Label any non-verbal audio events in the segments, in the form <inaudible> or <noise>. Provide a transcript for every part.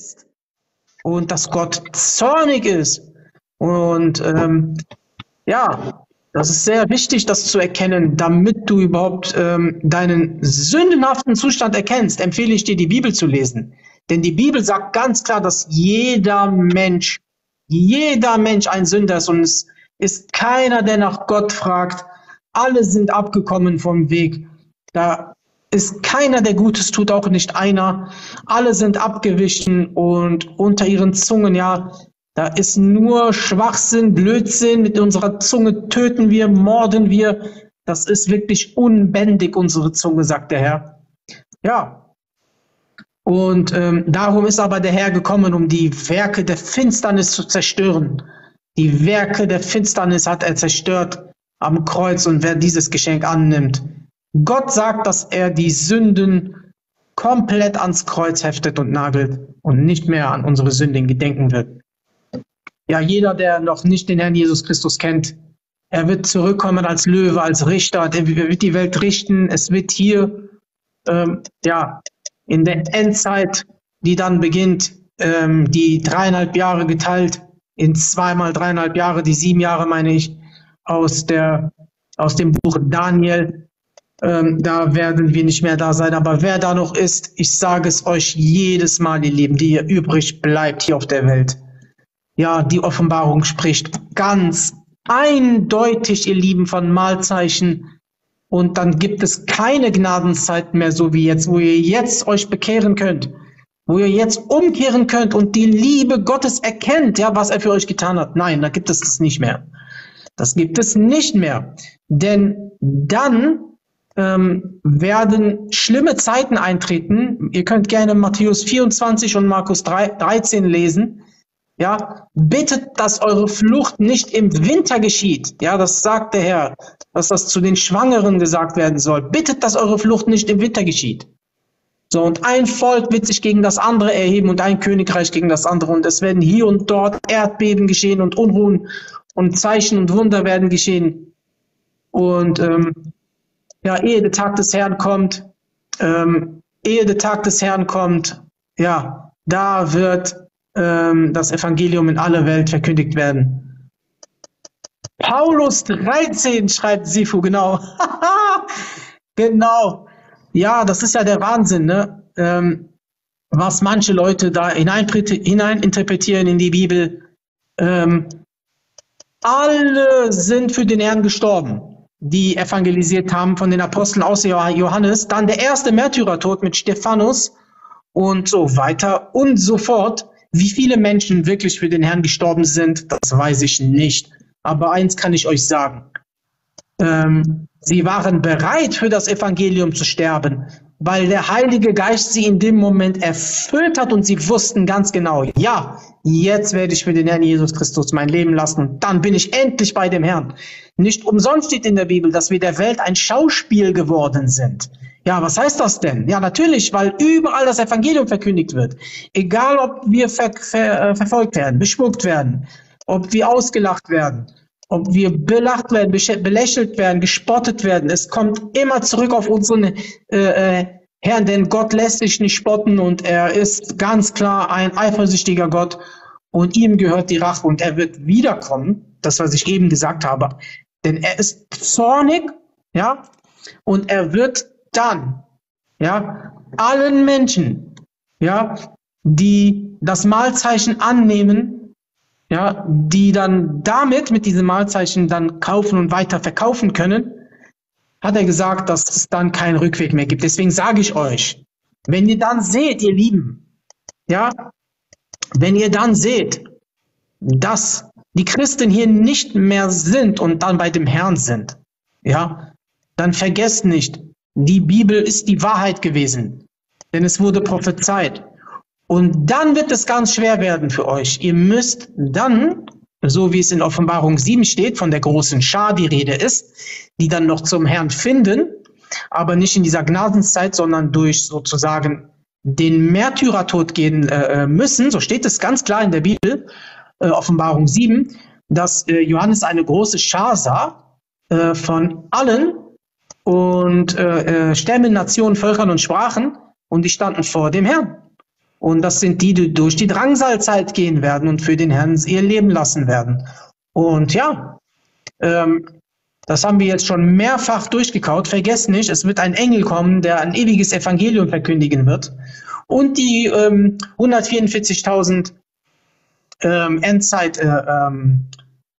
ist und dass Gott zornig ist. Und ähm, ja, das ist sehr wichtig, das zu erkennen, damit du überhaupt ähm, deinen sündenhaften Zustand erkennst. Empfehle ich dir, die Bibel zu lesen. Denn die Bibel sagt ganz klar, dass jeder Mensch, jeder Mensch ein Sünder ist und es ist keiner, der nach Gott fragt. Alle sind abgekommen vom Weg. Da ist keiner, der Gutes tut, auch nicht einer. Alle sind abgewichen und unter ihren Zungen, ja, da ist nur Schwachsinn, Blödsinn. Mit unserer Zunge töten wir, morden wir. Das ist wirklich unbändig, unsere Zunge, sagt der Herr. Ja. Und ähm, darum ist aber der Herr gekommen, um die Werke der Finsternis zu zerstören. Die Werke der Finsternis hat er zerstört am Kreuz und wer dieses Geschenk annimmt, Gott sagt, dass er die Sünden komplett ans Kreuz heftet und nagelt und nicht mehr an unsere Sünden gedenken wird. Ja, jeder, der noch nicht den Herrn Jesus Christus kennt, er wird zurückkommen als Löwe, als Richter, er wird die Welt richten. Es wird hier, ähm, ja, in der Endzeit, die dann beginnt, ähm, die dreieinhalb Jahre geteilt in zweimal dreieinhalb Jahre, die sieben Jahre meine ich, aus der, aus dem Buch Daniel, ähm, da werden wir nicht mehr da sein. Aber wer da noch ist, ich sage es euch jedes Mal, ihr Lieben, die ihr übrig bleibt hier auf der Welt. Ja, die Offenbarung spricht ganz eindeutig, ihr Lieben, von Mahlzeichen. Und dann gibt es keine Gnadenzeit mehr, so wie jetzt, wo ihr jetzt euch bekehren könnt, wo ihr jetzt umkehren könnt und die Liebe Gottes erkennt, ja, was er für euch getan hat. Nein, da gibt es das nicht mehr. Das gibt es nicht mehr. Denn dann ähm, werden schlimme Zeiten eintreten. Ihr könnt gerne Matthäus 24 und Markus 3, 13 lesen. Ja, bittet, dass eure Flucht nicht im Winter geschieht. Ja, das sagt der Herr, dass das zu den Schwangeren gesagt werden soll. Bittet, dass eure Flucht nicht im Winter geschieht. So, und ein Volk wird sich gegen das andere erheben und ein Königreich gegen das andere. Und es werden hier und dort Erdbeben geschehen und Unruhen und Zeichen und Wunder werden geschehen. Und ähm, ja, ehe der Tag des Herrn kommt, ähm, ehe der Tag des Herrn kommt, ja, da wird ähm, das Evangelium in alle Welt verkündigt werden. Paulus 13 schreibt Sifu, genau. <laughs> genau. Ja, das ist ja der Wahnsinn, ne? Ähm, was manche Leute da hineininterpretieren in die Bibel. Ähm, alle sind für den Herrn gestorben die evangelisiert haben von den Aposteln außer Johannes. Dann der erste Märtyrertod mit Stephanus und so weiter und so fort. Wie viele Menschen wirklich für den Herrn gestorben sind, das weiß ich nicht. Aber eins kann ich euch sagen. Ähm, sie waren bereit, für das Evangelium zu sterben, weil der Heilige Geist sie in dem Moment erfüllt hat und sie wussten ganz genau, ja, jetzt werde ich für den Herrn Jesus Christus mein Leben lassen und dann bin ich endlich bei dem Herrn. Nicht umsonst steht in der Bibel, dass wir der Welt ein Schauspiel geworden sind. Ja, was heißt das denn? Ja, natürlich, weil überall das Evangelium verkündigt wird. Egal, ob wir ver ver äh, verfolgt werden, bespuckt werden, ob wir ausgelacht werden, ob wir belacht werden, belächelt werden, gespottet werden. Es kommt immer zurück auf unseren äh, äh, Herrn, denn Gott lässt sich nicht spotten und er ist ganz klar ein eifersüchtiger Gott und ihm gehört die Rache und er wird wiederkommen, das was ich eben gesagt habe, denn er ist zornig, ja, und er wird dann, ja, allen Menschen, ja, die das Malzeichen annehmen, ja, die dann damit mit diesem Malzeichen dann kaufen und weiter verkaufen können, hat er gesagt, dass es dann keinen Rückweg mehr gibt. Deswegen sage ich euch, wenn ihr dann seht, ihr Lieben, ja, wenn ihr dann seht, dass die Christen hier nicht mehr sind und dann bei dem Herrn sind, ja, dann vergesst nicht, die Bibel ist die Wahrheit gewesen, denn es wurde prophezeit. Und dann wird es ganz schwer werden für euch. Ihr müsst dann, so wie es in Offenbarung 7 steht, von der großen Schar die Rede ist, die dann noch zum Herrn finden, aber nicht in dieser Gnadenzeit, sondern durch sozusagen den Märtyrertod gehen äh, äh müssen. So steht es ganz klar in der Bibel, äh, Offenbarung 7, dass äh, Johannes eine große Schar sah äh, von allen und äh, Stämmen, Nationen, Völkern und Sprachen und die standen vor dem Herrn. Und das sind die, die durch die Drangsalzeit gehen werden und für den Herrn ihr Leben lassen werden. Und ja, ähm, das haben wir jetzt schon mehrfach durchgekaut. Vergesst nicht, es wird ein Engel kommen, der ein ewiges Evangelium verkündigen wird. Und die ähm, 144.000 ähm, Endzeit äh, ähm,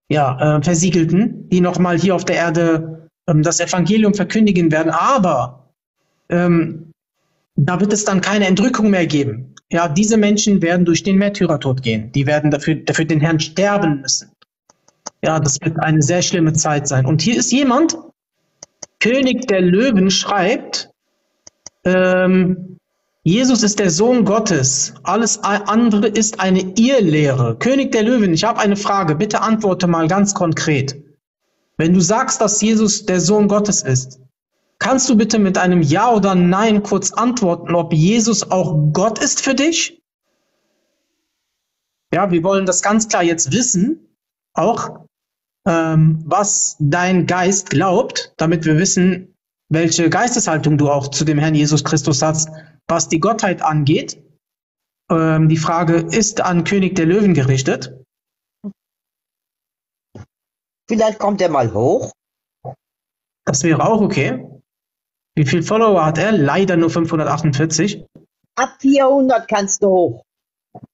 ja, äh, Versiegelten, die nochmal hier auf der Erde ähm, das Evangelium verkündigen werden. Aber ähm, da wird es dann keine Entrückung mehr geben. Ja, diese Menschen werden durch den Märtyrertod gehen. Die werden dafür, dafür den Herrn sterben müssen. Ja, das wird eine sehr schlimme Zeit sein. Und hier ist jemand, König der Löwen schreibt, ähm, Jesus ist der Sohn Gottes. Alles andere ist eine Irrlehre. König der Löwen, ich habe eine Frage. Bitte antworte mal ganz konkret. Wenn du sagst, dass Jesus der Sohn Gottes ist, kannst du bitte mit einem Ja oder Nein kurz antworten, ob Jesus auch Gott ist für dich? Ja, wir wollen das ganz klar jetzt wissen, auch ähm, was dein Geist glaubt, damit wir wissen, welche Geisteshaltung du auch zu dem Herrn Jesus Christus hast was die Gottheit angeht. Ähm, die Frage ist an König der Löwen gerichtet. Vielleicht kommt er mal hoch. Das wäre auch okay. Wie viele Follower hat er? Leider nur 548. Ab 400 kannst du hoch.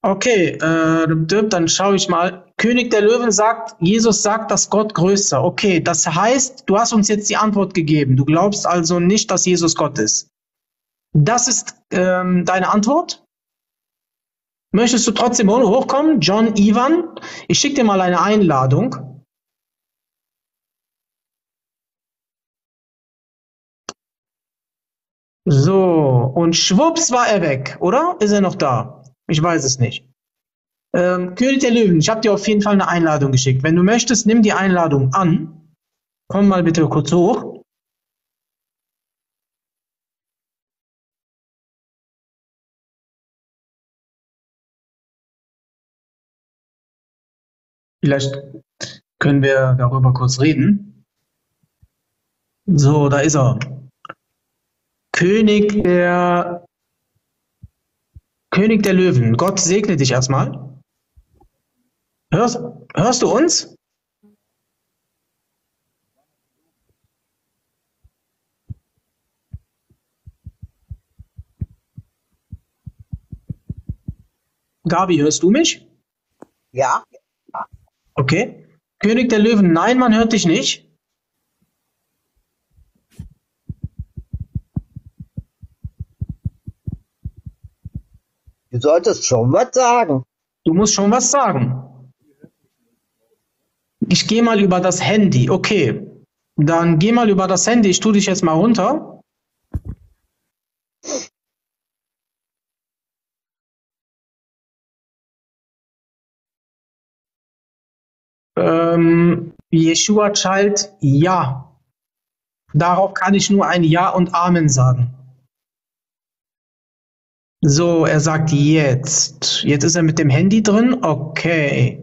Okay, äh, dann schaue ich mal. König der Löwen sagt, Jesus sagt, dass Gott größer. Okay, das heißt, du hast uns jetzt die Antwort gegeben. Du glaubst also nicht, dass Jesus Gott ist. Das ist ähm, deine Antwort? Möchtest du trotzdem hochkommen? John Ivan, ich schicke dir mal eine Einladung. So, und schwupps war er weg, oder? Ist er noch da? Ich weiß es nicht. Ähm, König der Löwen, ich habe dir auf jeden Fall eine Einladung geschickt. Wenn du möchtest, nimm die Einladung an. Komm mal bitte kurz hoch. Vielleicht können wir darüber kurz reden. So, da ist er. König der König der Löwen. Gott segne dich erstmal. Hörst, hörst du uns? Gabi, hörst du mich? Ja. Okay. König der Löwen, nein, man hört dich nicht. Du solltest schon was sagen. Du musst schon was sagen. Ich gehe mal über das Handy. Okay. Dann geh mal über das Handy. Ich tue dich jetzt mal runter. Ähm, Yeshua Child, ja. Darauf kann ich nur ein Ja und Amen sagen. So, er sagt jetzt. Jetzt ist er mit dem Handy drin. Okay.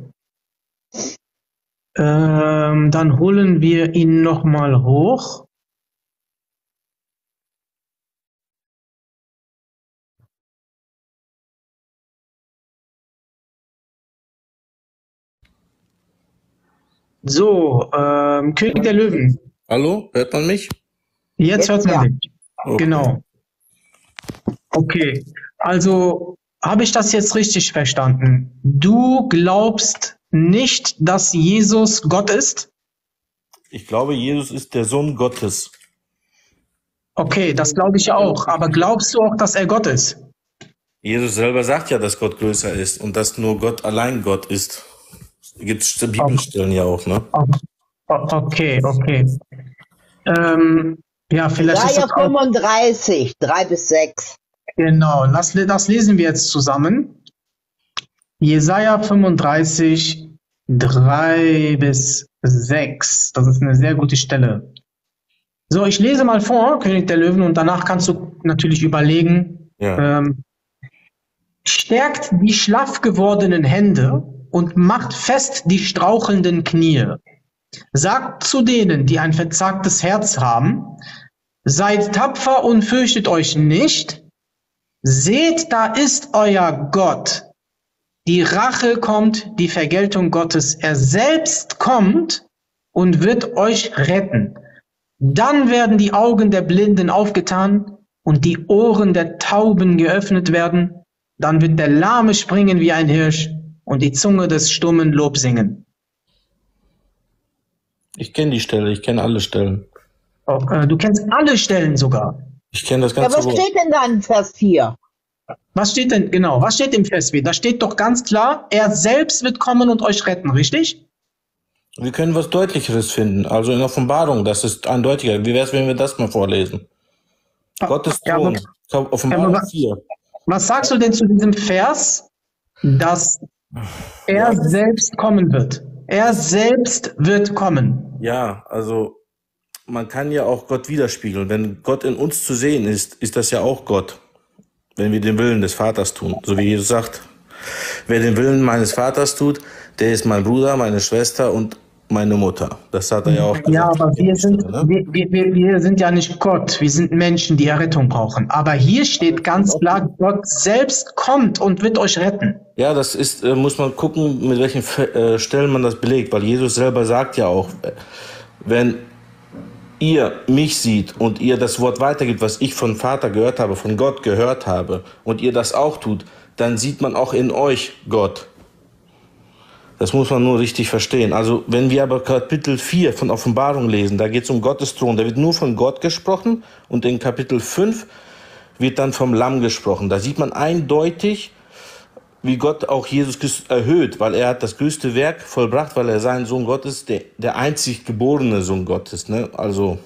Ähm, dann holen wir ihn nochmal hoch. So, ähm, König der Löwen. Hallo, hört man mich? Jetzt, hört man ja. dich. Okay. Genau. Okay, also habe ich das jetzt richtig verstanden? Du glaubst nicht, dass Jesus Gott ist? Ich glaube, Jesus ist der Sohn Gottes. Okay, das glaube ich auch. Aber glaubst du auch, dass er Gott ist? Jesus selber sagt ja, dass Gott größer ist und dass nur Gott allein Gott ist. Gibt es Bibelstellen okay. ja auch, ne? Okay, okay. Ähm, ja, vielleicht ist das 35, 3 bis 6. Genau, das, das lesen wir jetzt zusammen. Jesaja 35, 3 bis 6. Das ist eine sehr gute Stelle. So, ich lese mal vor, König der Löwen, und danach kannst du natürlich überlegen. Ja. Ähm, stärkt die schlaff gewordenen Hände und macht fest die strauchelnden Knie. Sagt zu denen, die ein verzagtes Herz haben, seid tapfer und fürchtet euch nicht. Seht, da ist euer Gott. Die Rache kommt, die Vergeltung Gottes. Er selbst kommt und wird euch retten. Dann werden die Augen der Blinden aufgetan und die Ohren der Tauben geöffnet werden. Dann wird der Lahme springen wie ein Hirsch und die Zunge des Stummen Lob singen. Ich kenne die Stelle, ich kenne alle Stellen. Oh, äh, du kennst alle Stellen sogar. Ich kenne das Ja, ganze was Wort. steht denn da in Vers 4? Was steht denn, genau, was steht im Vers 4? Da steht doch ganz klar, er selbst wird kommen und euch retten, richtig? Wir können was Deutlicheres finden. Also in Offenbarung, das ist eindeutiger. Wie wäre es, wenn wir das mal vorlesen? Gottes Ja, Thron. aber- Offenbarung Ja, aber- 4. Was sagst du denn zu diesem Vers, dass er selbst kommen wird? Er selbst wird kommen. Ja, also man kann ja auch Gott widerspiegeln. Wenn Gott in uns zu sehen ist, ist das ja auch Gott. Wenn wir den Willen des Vaters tun. So wie Jesus sagt, wer den Willen meines Vaters tut, der ist mein Bruder, meine Schwester und meine Mutter. Das hat er ja auch gesagt. Ja, aber wir sind, wir, wir, wir- sind ja nicht Gott. Wir sind Menschen, die Errettung brauchen. Aber hier steht ganz klar, Gott selbst kommt und wird euch retten. Ja, das ist, äh, muss man gucken, mit welchen äh, Stellen man das belegt, weil Jesus selber sagt ja auch, äh, wenn ihr mich seht und ihr das Wort weitergibt, was ich von Vater gehört habe, von Gott gehört habe, und ihr das auch tut, dann sieht man auch in euch Gott. Das muss man nur richtig verstehen. Also, wenn wir aber Kapitel 4 von Offenbarung lesen, da geht es um Gottes Thron, da wird nur von Gott gesprochen und in Kapitel 5 wird dann vom Lamm gesprochen. Da sieht man eindeutig, wie Gott auch Jesus Christus erhöht, weil er hat das größte Werk vollbracht, weil er sein Sohn Gottes, der, der einzig geborene Sohn Gottes. Ne? Also,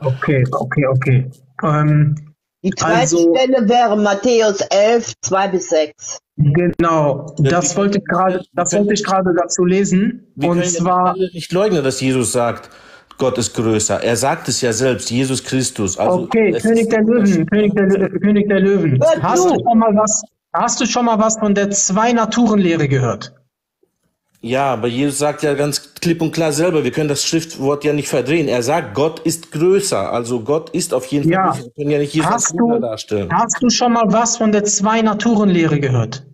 Okay, okay, okay. Ähm, Die zweite Also- Stelle wäre Matthäus 11, 2 bis 6. genau, das wollte ich gerade, das wollte ich gerade dazu lesen. wir Und zwar, nicht leugnen, dass Jesus sagt, Gott ist größer. Er sagt es ja selbst, Jesus Christus. Also, okay, König der Löwen, König der, König der Löwen. Hast du schon mal was, hast du schon mal was von der Zwei-Naturen-Lehre gehört? Ja, aber Jesus sagt ja ganz klipp und klar selber, wir können das Schriftwort ja nicht verdrehen. Er sagt, Gott ist größer. Also Gott ist auf jeden Fall Ja. größer. Wir können ja nicht Jesus Hast du, darstellen. hast du schon mal was von der Zwei-Naturen-Lehre gehört?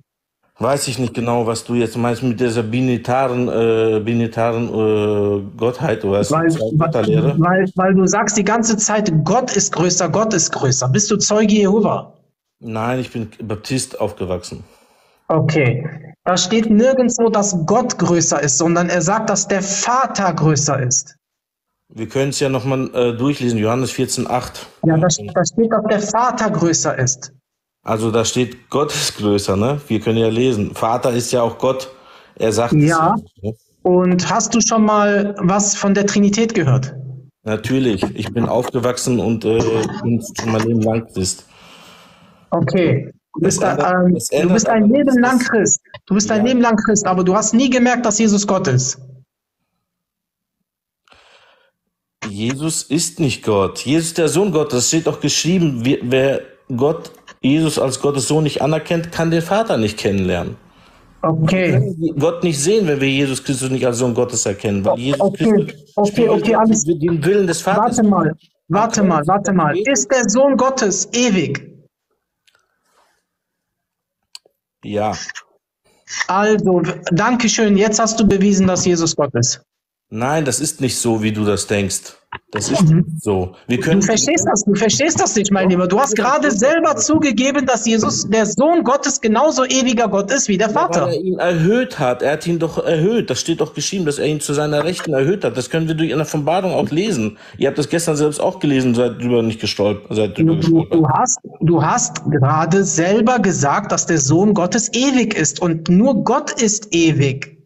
Weiß ich nicht genau, was du jetzt meinst mit dieser binitaren, äh, binitaren äh, Gottheit oder? Weil, weil, weil du sagst die ganze Zeit, Gott ist größer, Gott ist größer. Bist du Zeuge Jehova? Nein, ich bin Baptist aufgewachsen. Okay. Da steht nirgendwo, dass Gott größer ist, sondern er sagt, dass der Vater größer ist. Wir können es ja nochmal äh, durchlesen, Johannes 14,8. Ja, da, da steht, dass der Vater größer ist. Also da steht, Gott ist größer, ne? Wir können ja lesen. Vater ist ja auch Gott. Er sagt es Ja. ne? Und hast du schon mal was von der Trinität gehört? Natürlich. Ich bin aufgewachsen und äh, bin schon mein Leben lang Christ. Okay. Du bist, ändert- ein, ähm, du bist ein Leben lang Christ. Du bist ein Ja. Leben lang Christ, aber du hast nie gemerkt, dass Jesus Gott ist. Jesus ist nicht Gott. Jesus ist der Sohn Gottes. Es steht auch geschrieben, wer- Gott, Jesus als Gottes Sohn nicht anerkennt, kann den Vater nicht kennenlernen. Okay. können Gott nicht sehen, wenn wir Jesus Christus nicht als Sohn Gottes erkennen. Weil Jesus Okay, Christus okay, okay, alles- den Willen des Vaters. Warte mal, warte mal, warte mal. Ist der Sohn Gottes ewig? Ja. Also, Dankeschön. Jetzt hast du bewiesen, dass Jesus Gott ist. Nein, das ist nicht so, wie du das denkst. Das ist nicht so. Wir Du verstehst das, du verstehst das nicht, mein Lieber. Du hast gerade selber zugegeben, dass Jesus, der Sohn Gottes, genauso ewiger Gott ist wie der weil Vater. er ihn erhöht hat. Er hat ihn doch erhöht. Das steht doch geschrieben, dass er ihn zu seiner Rechten erhöht hat. Das können wir durch eine Offenbarung auch lesen. Ihr habt das gestern selbst auch gelesen, seid drüber nicht gestolpert. Seid drüber du, gestolpert. du, hast, du hast gerade selber gesagt, dass der Sohn Gottes ewig ist und nur Gott ist ewig.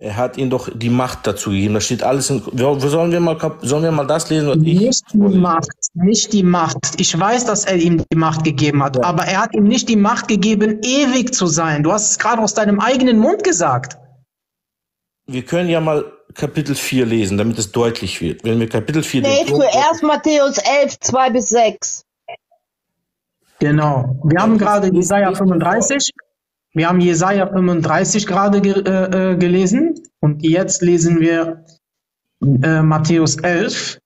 Er hat ihm doch die Macht dazu gegeben. Da steht alles in. Sollen wir mal, sollen wir mal das lesen, was ich. Nicht die Macht, nicht die Macht. Ich weiß, dass er ihm die Macht gegeben hat, aber er hat ihm nicht die Macht gegeben, ewig zu sein. Du hast es gerade aus deinem eigenen Mund gesagt. Wir können ja mal Kapitel 4 lesen, damit es deutlich wird. Wenn wir Kapitel 4 Nee, den- zuerst Matthäus 11, 2 bis 6. Genau. Wir haben gerade Jesaja 35. Wir haben Jesaja 35 gerade ge äh, äh, gelesen und jetzt lesen wir äh, Matthäus 11.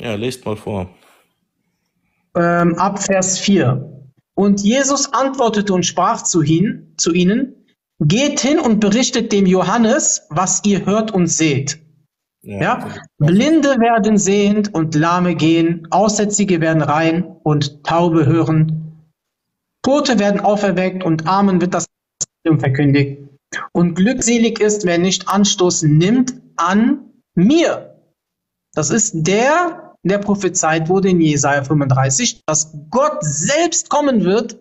Ja, lest mal vor. ähm, ab Vers 4. Und Jesus antwortete und sprach zu, hin, zu ihnen, Geht hin und berichtet dem Johannes, was ihr hört und seht. Ja, Blinde werden sehend und Lahme gehen, Aussätzige werden rein und Taube hören. Tote werden auferweckt und Armen wird das Evangelium verkündigt. Und glückselig ist, wer nicht Anstoß nimmt an mir. Das ist der, der prophezeit wurde in Jesaja 35, dass Gott selbst kommen wird,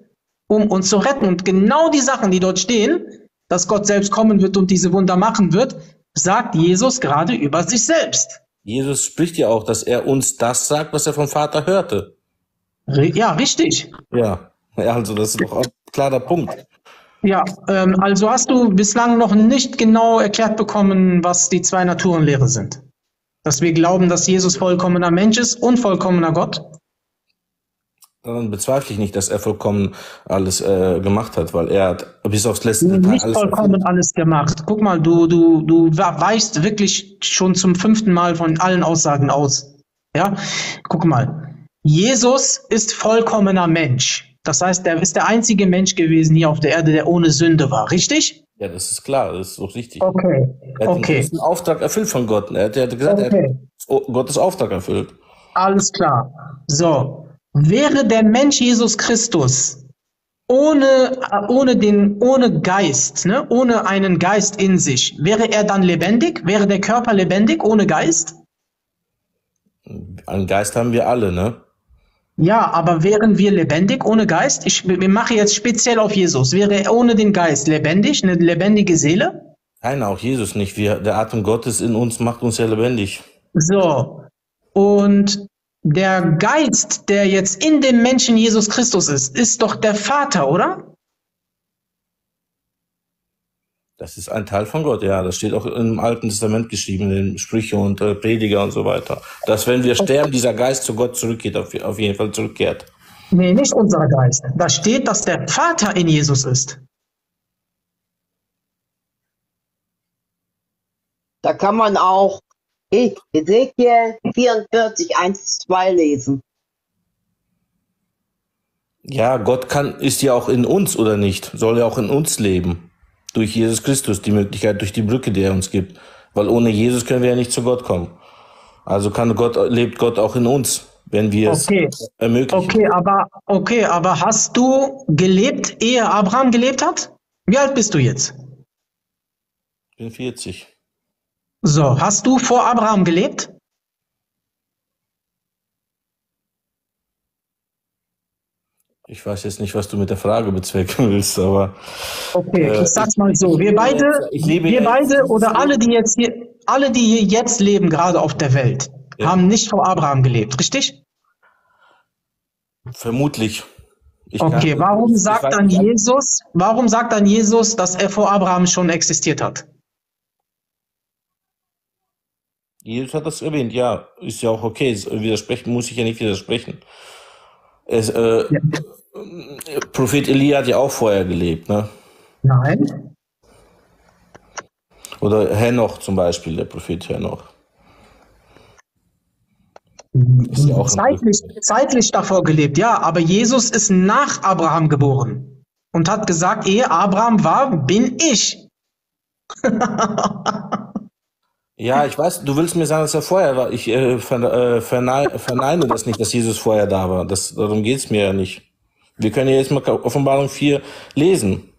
um uns zu retten. Und genau die Sachen, die dort stehen, dass Gott selbst kommen wird und diese Wunder machen wird, sagt Jesus gerade über sich selbst. Jesus spricht ja auch, dass er uns das sagt, was er vom Vater hörte. Ja, richtig. Ja, also das ist doch ein klarer Punkt. Ja, ähm, also hast du bislang noch nicht genau erklärt bekommen, was die zwei Naturenlehre sind. Dass wir glauben, dass Jesus vollkommener Mensch ist und vollkommener Gott. Dann bezweifle ich nicht, dass er vollkommen alles äh, gemacht hat, weil er hat bis aufs letzte Detail Nicht alles vollkommen erfüllt. alles gemacht. Guck mal, du, du, du weichst wirklich schon zum fünften Mal von allen Aussagen aus. Ja, guck mal. Jesus ist vollkommener Mensch. Das heißt, er ist der einzige Mensch gewesen hier auf der Erde, der ohne Sünde war, richtig? Ja, das ist klar, das ist auch richtig. Okay. Er hat Okay. größten Auftrag erfüllt von Gott. Er hat, er hat gesagt, er Okay. hat Gottes Auftrag erfüllt. Alles klar. So. Wäre der Mensch Jesus Christus ohne, ohne den, ohne Geist, ne, ohne einen Geist in sich, wäre er dann lebendig? Wäre der Körper lebendig ohne Geist? Einen Geist haben wir alle, ne? Ja, aber wären wir lebendig ohne Geist? Ich, mache jetzt speziell auf Jesus. Wäre er ohne den Geist lebendig, eine lebendige Seele? Keiner, auch Jesus nicht. Wir, der Atem Gottes in uns macht uns ja lebendig. So. Und der Geist, der jetzt in dem Menschen Jesus Christus ist, ist doch der Vater, oder? Das ist ein Teil von Gott, ja. Das steht auch im Alten Testament geschrieben, in den Sprüche und äh, Prediger und so weiter. Dass wenn wir sterben, dieser Geist zu Gott zurückgeht, auf, auf jeden Fall zurückkehrt. Nee, nicht unser Geist. Da steht, dass der Vater in Jesus ist. Da kann man auch E- Ezekiel 44, 1, 2 lesen. Ja, Gott kann, ist ja auch in uns, oder nicht? Soll ja auch in uns leben. Durch Jesus Christus, die Möglichkeit, durch die Brücke, die er uns gibt. Weil ohne Jesus können wir ja nicht zu Gott kommen. Also kann Gott, lebt Gott auch in uns, wenn wir Okay. es ermöglichen. Okay, aber okay, aber hast du gelebt, ehe Abraham gelebt hat? Wie alt bist du jetzt? Ich bin 40. So, hast du vor Abraham gelebt? Ich weiß jetzt nicht, was du mit der Frage bezwecken willst, aber Okay, Äh, ich sag's mal so. Wir beide, jetzt- wir beide oder alle, die jetzt hier, alle, die hier jetzt leben, gerade auf der Welt, Ja. haben nicht vor Abraham gelebt, richtig? vermutlich. Ich kann- Okay, warum ich sagt weiß dann Jesus, warum sagt dann Jesus, dass er vor Abraham schon existiert hat? Jesus hat das erwähnt, ja, ist ja auch okay. Widersprechen muss ich ja nicht widersprechen. Es, äh, Ja. Prophet Elia hat ja auch vorher gelebt, ne? Nein. Oder Henoch zum Beispiel, der Prophet Henoch. Ist ja auch Zeitlich, zeitlich davor gelebt, ja, aber Jesus ist nach Abraham geboren und hat gesagt, ehe Abraham war, bin ich. <laughs> Ja, ich weiß, du willst mir sagen, dass er vorher war. Ich äh, äh, verne, verneine das nicht, dass Jesus vorher da war. Das, darum geht's mir ja nicht. Wir können ja jetzt mal Offenbarung 4 lesen.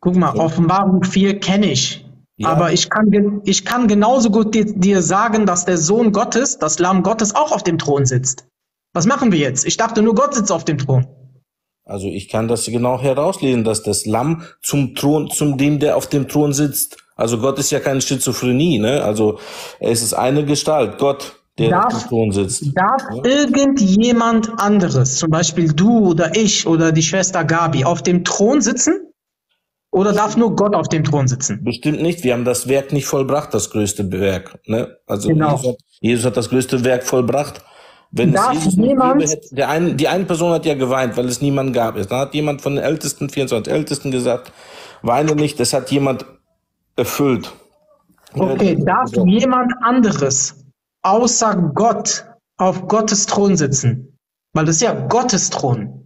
Guck mal, Offenbarung 4 kenne ich. Ja. Aber ich kann, ich kann genauso gut dir, dir sagen, dass der Sohn Gottes, das Lamm Gottes, auch auf dem Thron sitzt. Was machen wir jetzt? Ich dachte nur, Gott sitzt auf dem Thron. Also ich kann das genau herauslesen, dass das Lamm zum Thron, zum dem, der auf dem Thron sitzt. Also Gott ist ja keine Schizophrenie, ne? Also es ist eine Gestalt, Gott, der Darf- Thron sitzt. Darf irgendjemand anderes, zum Beispiel du oder ich oder die Schwester Gabi, auf dem Thron sitzen? Oder darf nur Gott auf dem Thron sitzen? Bestimmt nicht. Wir haben das Werk nicht vollbracht, das größte Werk. Ne? Also Genau. Jesus, hat, Jesus hat das größte Werk vollbracht. Wenn Darf es Jesus jemand- hätte, der ein, die eine Person hat ja geweint, weil es niemanden gab. Dann hat jemand von den Ältesten, 24 Ältesten gesagt, weine nicht, das hat jemand erfüllt. Okay, darf jemand anderes außer Gott auf Gottes Thron sitzen? Weil das ist ja Gottes Thron.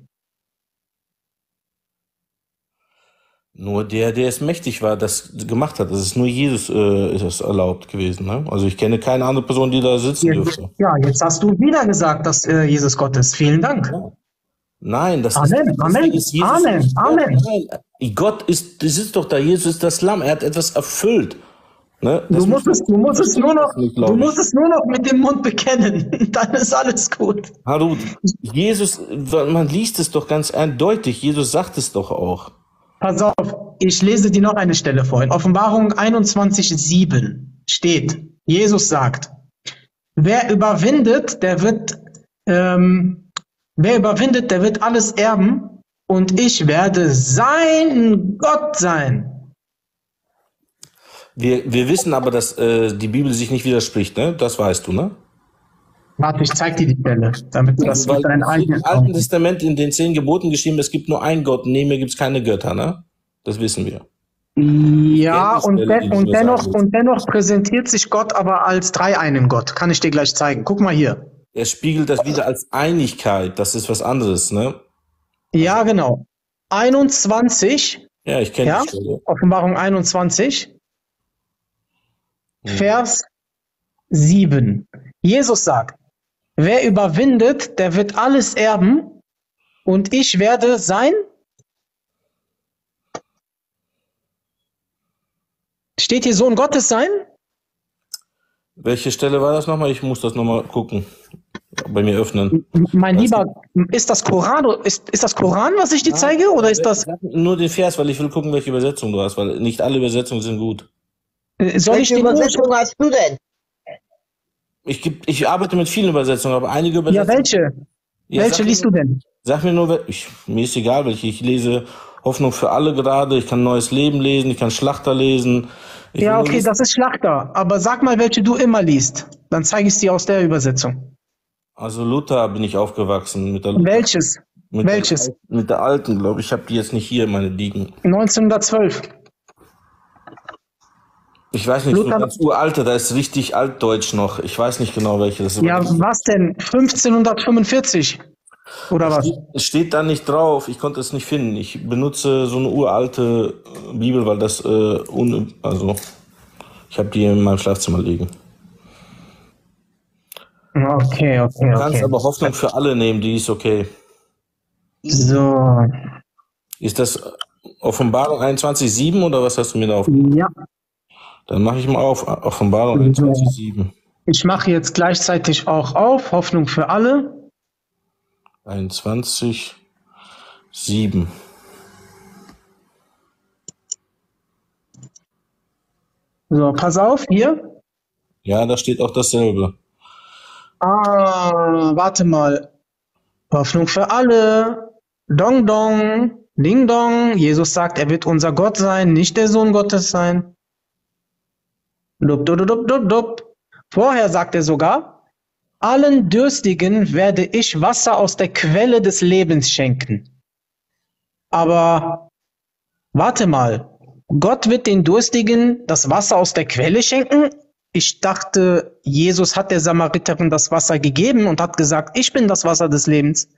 Nur der, der es mächtig war, das gemacht hat. Das ist nur Jesus äh, ist es erlaubt gewesen. Ne? Also ich kenne keine andere Person, die da sitzen dürfte. Ja, jetzt hast du wieder gesagt, dass äh, Jesus Gott ist. Vielen Dank. Nein, das Amen, ist, Amen, ist Jesus. Amen. Amen. Nein, Gott ist, das ist doch da. Jesus ist das Lamm. Er hat etwas erfüllt. Ne? Du musst, es, du, musst es nur noch, nicht, du musst es nur noch mit dem Mund bekennen. <laughs> Dann ist alles gut. Hallo, Jesus, man liest es doch ganz eindeutig. Jesus sagt es doch auch. Pass auf, ich lese dir noch eine Stelle vor. In Offenbarung 21,7 steht, Jesus sagt, wer überwindet, der wird, ähm, wer überwindet, der wird alles erben und ich werde sein Gott sein. Wir, wir wissen aber, dass äh, die Bibel sich nicht widerspricht, ne? Das weißt du, ne? Warte, ich zeig dir die Stelle, damit du das Weil mit deinen im eigenen Alten Augen. Testament in den zehn Geboten geschrieben, es gibt nur einen Gott, neben mir gibt es keine Götter, ne? Das wissen wir. Ja, und, den, und, dennoch, und dennoch präsentiert sich Gott aber als dreieinen Gott. Kann ich dir gleich zeigen. Guck mal hier. Er spiegelt das wieder als Einigkeit, das ist was anderes, ne? Ja, genau. 21, Ja, ich kenne ja, die Stelle. Offenbarung 21, Mhm. Vers 7. Jesus sagt, wer überwindet, der wird alles erben und ich werde sein. Steht hier Sohn Gottes sein? Welche Stelle war das nochmal? Ich muss das nochmal gucken. Bei mir öffnen. Mein? Lieber, ist das Koran, ist, ist das Koran, was ich dir zeige, oder ist das, Nur den Vers, weil ich will gucken, welche Übersetzung du hast, weil nicht alle Übersetzungen sind gut. Äh, soll ich Welche den Übersetzung hast du denn? Ich, geb, ich arbeite mit vielen Übersetzungen, aber einige Ja, Übersetzungen. welche? Ja, welche liest mir, du denn? Sag mir nur, ich, mir ist egal, welche. Ich lese Hoffnung für alle gerade, ich kann Neues Leben lesen, ich kann Schlachter lesen. Ich Ja, okay, das ist Schlachter. Aber sag mal, welche du immer liest. Dann zeige ich es dir aus der Übersetzung. Also Luther bin ich aufgewachsen mit der Luther, Welches? mit welches? Der, mit der alten, glaube ich. Ich habe die jetzt nicht hier, meine liegen. 1912. Ich weiß nicht, Luther- so ganz uralte, da ist richtig altdeutsch noch. Ich weiß nicht genau welche das ist. Ja, was denn? 1545? Oder was? Es steht da nicht drauf, ich konnte es nicht finden. Ich benutze so eine uralte äh, Bibel, weil das äh, un also ich habe die in meinem Schlafzimmer liegen. Okay, okay, Du kannst okay. aber Hoffnung für alle nehmen, die ist okay. So, Ist das Offenbarung 21,7 oder was hast du mir da auf? ja. Dann mache ich mal auf. Offenbarung 21,7. Ich mache jetzt gleichzeitig auch auf. Hoffnung für alle. 21,7. So, pass auf, hier. Ja, da steht auch dasselbe. Ah, warte mal. Hoffnung für alle. Dong dong. Ding dong. Jesus sagt, er wird unser Gott sein, nicht der Sohn Gottes sein. Dup, dup, dup, dup, dup. Vorher sagt er sogar, allen Dürstigen werde ich Wasser aus der Quelle des Lebens schenken. Aber warte mal, Gott wird den Durstigen das Wasser aus der Quelle schenken? Ich dachte, Jesus hat der Samariterin das Wasser gegeben und hat gesagt, ich bin das Wasser des Lebens.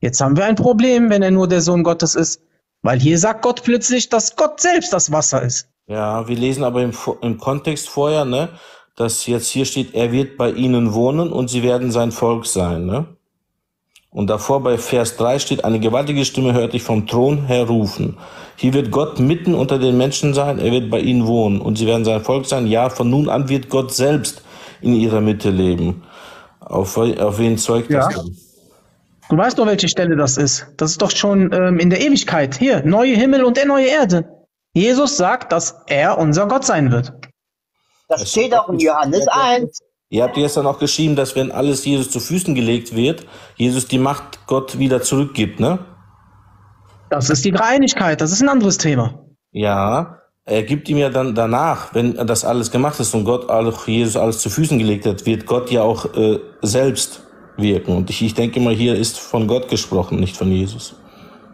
Jetzt haben wir ein Problem, wenn er nur der Sohn Gottes ist, weil hier sagt Gott plötzlich, dass Gott selbst das Wasser ist. Ja, wir lesen aber im, im Kontext vorher, ne, dass jetzt hier steht, er wird bei ihnen wohnen und sie werden sein Volk sein, ne? Und davor bei Vers 3 steht, eine gewaltige Stimme hört ich vom Thron her rufen. Hier wird Gott mitten unter den Menschen sein, er wird bei ihnen wohnen und sie werden sein Volk sein. Ja, von nun an wird Gott selbst in ihrer Mitte leben. Auf, auf wen zeugt das Ja. denn? Du weißt doch, welche Stelle das ist. Das ist doch schon ähm, in der Ewigkeit. Hier, neue Himmel und der neue Erde. Jesus sagt, dass er unser Gott sein wird. Das steht auch in Johannes 1. Ihr habt gestern auch geschrieben, dass wenn alles Jesus zu Füßen gelegt wird, Jesus die Macht Gott wieder zurückgibt, ne? Das ist die Dreieinigkeit, das ist ein anderes Thema. Ja, er gibt ihm ja dann danach, wenn das alles gemacht ist und Gott auch Jesus alles zu Füßen gelegt hat, wird Gott ja auch äh, selbst wirken. Und ich, ich denke mal, hier ist von Gott gesprochen, nicht von Jesus.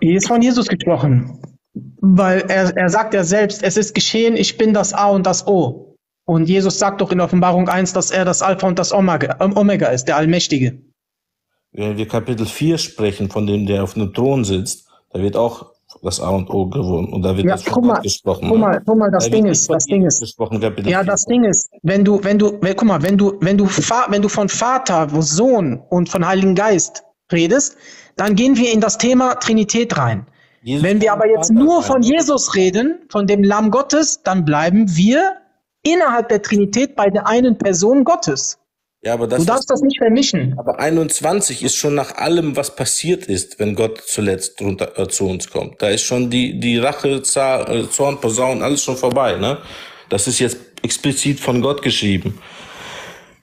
Hier ist von Jesus gesprochen. Weil er, er sagt ja selbst, es ist geschehen, ich bin das A und das O. Und Jesus sagt doch in Offenbarung 1, dass er das Alpha und das Omega, Omega ist, der Allmächtige. Wenn wir Kapitel 4 sprechen, von dem, der auf dem Thron sitzt, da wird auch das A und O gewonnen. Und da wird Ja, das guck mal, gesprochen. guck mal, guck mal, das da Ding ist, das Ding ist, gesprochen, Kapitel Ja, 4. das Ding ist, wenn du, wenn du, wenn, guck mal, wenn du, wenn du, wenn du von Vater, Sohn und von Heiligen Geist redest, dann gehen wir in das Thema Trinität rein. Jesus Wenn wir aber jetzt nur von Jesus reden, von dem Lamm Gottes, dann bleiben wir innerhalb der Trinität bei der einen Person Gottes. Ja, aber das Du darfst das nicht vermischen. Aber 21 ist schon nach allem, was passiert ist, wenn Gott zuletzt drunter, äh, zu uns kommt. Da ist schon die, die Rache, äh, Zorn, Posaun, alles schon vorbei. Ne? Das ist jetzt explizit von Gott geschrieben.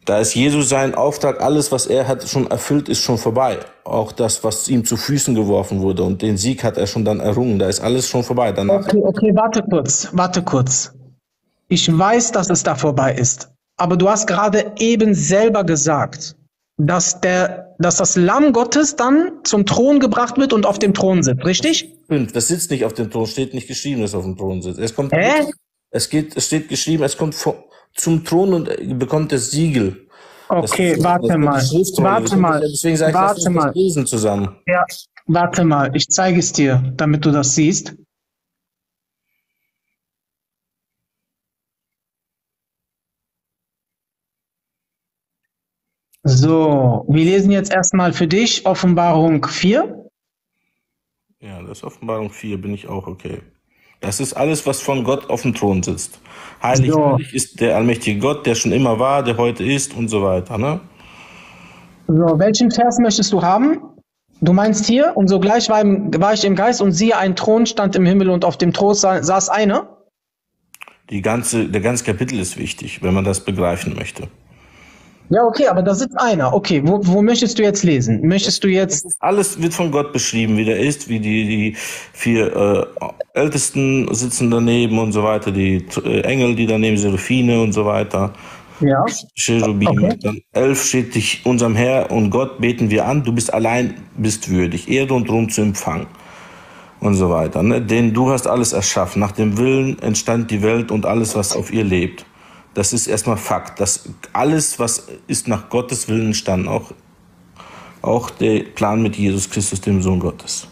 Da ist Jesus sein Auftrag, alles, was er hat, schon erfüllt, ist schon vorbei. Auch das, was ihm zu Füßen geworfen wurde und den Sieg hat er schon dann errungen. Da ist alles schon vorbei. Danach Okay, okay, warte kurz, warte kurz. Ich weiß, dass es da vorbei ist. Aber du hast gerade eben selber gesagt, dass der, dass das Lamm Gottes dann zum Thron gebracht wird und auf dem Thron sitzt, richtig? Stimmt, das sitzt nicht auf dem Thron, steht nicht geschrieben, dass er auf dem Thron sitzt. Es kommt, Hä? es geht, es steht geschrieben, es kommt vor, zum Thron und bekommt das Siegel. Okay, warte das ist mal, warte mal, Deswegen sage ich, warte das mal. lesen zusammen. Ja, warte mal, ich zeige es dir, damit du das siehst. So, wir lesen jetzt erstmal für dich Offenbarung 4. Ja, das ist Offenbarung 4, bin ich auch okay. Das ist alles, was von Gott auf dem Thron sitzt. Heilig, So. heilig ist der allmächtige Gott, der schon immer war, der heute ist und so weiter. Ne? So, welchen Vers möchtest du haben? Du meinst hier, und sogleich war, im, war ich im Geist und siehe, ein Thron stand im Himmel und auf dem Thron sa saß einer. Die ganze, der ganze Kapitel ist wichtig, wenn man das begreifen möchte. Ja, okay, aber da sitzt einer. Okay, wo, wo möchtest du jetzt lesen? Möchtest du jetzt, Alles wird von Gott beschrieben, wie der ist, wie die, die vier äh, Ältesten sitzen daneben und so weiter, die äh, Engel, die daneben, Seraphine und so weiter. ja, Cherubim. Okay. Dann elf steht dich unserem Herr und Gott beten wir an, du bist allein, bist würdig, Erde und Ruhm zu empfangen. Und so weiter. Ne? Denn du hast alles erschaffen. Nach dem Willen entstand die Welt und alles, was auf ihr lebt. Das ist erstmal Fakt. Das alles, was ist nach Gottes Willen entstanden, auch, auch der Plan mit Jesus Christus, dem Sohn Gottes.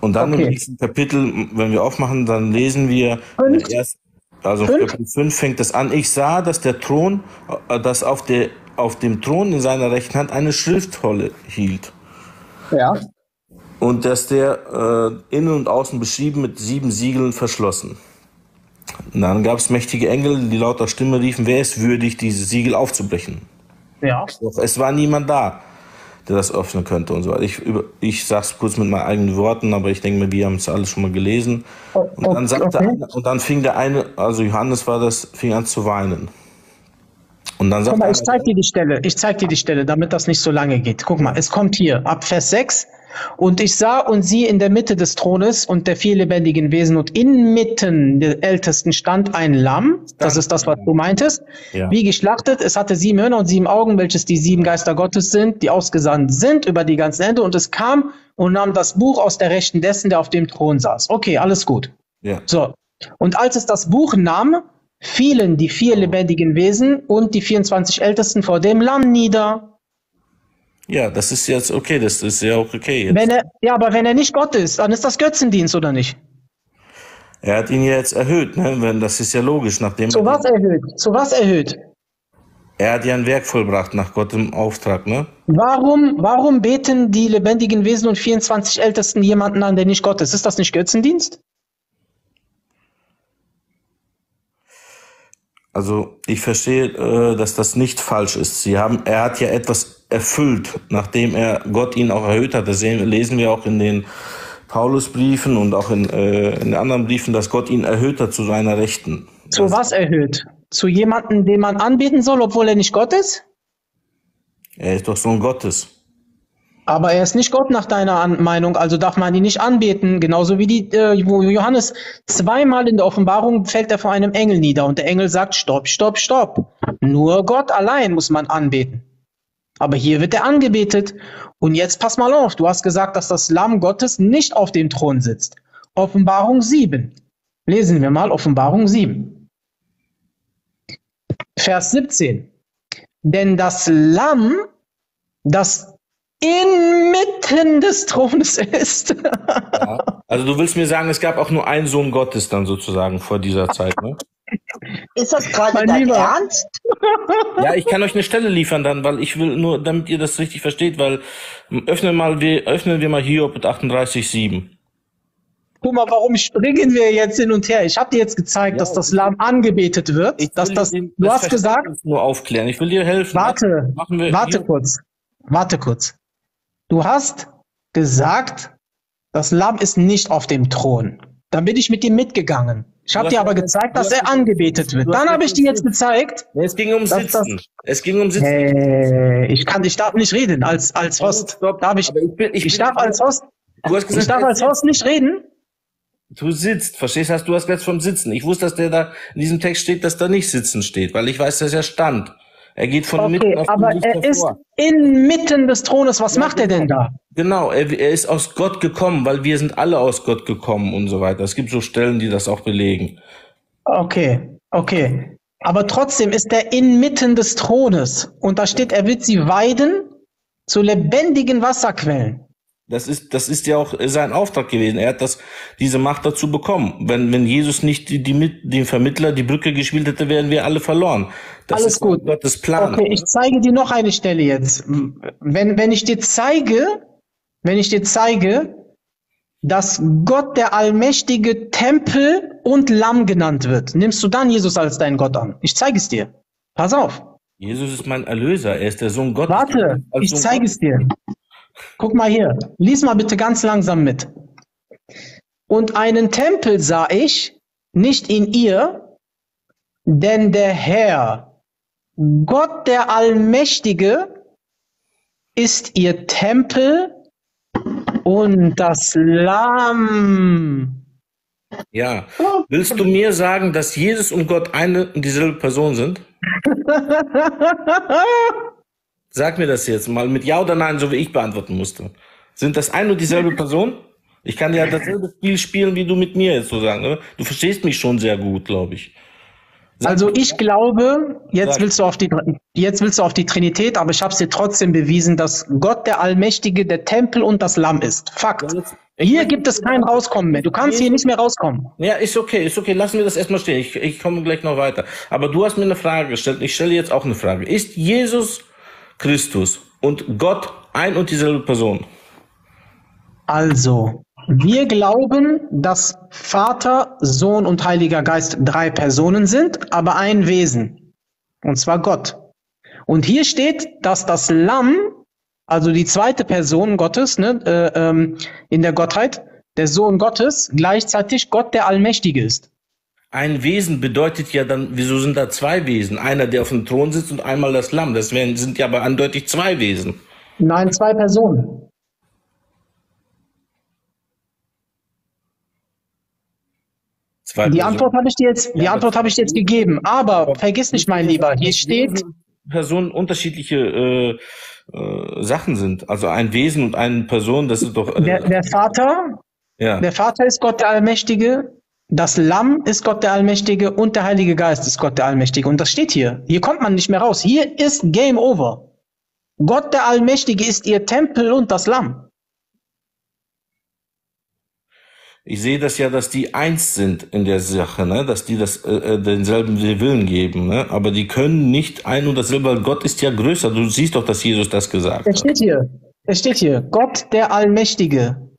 Und dann Okay. im nächsten Kapitel, wenn wir aufmachen, dann lesen wir, Fünf? erst, also Fünf? Kapitel 5 fängt das an. Ich sah, dass der Thron, äh, dass auf, der, auf dem Thron in seiner rechten Hand eine Schriftrolle hielt. ja. Und dass der äh, innen und außen beschrieben mit sieben Siegeln verschlossen. Und dann gab es mächtige Engel, die lauter Stimme riefen, wer ist würdig, diese Siegel aufzubrechen? Ja. Doch es war niemand da, der das öffnen könnte und so weiter. Ich, ich sag's kurz mit meinen eigenen Worten, aber ich denke mir, wir haben es alles schon mal gelesen. Und dann sagte okay. einer, und dann fing der eine, also Johannes war das, fing an zu weinen. Und dann Guck sagte mal, ich einer, zeig dir die Stelle. Ich zeig dir die Stelle, damit das nicht so lange geht. Guck mal, es kommt hier ab Vers 6. Und ich sah und sie in der Mitte des Thrones und der vier lebendigen Wesen und inmitten der Ältesten stand ein Lamm. Das ist das, was du meintest. Ja. Wie geschlachtet. Es hatte sieben Hörner und sieben Augen, welches die sieben Geister Gottes sind, die ausgesandt sind über die ganzen Ende. Und es kam und nahm das Buch aus der Rechten dessen, der auf dem Thron saß. Okay, alles gut. ja, So. Und als es das Buch nahm, fielen die vier lebendigen Wesen und die 24 Ältesten vor dem Lamm nieder. Ja, das ist jetzt okay, das ist ja auch okay. Jetzt. Wenn er, ja, aber wenn er nicht Gott ist, dann ist das Götzendienst, oder nicht? Er hat ihn ja jetzt erhöht, ne? Wenn, das ist ja logisch, nachdem Zu was erhöht? Zu was erhöht? er hat ja ein Werk vollbracht nach Gottes Auftrag, ne? Warum, warum beten die lebendigen Wesen und 24 Ältesten jemanden an, der nicht Gott ist? Ist das nicht Götzendienst? Also ich verstehe, äh, dass das nicht falsch ist. Sie haben, er hat ja etwas erfüllt, nachdem er Gott ihn auch erhöht hat. Das lesen wir auch in den Paulusbriefen und auch in, äh, in den anderen Briefen, dass Gott ihn erhöht hat zu seiner Rechten. Zu was erhöht? Zu jemanden, den man anbeten soll, obwohl er nicht Gott ist? Er ist doch Sohn Gottes. Aber er ist nicht Gott nach deiner An Meinung, also darf man ihn nicht anbeten. Genauso wie die, äh, wo Johannes zweimal in der Offenbarung fällt er vor einem Engel nieder und der Engel sagt, stopp, stopp, stopp. Nur Gott allein muss man anbeten. Aber hier wird er angebetet. Und jetzt pass mal auf, du hast gesagt, dass das Lamm Gottes nicht auf dem Thron sitzt. Offenbarung 7. Lesen wir mal Offenbarung 7. Vers 17. Denn das Lamm, das inmitten des Thrones ist. Ja. Also du willst mir sagen, es gab auch nur einen Sohn Gottes dann sozusagen vor dieser Zeit, ne? Ist das gerade Mein dein Lieber. Ernst? Ja, ich kann euch eine Stelle liefern dann, weil ich will nur, damit ihr das richtig versteht, weil öffnen mal wir, öffnen wir mal Hiob 38,7. Guck mal, warum springen wir jetzt hin und her? Ich habe dir jetzt gezeigt, dass das Lamm angebetet wird. Ich dass will das, den- du das hast gesagt, nur aufklären. Ich will dir helfen. warte, Machen wir warte Hiob- kurz, warte kurz. Du hast gesagt, das Lamm ist nicht auf dem Thron. Dann bin ich mit dir mitgegangen. Ich habe dir aber gezeigt, dass er angebetet wird. Dann habe ich dir jetzt gezeigt, Es ging um Das- das- Sitzen. Es ging um Sitzen. Hey, ich kann, ich darf nicht reden als als Host. Stopp. Darf ich? Ich bin- ich Ich bin- darf als Host. Du hast Ich gesagt, darf als Host nicht reden. du sitzt. Verstehst du? Du hast jetzt vom Sitzen. Ich wusste, dass der da in diesem Text steht, dass da nicht Sitzen steht, weil ich weiß, dass er stand. Er geht von mitten Okay, auf aber er Lichter ist inmitten des Thrones. Was macht er denn da? Genau, er, er ist aus Gott gekommen, weil wir sind alle aus Gott gekommen und so weiter. Es gibt so Stellen, die das auch belegen. Okay, okay. Aber trotzdem ist er inmitten des Thrones. Und da steht, er wird sie weiden zu lebendigen Wasserquellen. Das ist, das ist ja auch sein Auftrag gewesen. Er hat das, diese Macht dazu bekommen. Wenn, wenn Jesus nicht die, die, mit- den Vermittler die Brücke gespielt hätte, wären wir alle verloren. Das Alles ist gut. Gottes Plan. Okay, ich zeige dir noch eine Stelle jetzt. Wenn, wenn ich dir zeige, wenn ich dir zeige, dass Gott der allmächtige Tempel und Lamm genannt wird, nimmst du dann Jesus als deinen Gott an? Ich zeige es dir. Pass auf. Jesus ist mein Erlöser. Er ist der Sohn Gottes. Warte, ich zeige es dir. Guck mal hier. Lies mal bitte ganz langsam mit. Und einen Tempel sah ich, nicht in ihr, denn der Herr, Gott der Allmächtige, ist ihr Tempel und das Lamm. Ja. Willst du mir sagen, dass Jesus und Gott eine und dieselbe Person sind? <laughs> Sag mir das jetzt mal mit Ja oder Nein, so wie ich beantworten musste. Sind das ein und dieselbe <laughs> Person? Ich kann ja dasselbe Spiel spielen, wie du mit mir jetzt so sagen. Oder? Du verstehst mich schon sehr gut, glaube ich. Sag Also ich glaube, jetzt Sag. willst du auf die jetzt willst du auf die Trinität, aber ich habe es dir trotzdem bewiesen, dass Gott der Allmächtige der Tempel und das Lamm ist. Fakt. Hier gibt es kein Rauskommen mehr. Du kannst hier nicht mehr rauskommen. Ja, ist okay, ist okay. Lassen wir das erstmal stehen. Ich, ich komme gleich noch weiter. Aber du hast mir eine Frage gestellt. Ich stelle jetzt auch eine Frage. Ist Jesus Christus und Gott ein und dieselbe Person? Also, wir glauben, dass Vater, Sohn und Heiliger Geist drei Personen sind, aber ein Wesen. Und zwar Gott. Und hier steht, dass das Lamm, also die zweite Person Gottes, ne, äh, ähm, in der Gottheit, der Sohn Gottes, gleichzeitig Gott der Allmächtige ist. Ein Wesen bedeutet ja dann, wieso sind da zwei Wesen? Einer, der auf dem Thron sitzt und einmal das Lamm. Das wären, sind ja aber eindeutig zwei Wesen. Nein, zwei Personen. Zwei Die Personen. Antwort habe ich dir jetzt, die Ja, Antwort habe ich dir jetzt gegeben. Aber vergiss nicht, mein Lieber, hier steht, Personen unterschiedliche äh, äh, Sachen sind. Also ein Wesen und eine Person, das ist doch. Äh, der, der Vater, ja. der Vater ist Gott der Allmächtige, das Lamm ist Gott der Allmächtige und der Heilige Geist ist Gott der Allmächtige. Und das steht hier. Hier kommt man nicht mehr raus. Hier ist Game Over. Gott der Allmächtige ist ihr Tempel und das Lamm. Ich sehe das ja, dass die eins sind in der Sache, ne? dass die das äh, äh, denselben Willen geben, ne? aber die können nicht ein und dasselbe, weil Gott ist ja größer. Du siehst doch, dass Jesus das gesagt Es hat. steht hier. Es steht hier. Gott der Allmächtige.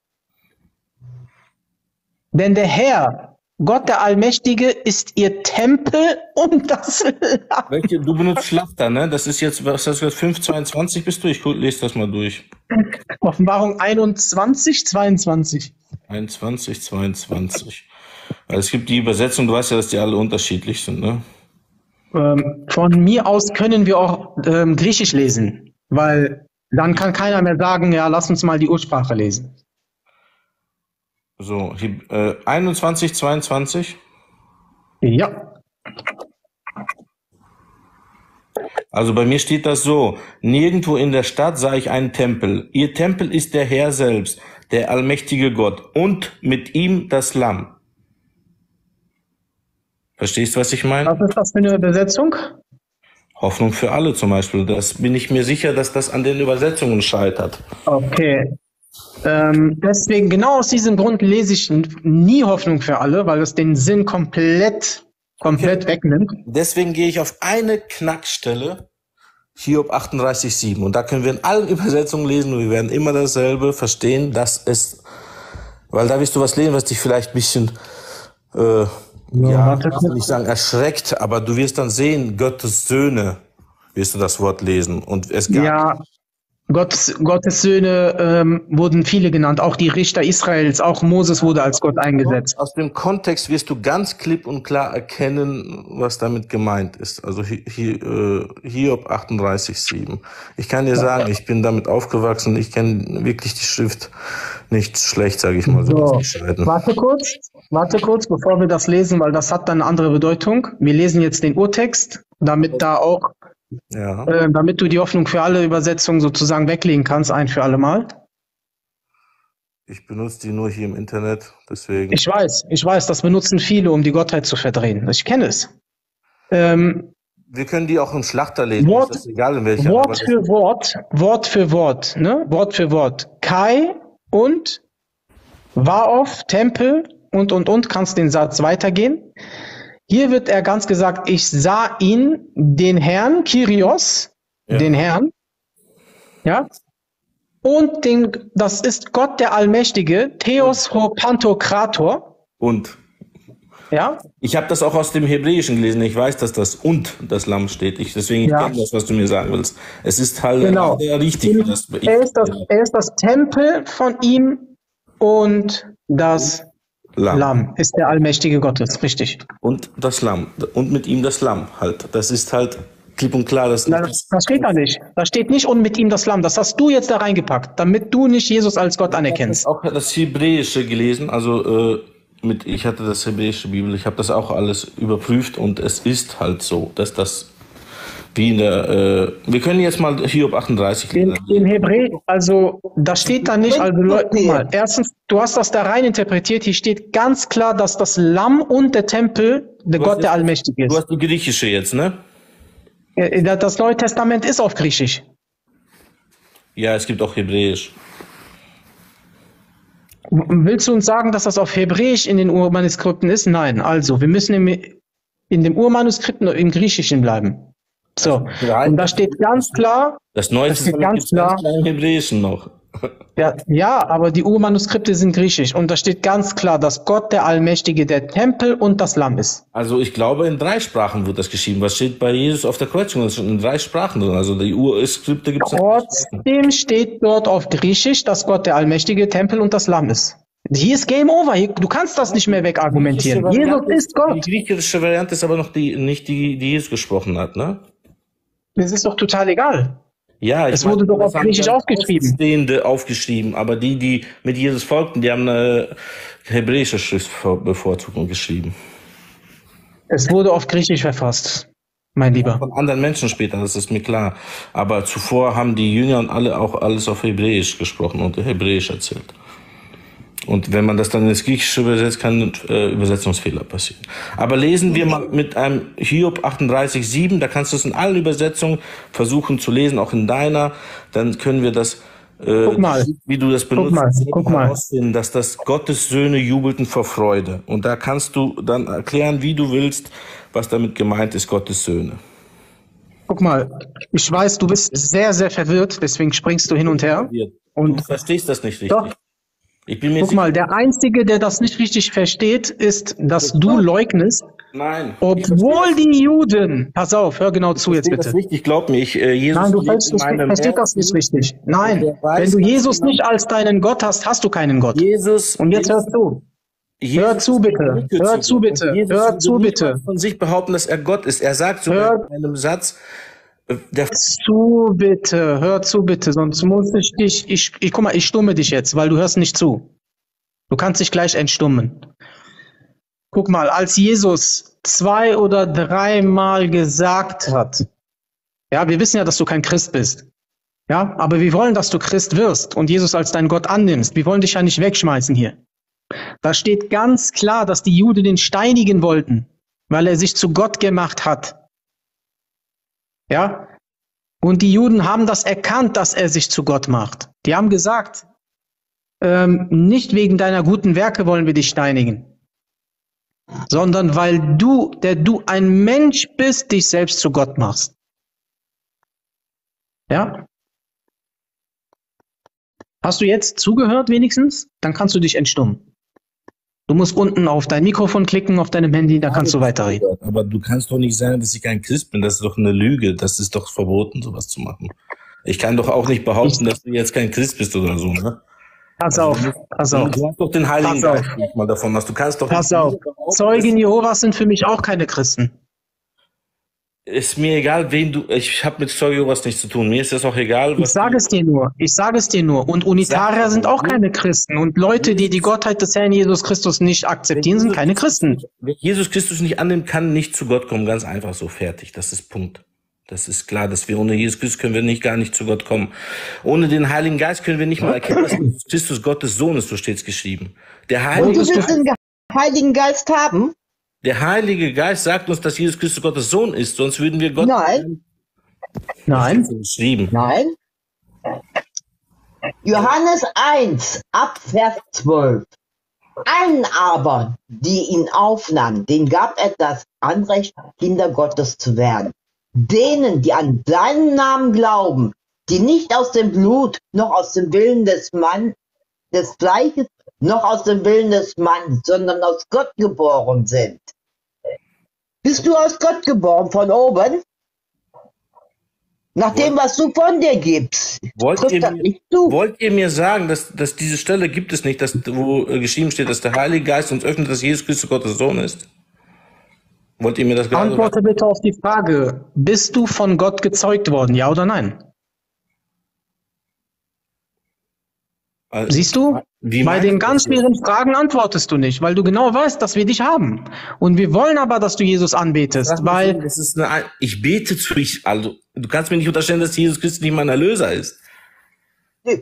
Denn der Herr, Gott der Allmächtige, ist ihr Tempel und das <laughs> Lamm. Welche, du benutzt Schlachter, ne? Das ist jetzt, was hast du gesagt, 522 bist du? Ich lese das mal durch. Offenbarung 21, 22. 21, 22. Weil es gibt die Übersetzung, du weißt ja, dass die alle unterschiedlich sind, ne? Ähm, von mir aus können wir auch ähm, Griechisch lesen, weil dann kann keiner mehr sagen, ja, lass uns mal die Ursprache lesen. So, äh, 21, 22. Ja. Also bei mir steht das so, nirgendwo in der Stadt sah ich einen Tempel. Ihr Tempel ist der Herr selbst, der allmächtige Gott und mit ihm das Lamm. Verstehst du, was ich meine? Was ist das für eine Übersetzung? Hoffnung für alle zum Beispiel. Das bin ich mir sicher, dass das an den Übersetzungen scheitert. Okay. Ähm, deswegen, genau aus diesem Grund lese ich nie Hoffnung für alle, weil es den Sinn komplett, komplett okay. wegnimmt. Deswegen gehe ich auf eine Knackstelle, Hiob 38,7. Und da können wir in allen <laughs> Übersetzungen lesen und wir werden immer dasselbe verstehen, dass es, weil da wirst du was lesen, was dich vielleicht ein bisschen, äh, ja, ja ich nicht sagen erschreckt, aber du wirst dann sehen, Gottes Söhne, wirst du das Wort lesen. Und es gab ja. Gottes, Gottes Söhne ähm, wurden viele genannt, auch die Richter Israels, auch Moses wurde als Gott eingesetzt. Aus dem Kontext wirst du ganz klipp und klar erkennen, was damit gemeint ist. Also hier, äh, Hiob 38,7. Ich kann dir sagen, ich bin damit aufgewachsen, ich kenne wirklich die Schrift nicht schlecht, sage ich mal so. Warte kurz, warte kurz, bevor wir das lesen, weil das hat dann eine andere Bedeutung. Wir lesen jetzt den Urtext, damit da auch ja. Äh, damit du die Hoffnung für alle Übersetzungen sozusagen weglegen kannst, ein für alle Mal. Ich benutze die nur hier im Internet, deswegen. Ich weiß, ich weiß, das benutzen viele, um die Gottheit zu verdrehen. Ich kenne es. Ähm, wir können die auch im Schlachter lesen, Wort, ist egal in welcher. Wort für Wort, Wort für Wort, ne? Wort für Wort. Kai und Waof, Tempel und und und, kannst den Satz weitergehen. Hier wird er ganz gesagt, ich sah ihn, den Herrn, Kyrios, ja. den Herrn, ja, und den, das ist Gott der Allmächtige, Theos ho Pantokrator. Und. Ja. Ich habe das auch aus dem Hebräischen gelesen. Ich weiß, dass das und das Lamm steht. Ich, deswegen ja. kenne das, was du mir sagen willst. Es ist halt genau. richtig. Das, ich, er, ist das, er ist das Tempel von ihm und das Lamm. Lamm ist der allmächtige Gottes, richtig. Und das Lamm. Und mit ihm das Lamm halt. Das ist halt klipp und klar. Das, Na, das, das steht da nicht. Da steht nicht und mit ihm das Lamm. Das hast du jetzt da reingepackt, damit du nicht Jesus als Gott anerkennst. Ich habe auch das Hebräische gelesen. Also äh, mit, ich hatte das Hebräische Bibel. Ich habe das auch alles überprüft und es ist halt so, dass das wie in der, äh, wir können jetzt mal Hiob 38 lesen. In, in Hebräisch, also da steht da nicht, also Leute, guck mal, erstens, du hast das da rein interpretiert, hier steht ganz klar, dass das Lamm und der Tempel der Gott der Allmächtige ist. Du hast die griechische jetzt, ne? Das Neue Testament ist auf Griechisch. Ja, es gibt auch Hebräisch. Willst du uns sagen, dass das auf Hebräisch in den Urmanuskripten ist? Nein. Also, wir müssen im, in dem Urmanuskript im Griechischen bleiben. So, und da steht ganz klar, das Neue ganz klar, ganz klar im Hebräischen noch. Ja, ja, aber die Urmanuskripte sind griechisch und da steht ganz klar, dass Gott der Allmächtige der Tempel und das Lamm ist. Also ich glaube, in drei Sprachen wird das geschrieben. Was steht bei Jesus auf der Kreuzigung? Das sind in drei Sprachen drin. Also die Urskripte gibt es. Trotzdem steht dort auf Griechisch, dass Gott der Allmächtige Tempel und das Lamm ist. Hier ist Game Over. Du kannst das nicht mehr wegargumentieren. Jesus ist Gott. Die griechische Variante ist aber noch die, nicht die, die Jesus gesprochen hat, ne? Das ist doch total egal. Ja, ich es wurde doch auf Griechisch aufgeschrieben. Stehende aufgeschrieben, aber die, die mit Jesus folgten, die haben eine hebräische Schriftbevorzugung geschrieben. Es wurde auf Griechisch verfasst, mein Lieber. Von anderen Menschen später, das ist mir klar. Aber zuvor haben die Jünger und alle auch alles auf Hebräisch gesprochen und Hebräisch erzählt. Und wenn man das dann ins Griechische übersetzt, kann äh, Übersetzungsfehler passieren. Aber lesen wir mal mit einem Hiob 38,7, da kannst du es in allen Übersetzungen versuchen zu lesen, auch in deiner, dann können wir das, äh, guck mal. wie du das benutzt, guck mal. herausfinden, dass das Gottes Söhne jubelten vor Freude. Und da kannst du dann erklären, wie du willst, was damit gemeint ist, Gottes Söhne. Guck mal, ich weiß, du bist sehr, sehr verwirrt, deswegen springst du hin und her. Und du verstehst das nicht richtig. Doch, ich bin mir Guck mal, der Einzige, der das nicht richtig versteht, ist, dass du leugnest. Nein. Obwohl die Juden, pass auf, hör genau zu jetzt bitte. Das richtig, glaub mir, ich, äh, Jesus Nein, du verstehst, verstehst das nicht richtig. Nein, wenn du Jesus nicht als deinen Gott hast, hast du keinen Gott. Jesus. Und jetzt hörst du. Jesus hör zu bitte, hör zu bitte, hör zu bitte. Von sich behaupten, dass er Gott ist. Er sagt sogar in einem Satz, der zu bitte, hör zu bitte, sonst muss ich dich, ich, ich, guck mal, ich stumme dich jetzt, weil du hörst nicht zu. Du kannst dich gleich entstummen. Guck mal, als Jesus zwei oder dreimal gesagt hat, ja, wir wissen ja, dass du kein Christ bist. Ja, aber wir wollen, dass du Christ wirst und Jesus als dein Gott annimmst. Wir wollen dich ja nicht wegschmeißen hier. Da steht ganz klar, dass die Juden den steinigen wollten, weil er sich zu Gott gemacht hat. Ja? Und die Juden haben das erkannt, dass er sich zu Gott macht. Die haben gesagt, ähm, nicht wegen deiner guten Werke wollen wir dich steinigen, sondern weil du, der du ein Mensch bist, dich selbst zu Gott machst. Ja? Hast du jetzt zugehört wenigstens? Dann kannst du dich entstummen. Du musst unten auf dein Mikrofon klicken, auf deinem Handy, da kannst du weiterreden. Aber du kannst doch nicht sagen, dass ich kein Christ bin. Das ist doch eine Lüge. Das ist doch verboten, sowas zu machen. Ich kann doch auch nicht behaupten, dass du jetzt kein Christ bist oder so, ne? Pass auf, pass auf. Du hast doch den Heiligen Pass. Geist mal davon was. Du kannst doch Pass auf. Zeugen Jehovas sind für mich auch keine Christen. Ist mir egal, wen du. Ich habe mit Zeuge Jehovas nichts zu tun. Mir ist das auch egal. Ich Was sage es dir nur. Ich sage es dir nur. Und Unitarier sind auch keine Christen. Und Leute, die die Gottheit des Herrn Jesus Christus nicht akzeptieren, sind keine Christen. Wer Jesus Christus nicht annimmt, kann nicht zu Gott kommen. Ganz einfach so fertig. Das ist Punkt. Das ist klar, dass wir ohne Jesus Christus können wir nicht gar nicht zu Gott kommen. Ohne den Heiligen Geist können wir nicht mal erkennen, dass Jesus Christus Gottes Sohn ist, so steht's geschrieben. Der Und Heilige, du willst den Heiligen Geist haben? Der Heilige Geist sagt uns, dass Jesus Christus Gottes Sohn ist, sonst würden wir Gott Nein, Nein. geschrieben. nein. Johannes 1, ab Vers 12. Einen aber, die ihn aufnahmen, den gab er das Anrecht, Kinder Gottes zu werden. Denen, die an seinen Namen glauben, die nicht aus dem Blut, noch aus dem Willen des Mann, des Fleisches, noch aus dem Willen des Mannes, sondern aus Gott geboren sind. Bist du aus Gott geboren, von oben? Nach dem, was du von dir gibst, Wollt ihr, das mir, nicht zu. wollt ihr mir sagen, dass, dass diese Stelle gibt es nicht, dass, wo äh, geschrieben steht, dass der Heilige Geist uns öffnet, dass Jesus Christus Gottes Sohn ist? Wollt ihr mir das gerade Antworte bitte auf die Frage. Bist du von Gott gezeugt worden? Ja oder nein? Also, Siehst du? Wie Bei den ganz das schweren Fragen antwortest du nicht, weil du genau weißt, dass wir dich haben. Und wir wollen aber, dass du Jesus anbetest, so, weil das ist eine, ich bete zu ich, also du kannst mir nicht unterstellen, dass Jesus Christus nicht mein Erlöser ist. <laughs>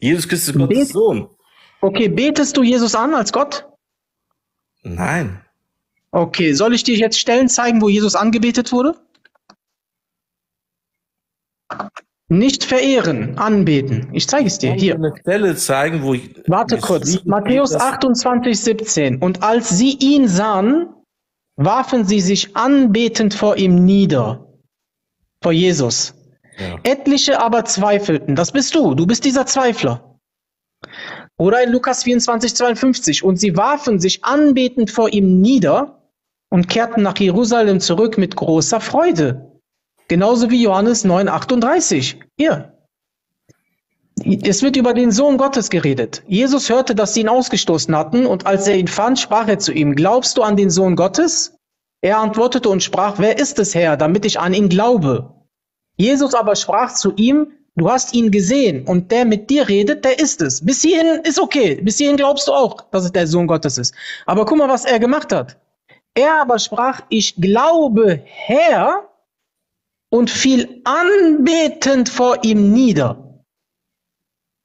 Jesus Christus ist Gottes Bet- Sohn. Okay, betest du Jesus an als Gott? Nein. Okay, soll ich dir jetzt Stellen zeigen, wo Jesus angebetet wurde? Nicht verehren, anbeten. Ich zeige es dir. Hier. eine Stelle zeigen, wo ich, Warte kurz. Matthäus dass- 28, 17. Und als sie ihn sahen, warfen sie sich anbetend vor ihm nieder. Vor Jesus. Ja. Etliche aber zweifelten. Das bist du. Du bist dieser Zweifler. Oder in Lukas 24, 52. Und sie warfen sich anbetend vor ihm nieder und kehrten nach Jerusalem zurück mit großer Freude. Genauso wie Johannes 9, 38. Hier. Es wird über den Sohn Gottes geredet. Jesus hörte, dass sie ihn ausgestoßen hatten, und als er ihn fand, sprach er zu ihm, Glaubst du an den Sohn Gottes? Er antwortete und sprach, Wer ist es, Herr, damit ich an ihn glaube? Jesus aber sprach zu ihm, Du hast ihn gesehen, und der mit dir redet, der ist es. Bis hierhin ist okay. Bis hierhin glaubst du auch, dass es der Sohn Gottes ist. Aber guck mal, was er gemacht hat. Er aber sprach, ich glaube, Herr, und fiel anbetend vor ihm nieder.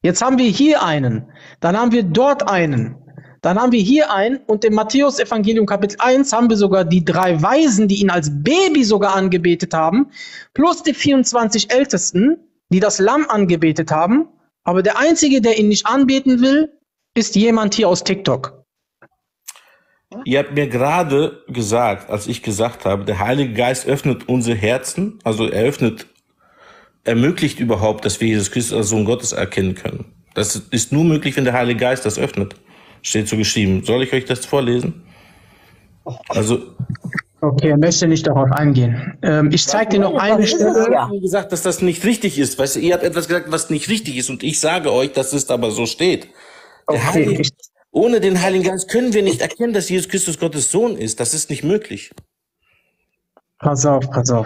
Jetzt haben wir hier einen, dann haben wir dort einen, dann haben wir hier einen und im Matthäus Evangelium Kapitel 1 haben wir sogar die drei Weisen, die ihn als Baby sogar angebetet haben, plus die 24 Ältesten, die das Lamm angebetet haben. Aber der Einzige, der ihn nicht anbeten will, ist jemand hier aus TikTok. Ihr habt mir gerade gesagt, als ich gesagt habe, der Heilige Geist öffnet unsere Herzen, also er öffnet, ermöglicht überhaupt, dass wir Jesus Christus als Sohn Gottes erkennen können. Das ist nur möglich, wenn der Heilige Geist das öffnet. Steht so geschrieben. Soll ich euch das vorlesen? Also, Okay, er möchte nicht darauf eingehen. Ähm, ich zeige dir noch eine Stelle. Ich habe gesagt, dass das nicht richtig ist. Weißt du, ihr habt etwas gesagt, was nicht richtig ist. Und ich sage euch, dass es aber so steht. Der Okay, Heilige, ich, ohne den Heiligen Geist können wir nicht erkennen, dass Jesus Christus Gottes Sohn ist. Das ist nicht möglich. pass auf, pass auf.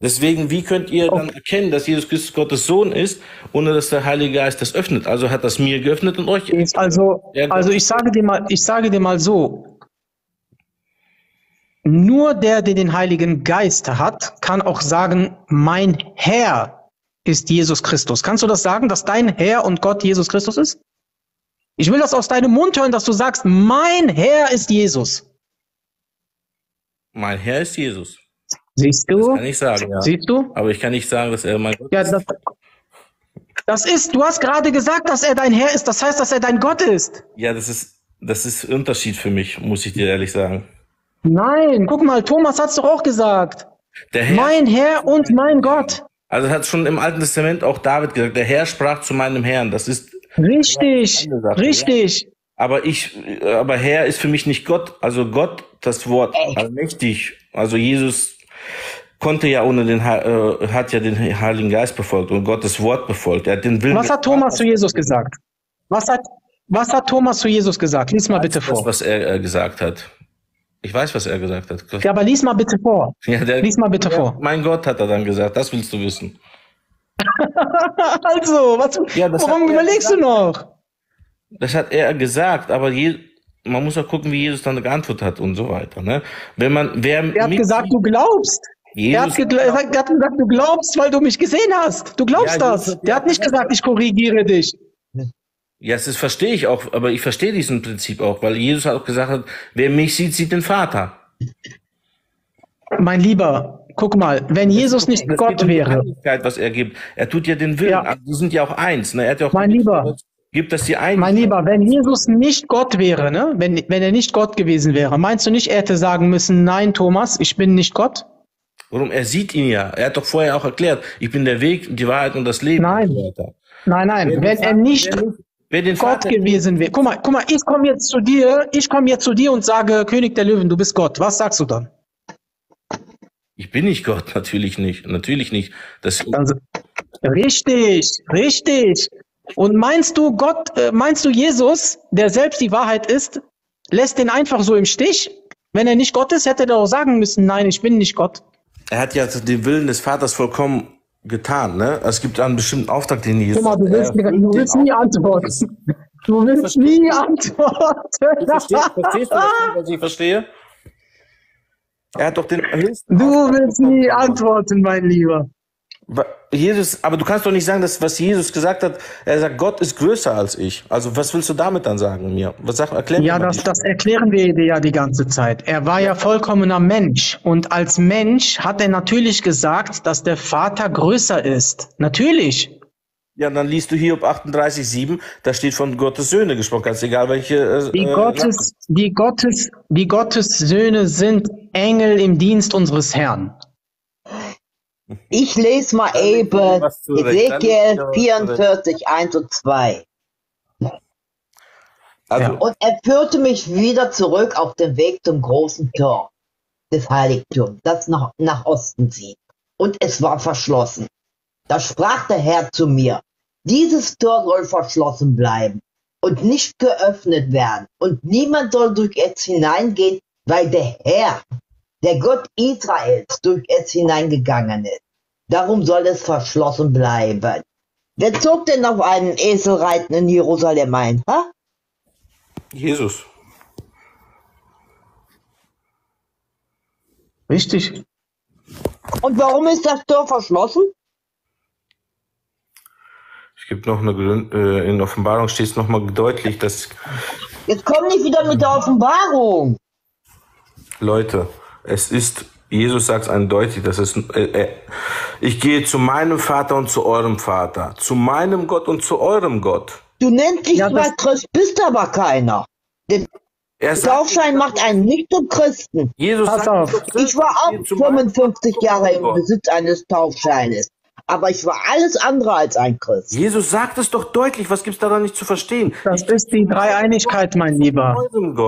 Deswegen, wie könnt ihr dann erkennen, dass Jesus Christus Gottes Sohn ist, ohne dass der Heilige Geist das öffnet? Also hat das mir geöffnet und euch. Also, Ja, also ich sage dir mal, ich sage dir mal so. Nur der, der den Heiligen Geist hat, kann auch sagen, mein Herr ist Jesus Christus. Kannst du das sagen, dass dein Herr und Gott Jesus Christus ist? Ich will das aus deinem Mund hören, dass du sagst, mein Herr ist Jesus. Mein Herr ist Jesus. Siehst Das du? kann ich sagen, ja. Siehst du? Aber ich kann nicht sagen, dass er mein Gott Ja, ist. das, das ist, du hast gerade gesagt, dass er dein Herr ist. Das heißt, dass er dein Gott ist. Ja, das ist, das ist Unterschied für mich, muss ich dir ehrlich sagen. Nein, guck mal, Thomas hat's doch auch gesagt. Herr, Mein Herr und mein Gott. also hat schon im Alten Testament auch David gesagt, der Herr sprach zu meinem Herrn. Das ist, Richtig, richtig. aber ich, aber Herr ist für mich nicht Gott. Also Gott, das Wort, Echt? allmächtig. Also Jesus konnte ja ohne den, äh, hat ja den Heiligen Geist befolgt und Gottes Wort befolgt. Er hat den Willen Was hat Thomas zu Jesus gesagt? Was hat, was hat Thomas zu Jesus gesagt? Lies mal bitte das, vor. was er äh, gesagt hat. Ich weiß, was er gesagt hat. Ja, aber lies mal bitte vor. Ja, der, Lies mal bitte vor. Mein Gott, hat er dann gesagt. Das willst du wissen. <laughs> Also, was, Ja, warum hat er überlegst du noch? Das hat er gesagt, aber je, man muss auch gucken, wie Jesus dann geantwortet hat und so weiter. Ne? Wenn man, wer Er hat gesagt, du glaubst. Er hat, Jesus, er hat er hat gesagt, du glaubst, weil du mich gesehen hast. Du glaubst Ja, das. Der hat nicht gesagt, ich korrigiere dich. ja, das verstehe ich auch, aber ich verstehe diesen Prinzip auch, weil Jesus auch gesagt hat, wer mich sieht, sieht den Vater. Mein Lieber, guck mal, wenn Jesus nicht Das Gott um wäre, was er gibt. Er tut ja den Willen. Ja. aber Die sind ja auch eins. Ne? Er hat ja auch Mein Lieber. gibt das die ein. mein Lieber, wenn Jesus nicht Gott wäre, ne? wenn, wenn er nicht Gott gewesen wäre, meinst du nicht, er hätte sagen müssen, nein, Thomas, ich bin nicht Gott? Warum? Er sieht ihn ja. Er hat doch vorher auch erklärt, ich bin der Weg, die Wahrheit und das Leben. Nein. Nein, nein, Wer wenn er nicht wer Gott Vater gewesen wäre. Guck mal, guck mal, ich komme jetzt zu dir, ich komme jetzt zu dir und sage, König der Löwen, du bist Gott. Was sagst du dann? Ich bin nicht Gott, <laughs> natürlich nicht. Natürlich nicht. Das, Also, richtig, richtig. Und meinst du Gott, äh, meinst du Jesus, der selbst die Wahrheit ist, lässt den einfach so im Stich? Wenn er nicht Gott ist, hätte er doch sagen müssen, nein, ich bin nicht Gott. er hat ja den Willen des Vaters vollkommen getan. Ne? Es gibt einen bestimmten Auftrag, den Jesus Guck mal, du willst, er du willst nie antworten. Du willst nie antworten. Verstehst, verstehst du, das, was ich verstehe? Er hat doch den höchsten Du willst nie antworten, mein Lieber. Jesus, aber du kannst doch nicht sagen, dass was Jesus gesagt hat, er sagt, Gott ist größer als ich. Also was willst du damit dann sagen mir? Was sag, erklär Ja, das, das erklären wir dir ja die ganze Zeit. Er war ja vollkommener Mensch. Und als Mensch hat er natürlich gesagt, dass der Vater größer ist. Natürlich. Ja, dann liest du Hiob 38,7, da steht von Gottes Söhne gesprochen, ganz egal welche. Äh, Die äh, Gottes, die Gottes, die Gottes Söhne sind Engel im Dienst unseres Herrn. Ich lese mal eben Ezekiel dir was 44, 1 und 2. Also. Und er führte mich wieder zurück auf den Weg zum großen Tor des Heiligtums, das nach, nach Osten sieht. Und es war verschlossen. Da sprach der Herr zu mir, dieses Tor soll verschlossen bleiben und nicht geöffnet werden. Und niemand soll durch es hineingehen, weil der Herr, der Gott Israels, durch es hineingegangen ist. Darum soll es verschlossen bleiben. Wer zog denn auf einen Esel reiten in Jerusalem ein? Ha? Jesus. Richtig? Und warum ist das Tor verschlossen? Es gibt noch eine, Grün- äh, in Offenbarung steht es nochmal deutlich, dass Jetzt komm nicht wieder mit der Offenbarung. Leute, es ist, Jesus sagt es eindeutig, das ist, äh, äh, ich gehe zu meinem Vater und zu eurem Vater, zu meinem Gott und zu eurem Gott. Du nennst dich Ja, zwar Christ, bist aber keiner. Der Er sagt, Taufschein macht einen nicht zum Christen. Jesus Pass sagt, auf. Ich war auch gehe zu meinem 55 Gott und Jahre im. Besitz eines Taufscheines. Aber ich war alles andere als ein Christ. Jesus sagt es doch deutlich, was gibt's daran nicht zu verstehen? Das ist die Dreieinigkeit, mein Lieber.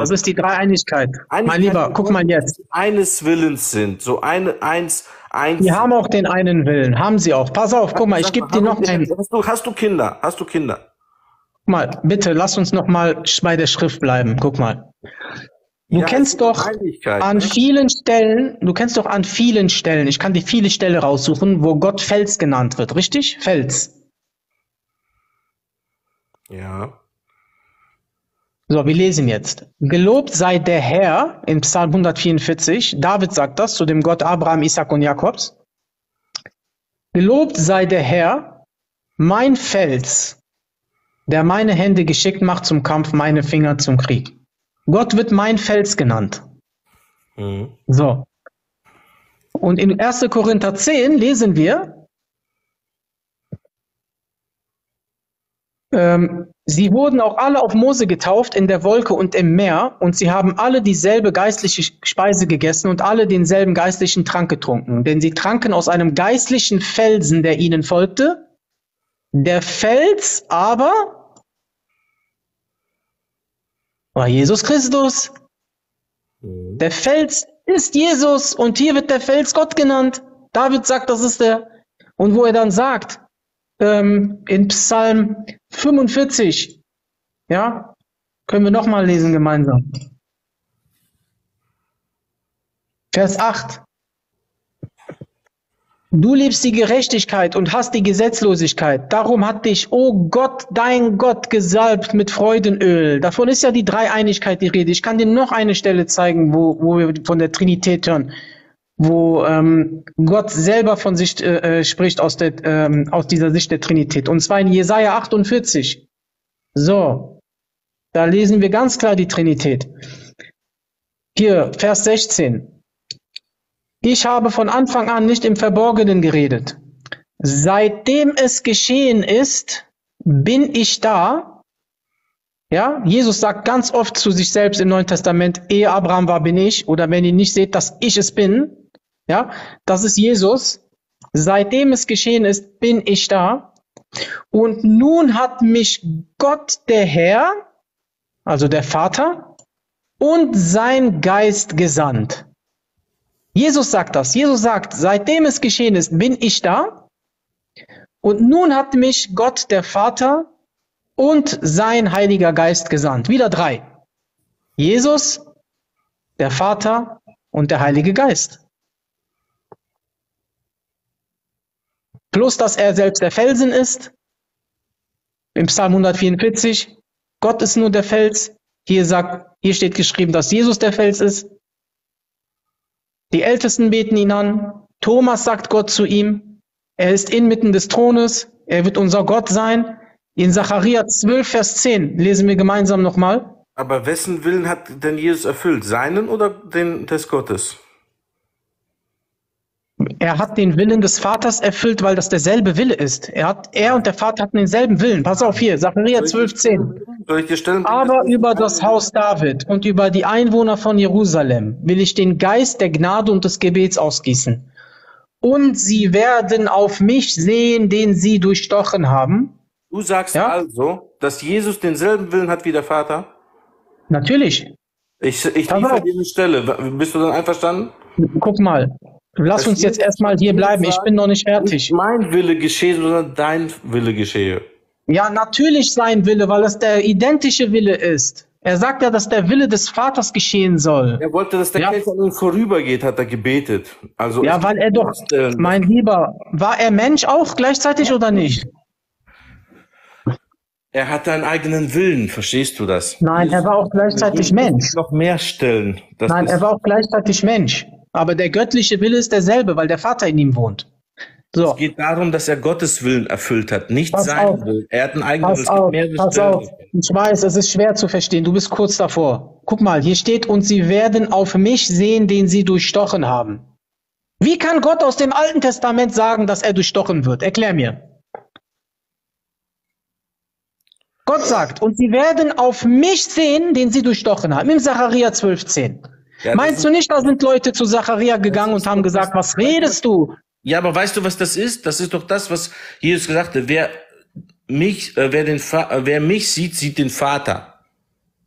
Das ist die Dreieinigkeit. Mein Einigkeit Lieber, und guck mal jetzt. die Eines Willens sind, so eine, eins, eins. Die haben auch den einen Willen. Haben sie auch. Pass auf, guck mal, ich gebe dir noch einen. Hast du, hast du Kinder? Hast du Kinder? Guck mal, bitte, lass uns noch mal bei der Schrift bleiben. Guck mal. Du Ja, kennst doch an ne? vielen Stellen, du kennst doch an vielen Stellen, ich kann dir viele Stellen raussuchen, wo Gott Fels genannt wird, richtig? Fels. Ja. So, wir lesen jetzt. Gelobt sei der Herr in Psalm 144. David sagt das zu dem Gott Abraham, Isaac und Jakobs. Gelobt sei der Herr, mein Fels, der meine Hände geschickt macht zum Kampf, meine Finger zum Krieg. Gott wird mein Fels genannt. Mhm. So. Und in 1. Korinther 10 lesen wir, ähm, sie wurden auch alle auf Mose getauft in der Wolke und im Meer und sie haben alle dieselbe geistliche Speise gegessen und alle denselben geistlichen Trank getrunken. Denn sie tranken aus einem geistlichen Felsen, der ihnen folgte. Der Fels aber war Jesus Christus. Der Fels ist Jesus und hier wird der Fels Gott genannt. David sagt, das ist der. Und wo er dann sagt, ähm, in Psalm 45, ja, können wir nochmal lesen gemeinsam. Vers 8. Du liebst die Gerechtigkeit und hast die Gesetzlosigkeit. Darum hat dich, o oh Gott, dein Gott, gesalbt mit Freudenöl. Davon ist ja die Dreieinigkeit die Rede. Ich kann dir noch eine Stelle zeigen, wo, wo wir von der Trinität hören, wo ähm, Gott selber von sich äh, äh spricht aus, der, ähm, aus dieser Sicht der Trinität. Und zwar in Jesaja 48. So, da lesen wir ganz klar die Trinität. Hier, Vers 16. Ich habe von Anfang an nicht im Verborgenen geredet. Seitdem es geschehen ist, bin ich da. Ja, Jesus sagt ganz oft zu sich selbst im Neuen Testament, ehe Abraham war, bin ich. Oder wenn ihr nicht seht, dass ich es bin. Ja, das ist Jesus. Seitdem es geschehen ist, bin ich da. Und nun hat mich Gott, der Herr, also der Vater, und sein Geist gesandt. Jesus sagt das. Jesus sagt, seitdem es geschehen ist, bin ich da. Und nun hat mich Gott, der Vater und sein Heiliger Geist gesandt. Wieder drei. Jesus, der Vater und der Heilige Geist. Plus, dass er selbst der Felsen ist. Im Psalm 144. Gott ist nur der Fels. Hier sagt, hier steht geschrieben, dass Jesus der Fels ist. Die Ältesten beten ihn an. Thomas sagt Gott zu ihm. Er ist inmitten des Thrones. Er wird unser Gott sein. In Zachariah 12, Vers 10 lesen wir gemeinsam nochmal. Aber wessen Willen hat denn Jesus erfüllt? Seinen oder den des Gottes? Er hat den Willen des Vaters erfüllt, weil das derselbe Wille ist. Er, hat, er und der Vater hatten denselben Willen. Pass auf hier, Zachariah 12,10. Aber über das Haus David und über die Einwohner von Jerusalem will ich den Geist der Gnade und des Gebets ausgießen. Und sie werden auf mich sehen, den sie durchstochen haben. Du sagst ja? also, dass Jesus denselben Willen hat wie der Vater? Natürlich. Ich, ich liefere diese Stelle. Bist du dann einverstanden? Guck mal, Lass uns jetzt erstmal hier bleiben. Ich bin noch nicht fertig. Nicht mein Wille geschehe, sondern dein Wille geschehe. Ja, natürlich sein Wille, weil es der identische Wille ist. Er sagt ja, dass der Wille des Vaters geschehen soll. Er wollte, dass der ja. Kelch an ihm vorübergeht, hat er gebetet. Also ja, weil er doch, mein Lieber, war er Mensch auch gleichzeitig oder nicht? Er hatte einen eigenen Willen, verstehst du das? Nein, er war auch gleichzeitig Mensch. Noch mehr Stellen. Nein, er war auch gleichzeitig Mensch. Aber der göttliche Wille ist derselbe, weil der Vater in ihm wohnt. So. Es geht darum, dass er Gottes Willen erfüllt hat, nicht Pass seinen Willen. Er hat einen eigenen Pass auf, Pass auf. Ich weiß, es ist schwer zu verstehen. Du bist kurz davor. Guck mal, hier steht, und sie werden auf mich sehen, den sie durchstochen haben. Wie kann Gott aus dem Alten Testament sagen, dass er durchstochen wird? Erklär mir. Gott sagt, und sie werden auf mich sehen, den sie durchstochen haben. Im Sacharia 12,10. Ja, Meinst du nicht, da sind Leute zu Zacharia gegangen und haben gesagt, was redest du? Ja, aber weißt du, was das ist? Das ist doch das, was Jesus gesagt hat. Wer mich, äh, wer, den äh, wer mich sieht, sieht den Vater.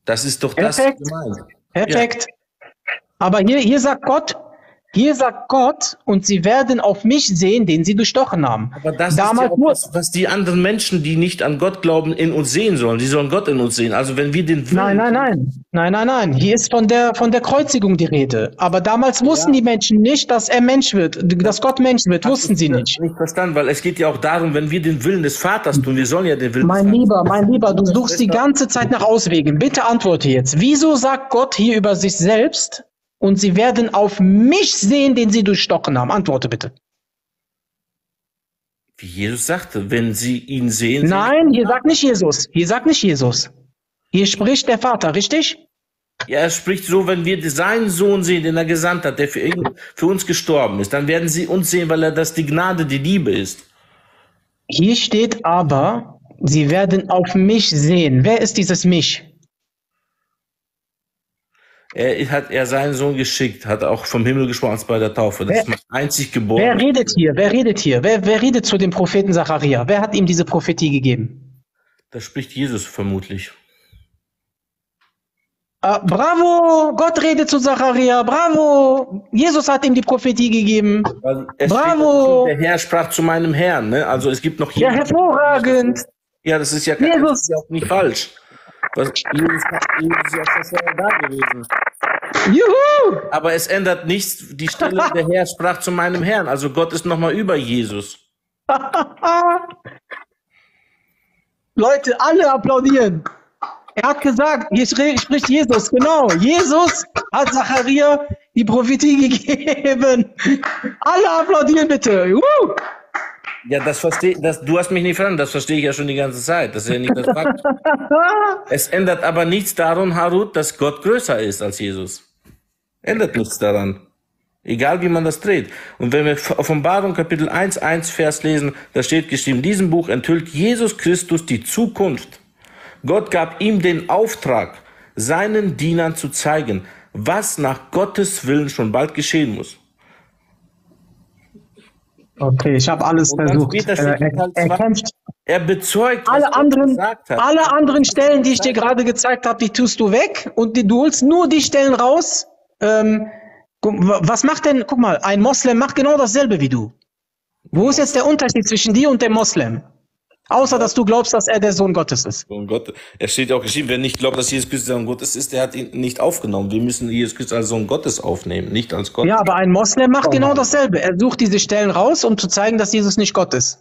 Das ist doch Perfekt. das gemeint. Perfekt. Ja. Aber hier, hier sagt Gott, hier sagt Gott, und sie werden auf mich sehen, den sie bestochen haben. Aber das Damals ist ja das, was die anderen Menschen, die nicht an Gott glauben, in uns sehen sollen. Die sollen Gott in uns sehen. Also wenn wir den Willen Nein, nein, nein. Nein, nein, nein. Hier ist von der, von der Kreuzigung die Rede. Aber damals wussten ja. die Menschen nicht, dass er Mensch wird, dass Gott Mensch wird. Hast wussten sie nicht. Nicht verstanden, weil es geht ja auch darum, wenn wir den Willen des Vaters tun, wir sollen ja den Willen Mein Lieber, mein Lieber, du suchst die ganze Zeit nach Auswegen. Bitte antworte jetzt. Wieso sagt Gott hier über sich selbst, und sie werden auf mich sehen, den sie durchstochen haben. Antworte bitte. Wie Jesus sagte, wenn sie ihn sehen. Nein, hier sagt nicht Jesus. Hier sagt nicht Jesus. Hier spricht der Vater, richtig? Ja, er spricht so, wenn wir seinen Sohn sehen, den er gesandt hat, der für, ihn, für uns gestorben ist, dann werden sie uns sehen, weil er das die Gnade, die Liebe ist. Hier steht aber, sie werden auf mich sehen. Wer ist dieses mich? Er hat er seinen Sohn geschickt, hat auch vom Himmel gesprochen als bei der Taufe. Das Wer- ist mein einzig Wer geboren. redet hier? Wer redet hier? Wer, wer redet zu dem Propheten Zacharia? Wer hat ihm diese Prophetie gegeben? Da spricht Jesus vermutlich. Ah, bravo! Gott redet zu Zacharia. Bravo! Jesus hat ihm die Prophetie gegeben. Es Bravo! Steht, der Herr sprach zu meinem Herrn. Ne? Also es gibt noch Ja, jemanden- hervorragend. Ja, das ist ja, kein, Jesus. das ist ja auch nicht falsch. Was, Jesus, Jesus ist ja vorher da gewesen. Juhu! Aber es ändert nichts. Die Stelle, der Herr sprach zu meinem Herrn. Also Gott ist nochmal über Jesus. <laughs> Leute, alle applaudieren. Er hat gesagt, hier spr- spricht Jesus, genau. Jesus hat Zacharia die Prophetie <laughs> gegeben. Alle applaudieren bitte. Juhu! Ja, das verstehe das, du hast mich nicht verstanden, das verstehe ich ja schon die ganze Zeit. Das ist ja nicht das Fakt. <laughs> es ändert aber nichts daran, Harut, dass Gott größer ist als Jesus. Ändert nichts daran. Egal wie man das dreht. Und wenn wir Offenbarung Kapitel 1, 1 Vers lesen, da steht geschrieben, in diesem Buch enthüllt Jesus Christus die Zukunft. Gott gab ihm den Auftrag, seinen Dienern zu zeigen, was nach Gottes Willen schon bald geschehen muss. Okay, ich habe alles versucht. Äh, er, Teil er zwei- kämpft. Er bezeugt, Alle anderen, gesagt hat. alle anderen Stellen, die ich dir gerade gezeigt habe, die tust du weg und die, du holst nur die Stellen raus. Ähm, was macht denn, guck mal, ein Moslem macht genau dasselbe wie du. Wo ist jetzt der Unterschied zwischen dir und dem Moslem? Außer, dass du glaubst, dass er der Sohn Gottes ist. Sohn Gott. Er steht ja auch geschrieben, wer nicht glaubt, dass Jesus Christus der Sohn Gottes ist, der hat ihn nicht aufgenommen. Wir müssen Jesus Christus als Sohn Gottes aufnehmen, nicht als Gott. Ja, aber ein Moslem macht genau dasselbe. Er sucht diese Stellen raus, um zu zeigen, dass Jesus nicht Gott ist.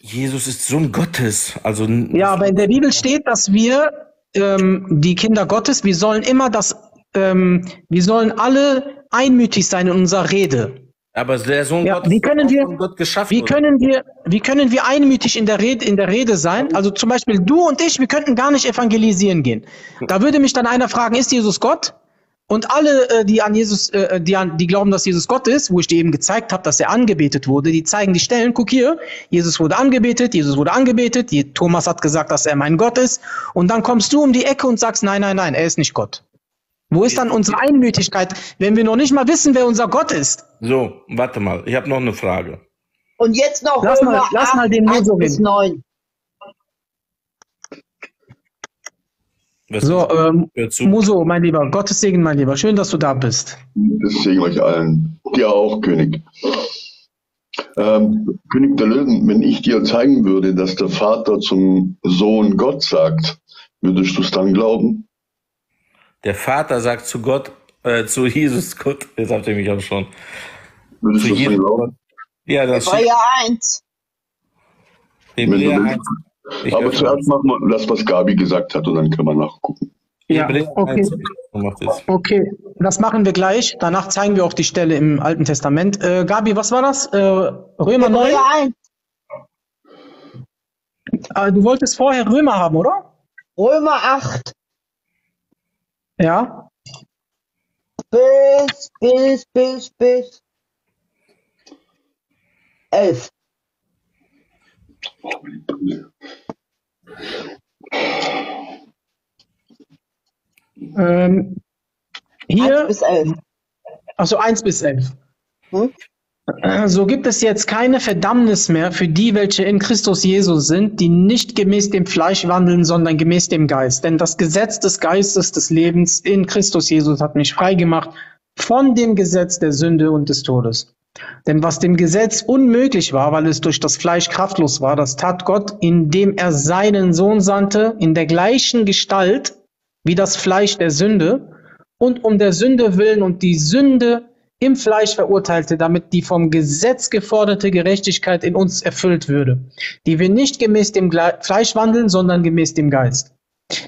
Jesus ist Sohn Gottes. Also Ja, aber in der Bibel steht, dass wir, ähm, die Kinder Gottes, wir sollen immer das, ähm, wir sollen alle einmütig sein in unserer Rede. Aber der Sohn Ja, Gottes wie können wir- Gott geschaffen. Wie oder? können wir, wie können wir einmütig in der Rede, in der Rede sein? Also zum Beispiel du und ich, wir könnten gar nicht evangelisieren gehen. Da würde mich dann einer fragen, ist Jesus Gott? Und alle, äh, die an Jesus, äh, die, an, die glauben, dass Jesus Gott ist, wo ich dir eben gezeigt habe, dass er angebetet wurde, die zeigen die Stellen, guck hier, Jesus wurde angebetet, Jesus wurde angebetet, Thomas hat gesagt, dass er mein Gott ist, und dann kommst du um die Ecke und sagst, nein, nein, nein, er ist nicht Gott. Wo ist dann unsere Einmütigkeit, wenn wir noch nicht mal wissen, wer unser Gott ist? So, warte mal, ich habe noch eine Frage. Und jetzt noch Lass mal- Römer lass 8, mal den 1 Moso bis reden. 9. Was So, ähm. Muso, mein Lieber, Gottes Segen, mein Lieber, schön, dass du da bist. Das segne euch allen. Dir auch, König. Ähm, König der Löwen, wenn ich dir zeigen würde, dass der Vater zum Sohn Gott sagt, würdest du es dann glauben? Der Vater sagt zu Gott, äh, zu Jesus <laughs> Gott, jetzt habt ihr mich auch schon. Würdest Zu Jesus glauben? Ja, das Hebräer 1. Wenn Hebräer du 1. Ich Aber zuerst machen wir das, was Gabi gesagt hat, und dann können wir nachgucken. Ja, okay. 1 gemacht ist. Okay, das machen wir gleich. Danach zeigen wir auch die Stelle im Alten Testament. Äh, Gabi, was war das? Äh, Römer 9? Hebräer 1. Äh, du wolltest vorher Römer haben, oder? Römer 8. Ja. Bis, bis, bis, bis. 11. Ähm, 1 hier, bis 11. also 1 bis 11. Hm? Äh, So gibt es jetzt keine Verdammnis mehr für die, welche in Christus Jesus sind, die nicht gemäß dem Fleisch wandeln, sondern gemäß dem Geist. Denn das Gesetz des Geistes des Lebens in Christus Jesus hat mich freigemacht von dem Gesetz der Sünde und des Todes. Denn was dem Gesetz unmöglich war, weil es durch das Fleisch kraftlos war, das tat Gott, indem er seinen Sohn sandte, in der gleichen Gestalt wie das Fleisch der Sünde, und um der Sünde willen und die Sünde im Fleisch verurteilte, damit die vom Gesetz geforderte Gerechtigkeit in uns erfüllt würde, die wir nicht gemäß dem Fleisch wandeln, sondern gemäß dem Geist.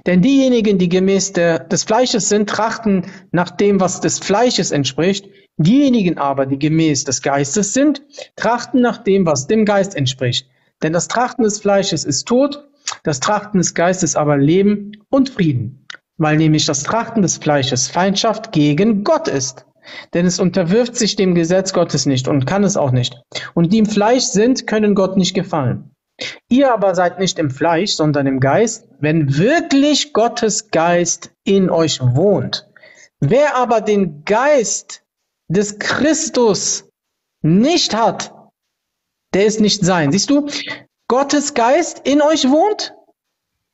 Denn diejenigen, die gemäß der, des Fleisches sind, trachten nach dem, was des Fleisches entspricht. Diejenigen aber, die gemäß des Geistes sind, trachten nach dem, was dem Geist entspricht. Denn das Trachten des Fleisches ist Tod, das Trachten des Geistes aber Leben und Frieden. weil nämlich das Trachten des Fleisches Feindschaft gegen Gott ist. Denn es unterwirft sich dem Gesetz Gottes nicht und kann es auch nicht. Und die im Fleisch sind, können Gott nicht gefallen. Ihr aber seid nicht im Fleisch, sondern im Geist, wenn wirklich Gottes Geist in euch wohnt. Wer aber den Geist des Christus nicht hat, der ist nicht sein. Siehst du, Gottes Geist in euch wohnt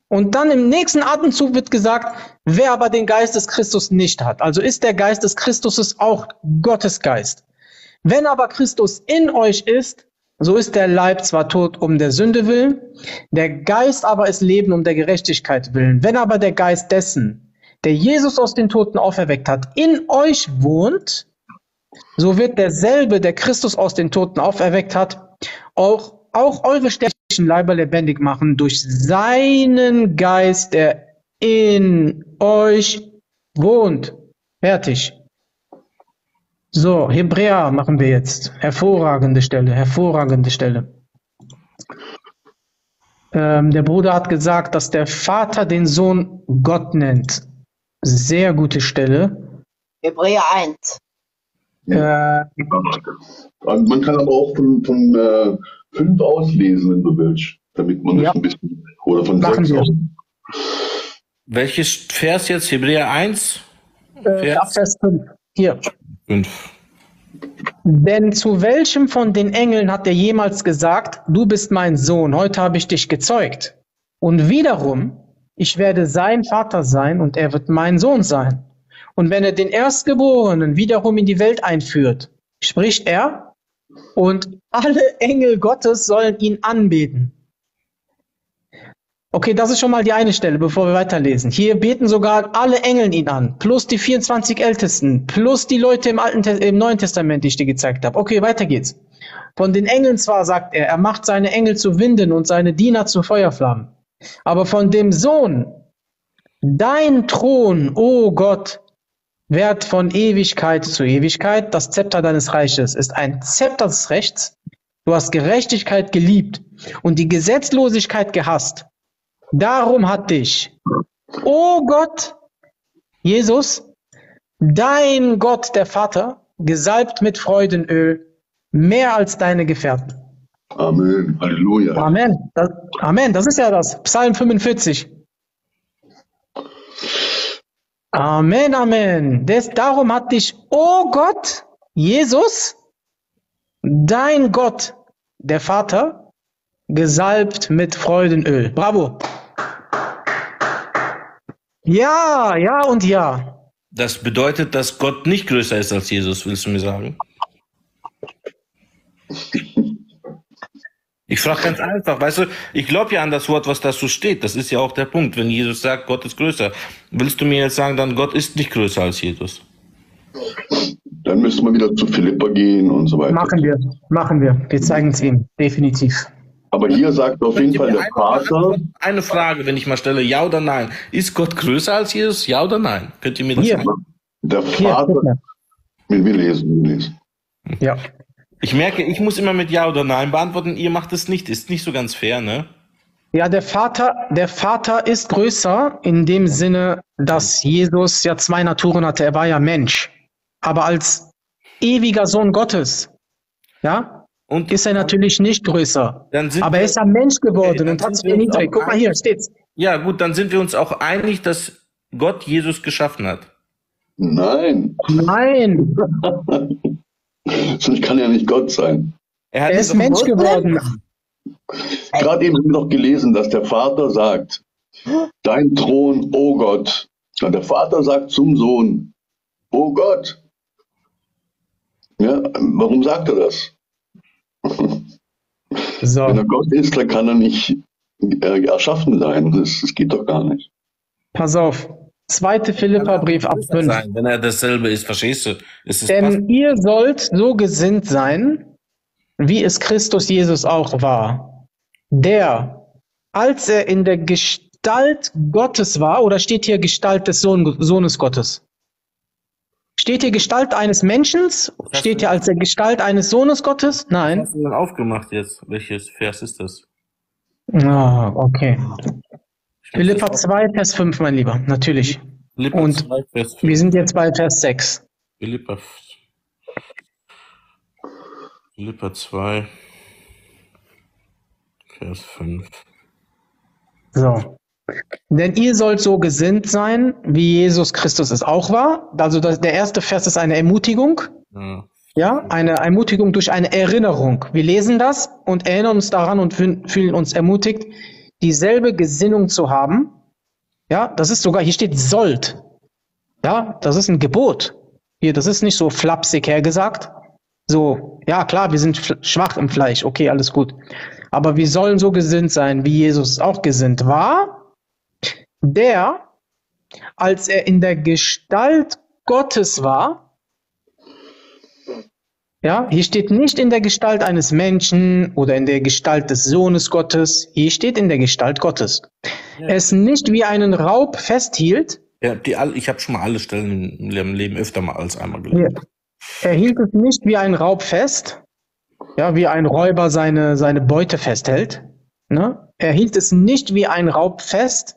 und dann im nächsten Atemzug wird gesagt, wer aber den Geist des Christus nicht hat. Also ist der Geist des Christus auch Gottes Geist. Wenn aber Christus in euch ist, so ist der Leib zwar tot um der Sünde willen, der Geist aber ist Leben um der Gerechtigkeit willen. Wenn aber der Geist dessen, der Jesus aus den Toten auferweckt hat, in euch wohnt, so wird derselbe, der Christus aus den Toten auferweckt hat, auch, auch eure sterblichen Leiber lebendig machen durch seinen Geist, der in euch wohnt. Fertig. So, Hebräer machen wir jetzt. Hervorragende Stelle, hervorragende Stelle. Ähm, der Bruder hat gesagt, dass der Vater den Sohn Gott nennt. Sehr gute Stelle. Hebräer 1. Äh, man kann aber auch von, von äh, fünf auslesen, wenn du willst, damit man Ja. das ein bisschen, oder von Machen sechs aus. Welches Vers jetzt? Hebräer 1? äh, ab Vers 5. Hier. 5. Denn zu welchem von den Engeln hat er jemals gesagt, du bist mein Sohn, heute habe ich dich gezeugt? Und wiederum, ich werde sein Vater sein und er wird mein Sohn sein. Und wenn er den Erstgeborenen wiederum in die Welt einführt, spricht er, und alle Engel Gottes sollen ihn anbeten. Okay, das ist schon mal die eine Stelle, bevor wir weiterlesen. Hier beten sogar alle Engel ihn an, plus die 24 Ältesten, plus die Leute im, Alten, im Neuen Testament, die ich dir gezeigt habe. Okay, weiter geht's. Von den Engeln zwar sagt er, er macht seine Engel zu Winden und seine Diener zu Feuerflammen. Aber von dem Sohn, dein Thron, o Gott, währt von Ewigkeit zu Ewigkeit. Das Zepter deines Reiches ist ein Zepter des Rechts. Du hast Gerechtigkeit geliebt und die Gesetzlosigkeit gehasst. Darum hat dich, o Gott, Jesus, dein Gott, der Vater, gesalbt mit Freudenöl, mehr als deine Gefährten. Amen. Halleluja. Amen. Das, Amen. Das ist ja das. Psalm 45. Amen, Amen. Des, darum hat dich, o Gott, Jesus, dein Gott, der Vater, gesalbt mit Freudenöl. Bravo. Ja, ja und ja. Das bedeutet, dass Gott nicht größer ist als Jesus, willst du mir sagen? <laughs> Ich frage ganz einfach, weißt du, ich glaube ja an das Wort, was da so steht. Das ist ja auch der Punkt. Wenn Jesus sagt, Gott ist größer, willst du mir jetzt sagen, dann Gott ist nicht größer als Jesus? Dann müsste man wieder zu Philippa gehen und so weiter. Machen wir, machen wir. Wir zeigen es ihm. Definitiv. Aber hier sagt auf jeden Fall der mal Vater? Eine Frage, wenn ich mal stelle, ja oder nein. Ist Gott größer als Jesus? Ja oder nein? Könnt ihr mir das Hier. sagen? der Hier, Vater, wir, wir lesen, wir lesen. Ja. Ich merke, ich muss immer mit Ja oder Nein beantworten. Ihr macht es nicht. Ist nicht so ganz fair, ne? Ja, der Vater, der Vater ist größer in dem Sinne, dass Jesus ja zwei Naturen hatte. Er war ja Mensch. Aber als ewiger Sohn Gottes, ja, Und ist er natürlich nicht größer. Dann sind Aber er ist ja Mensch geworden Okay, und hat sich erniedrigt. Guck mal hier, steht's. Ja, gut, dann sind wir uns auch einig, dass Gott Jesus geschaffen hat. Nein, Nein, <laughs> <laughs> sonst kann er nicht Gott sein. Er, hat er ist Mensch geworden. Gerade eben haben wir doch gelesen, dass der Vater sagt, dein Thron, o Gott. Und der Vater sagt zum Sohn, o Gott. Ja, warum sagt er das? <laughs> So, Wenn er Gott ist, dann kann er nicht äh, erschaffen sein. Das, das geht doch gar nicht. pass auf. Zweite Philippa-Brief ab 5. sein, wenn er dasselbe ist, verstehst du? Ist Denn ihr sollt so gesinnt sein, wie es Christus Jesus auch war, der, als er in der Gestalt Gottes war, oder steht hier Gestalt des Sohn, Sohnes Gottes? Steht hier Gestalt eines Menschen? Steht hier als der Gestalt eines Sohnes Gottes? Nein. hast du aufgemacht jetzt? Welches Vers ist das? Ah, okay. Philippa 2, Vers 5, mein Lieber, natürlich. Philippa Und 2, Vers 5. Wir sind jetzt bei Vers 6. Philippa, Philippa 2, Vers 5. So. Denn ihr sollt so gesinnt sein, wie Jesus Christus es auch war. Also das, der erste Vers ist eine Ermutigung. Ja. Ja, eine Ermutigung durch eine Erinnerung. Wir lesen das und erinnern uns daran und fühlen fühlen uns ermutigt, dieselbe Gesinnung zu haben. Ja, das ist sogar, hier steht sollt. Ja, das ist ein Gebot. Hier, das ist nicht so flapsig hergesagt. So, ja klar, wir sind schwach im Fleisch. Okay, alles gut. Aber wir sollen so gesinnt sein, wie Jesus auch gesinnt war, der, als er in der Gestalt Gottes war, ja, hier steht nicht in der Gestalt eines Menschen oder in der Gestalt des Sohnes Gottes. Hier steht in der Gestalt Gottes. Es nicht wie einen Raub festhielt. Ja, die, ich habe schon mal alle Stellen im Leben öfter mal als einmal gelesen. Hier. Er hielt es nicht wie ein Raub fest. Ja, wie ein Räuber seine, seine Beute festhält. Ne? Er hielt es nicht wie ein Raub fest,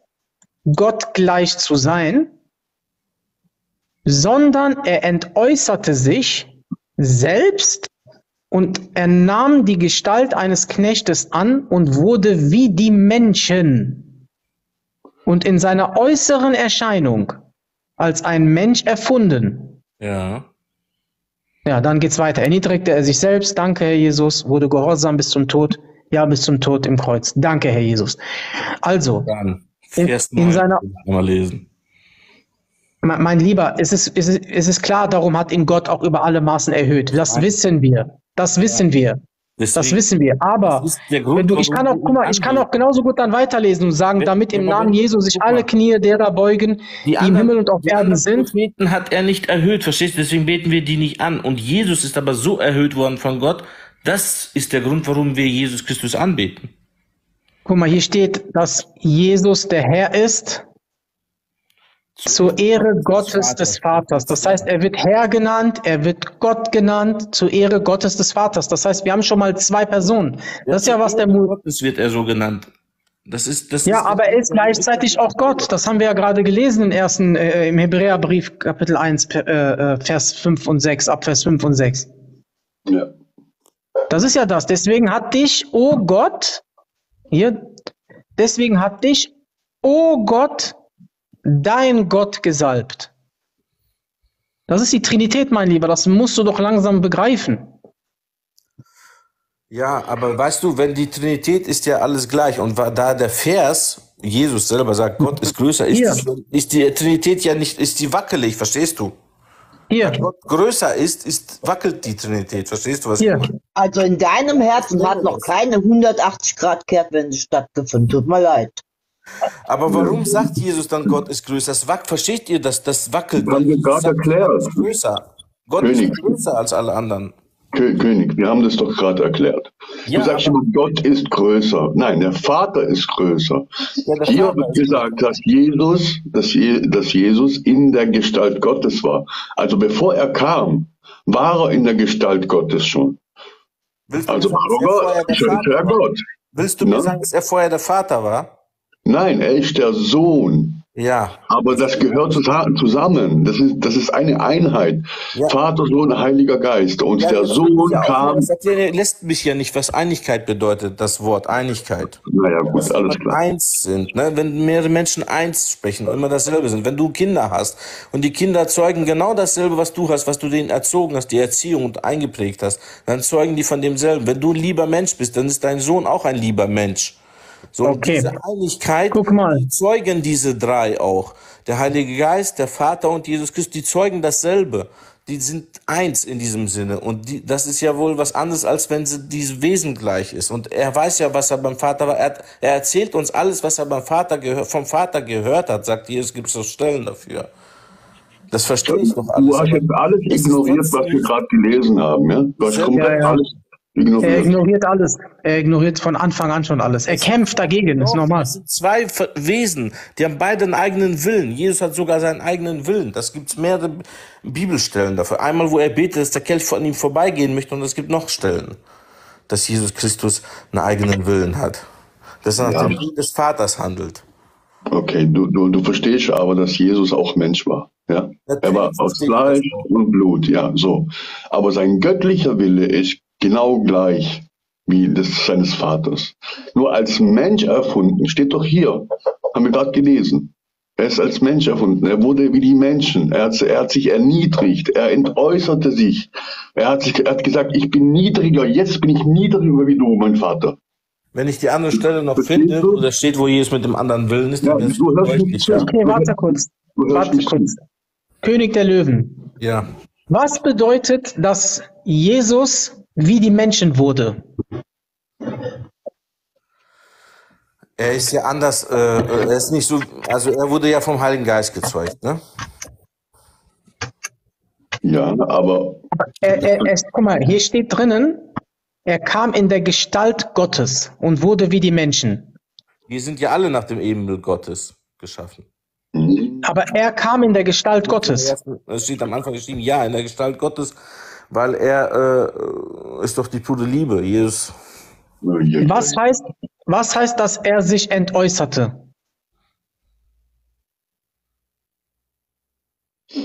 Gott gleich zu sein, sondern er entäußerte sich selbst und er nahm die Gestalt eines Knechtes an und wurde wie die Menschen. Und in seiner äußeren Erscheinung als ein Mensch erfunden. Ja. Ja, dann geht's weiter. Erniedrigte er sich selbst. Danke, Herr Jesus. Wurde gehorsam bis zum Tod. Ja, bis zum Tod im Kreuz. Danke, Herr Jesus. Also, In- in 9 seiner- mal lesen. Me- Mein Lieber, es ist, es, ist, es ist klar, darum hat ihn Gott auch über alle Maßen erhöht. Das wissen wir. Das wissen wir. Das Deswegen- wissen wir. Aber Das Grund, wenn du, ich kann auch, guck mal, ich kann auch genauso gut dann weiterlesen und sagen, damit im Namen Jesu sich alle. Knie derer beugen, die, im anderen- Himmel und auf die Erden sind. Propheten hat er nicht erhöht, verstehst du? Deswegen beten wir die nicht an. Und Jesus ist aber so erhöht worden von Gott. Das ist der Grund, warum wir Jesus Christus anbeten. Guck mal, hier steht, dass Jesus der Herr ist zur Ehre Gottes des Vaters. Das heißt, er wird Herr genannt, er wird Gott genannt, zur Ehre Gottes des Vaters. Das heißt, wir haben schon mal zwei Personen. Das ist ja was der Mu Gottes wird er so genannt. Das ist, das Ja, ist aber er ist gleichzeitig auch Gott. Das haben wir ja gerade gelesen im ersten, äh, im Hebräerbrief, Kapitel 1, äh, äh, Vers 5 und 6, ab Vers 5 und 6. Ja. Das ist ja das. Deswegen hat dich, oh Gott, hier, deswegen hat dich, oh Gott, dein Gott gesalbt. Das ist die Trinität, mein Lieber. Das musst du doch langsam begreifen. Ja, aber weißt du, wenn die Trinität ist ja alles gleich und da der Vers, Jesus selber sagt, Gott ist größer, ist, Ja. die, ist die Trinität ja nicht, ist die wackelig, verstehst du? Hier, Gott größer ist, ist wackelt die Trinität, verstehst du was? ich hier. meine? Also in deinem Herzen hat noch keine 180 Grad Kehrtwende stattgefunden. Tut mir leid. Aber warum sagt Jesus dann, Gott ist größer? Das wack, versteht ihr, dass das wackelt? Haben wir gerade erklärt. Gott ist größer. Gott König. ist größer als alle anderen. Kö- König, wir haben das doch gerade erklärt. Ja, du sagst immer, Gott ist größer. Nein, der Vater ist größer. Ja, Hier Vater wird gesagt, dass Jesus, dass, Je dass Jesus in der Gestalt Gottes war. Also bevor er kam, war er in der Gestalt Gottes schon. Willst Also war er Gott. Willst du mir Ne? sagen, dass er vorher der Vater war? Nein, er ist der Sohn. Ja. Aber das gehört zusa- zusammen. Das ist, das ist eine Einheit. Ja. Vater, Sohn, Heiliger Geist. Und Ja, der Sohn ja kam. Das lässt mich ja nicht, was Einigkeit bedeutet, das Wort Einigkeit. Naja, gut, Dass alles klar. eins sind, ne? wenn mehrere Menschen eins sprechen und immer dasselbe sind. Wenn du Kinder hast und die Kinder zeugen genau dasselbe, was du hast, was du denen erzogen hast, die Erziehung und eingeprägt hast, dann zeugen die von demselben. Wenn du ein lieber Mensch bist, dann ist dein Sohn auch ein lieber Mensch. So, und Okay. diese Einigkeit, Guck mal. die zeugen diese drei auch. Der Heilige Geist, der Vater und Jesus Christus, die zeugen dasselbe. Die sind eins in diesem Sinne. Und die, das ist ja wohl was anderes, als wenn sie dieses Wesen gleich ist. Und er weiß ja, was er beim Vater war. Er, hat- er erzählt uns alles, was er beim Vater vom Vater gehört hat. Sagt Jesus, gibt es so Stellen dafür. Das verstehe ich doch alles. Du hast jetzt alles ignoriert, was wir gerade gelesen haben. Ja? Du hast Ja, komplett ja. alles Er ignoriert. alles. Er ignoriert von Anfang an schon alles. Er kämpft dagegen, ist normal. Das sind zwei Wesen, die haben beide einen eigenen Willen. Jesus hat sogar seinen eigenen Willen. Das gibt es mehrere Bibelstellen dafür. Einmal, wo er betet, dass der Kelch von ihm vorbeigehen möchte, und es gibt noch Stellen, dass Jesus Christus einen eigenen Willen hat. Dass er nach Ja. dem Willen des Vaters handelt. Okay, du, du, du verstehst aber, dass Jesus auch Mensch war. Ja? Er war aus Fleisch und Blut, ja, so. Aber sein göttlicher Wille ist genau gleich wie das seines Vaters. Nur als Mensch erfunden, steht doch hier, haben wir gerade gelesen. Er ist als Mensch erfunden. Er wurde wie die Menschen. Er hat, er hat sich erniedrigt. Er entäußerte sich. Er hat, sich, er hat gesagt, ich bin niedriger. Jetzt bin ich niedriger wie du, mein Vater. Wenn ich die andere Stelle noch Verstehst finde, du? wo da steht, wo Jesus mit dem anderen Willen ist, Ja, dann ist es du hörst nicht. Okay, warte kurz. Warte kurz. König der Löwen. ja. Was bedeutet, dass Jesus wie die Menschen wurde? Er ist ja anders, äh, er ist nicht so, also er wurde ja vom Heiligen Geist gezeugt, ne? Ja, aber Er, er, er, guck mal, hier steht drinnen, er kam in der Gestalt Gottes und wurde wie die Menschen. Wir sind ja alle nach dem Ebenbild Gottes geschaffen. hm, Aber er kam in der Gestalt Gottes. Es steht am Anfang geschrieben, ja, in der Gestalt Gottes, weil er äh, ist doch die pure Liebe. Jesus, Was heißt, was heißt, dass er sich entäußerte?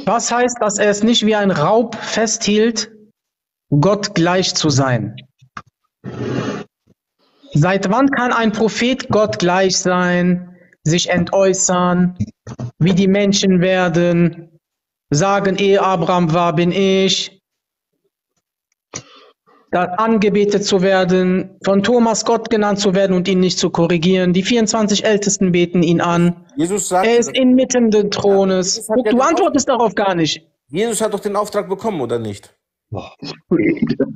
Was heißt, dass er es nicht wie ein Raub festhielt, Gott gleich zu sein? Seit wann kann ein Prophet Gott gleich sein, sich entäußern, wie die Menschen werden, sagen, ehe Abraham war, bin ich, angebetet zu werden, von Thomas Gott genannt zu werden und ihn nicht zu korrigieren. Die 24 Ältesten beten ihn an. Jesus sagt, Er ist inmitten des Thrones. Hat Guck, ja du antwortest darauf gar nicht. Jesus hat doch den Auftrag bekommen, oder nicht?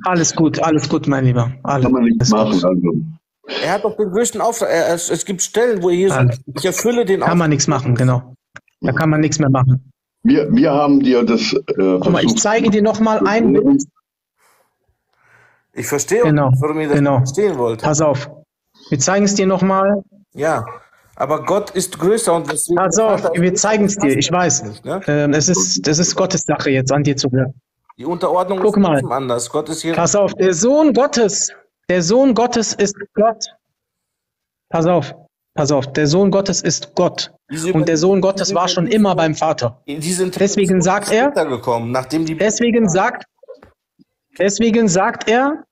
Alles gut, alles gut, mein Lieber. Alles, kann man nicht alles machen. gut. Also. Er hat doch den größten Auftrag. Er, es, es gibt Stellen, wo Jesus Alles sagt, ich erfülle den Kann Auftrag. man nichts machen, genau. Da kann man nichts mehr machen. Wir, wir haben dir das äh, Guck mal, ich zeige dir nochmal ein Bild. Ich verstehe, Genau, warum ihr das genau. verstehen wollt. Pass auf. Wir zeigen es dir nochmal. Ja, aber Gott ist größer und deswegen. Pass auf, wir zeigen es dir. Ich weiß. Nicht, ne? Ähm, es ist, das ist Gottes Sache jetzt an dir zu hören. Die Unterordnung Guck ist mal. anders. Gott ist hier. Pass auf, der Sohn Gottes, der Sohn Gottes ist Gott. Pass auf, pass auf, der Sohn Gottes ist Gott. Und der Sohn Gottes war schon immer beim Vater. Deswegen sagt er- Deswegen sagt, deswegen sagt er,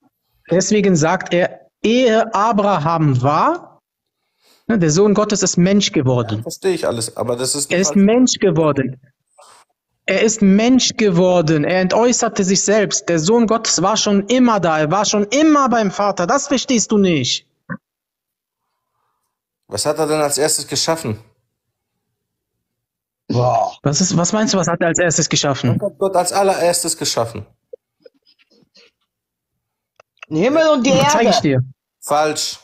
deswegen sagt er, ehe Abraham war, ne, der Sohn Gottes ist Mensch geworden. verstehe ich alles, aber das ist Er ist Mensch geworden. Er ist Mensch geworden. Er entäußerte sich selbst. Der Sohn Gottes war schon immer da. Er war schon immer beim Vater. Das verstehst du nicht. Was hat er denn als erstes geschaffen? Boah. Was, ist, was meinst du, was hat er als erstes geschaffen? Was hat Gott als allererstes geschaffen? Den Himmel und die Zeige ich Erde. dir. Falsch.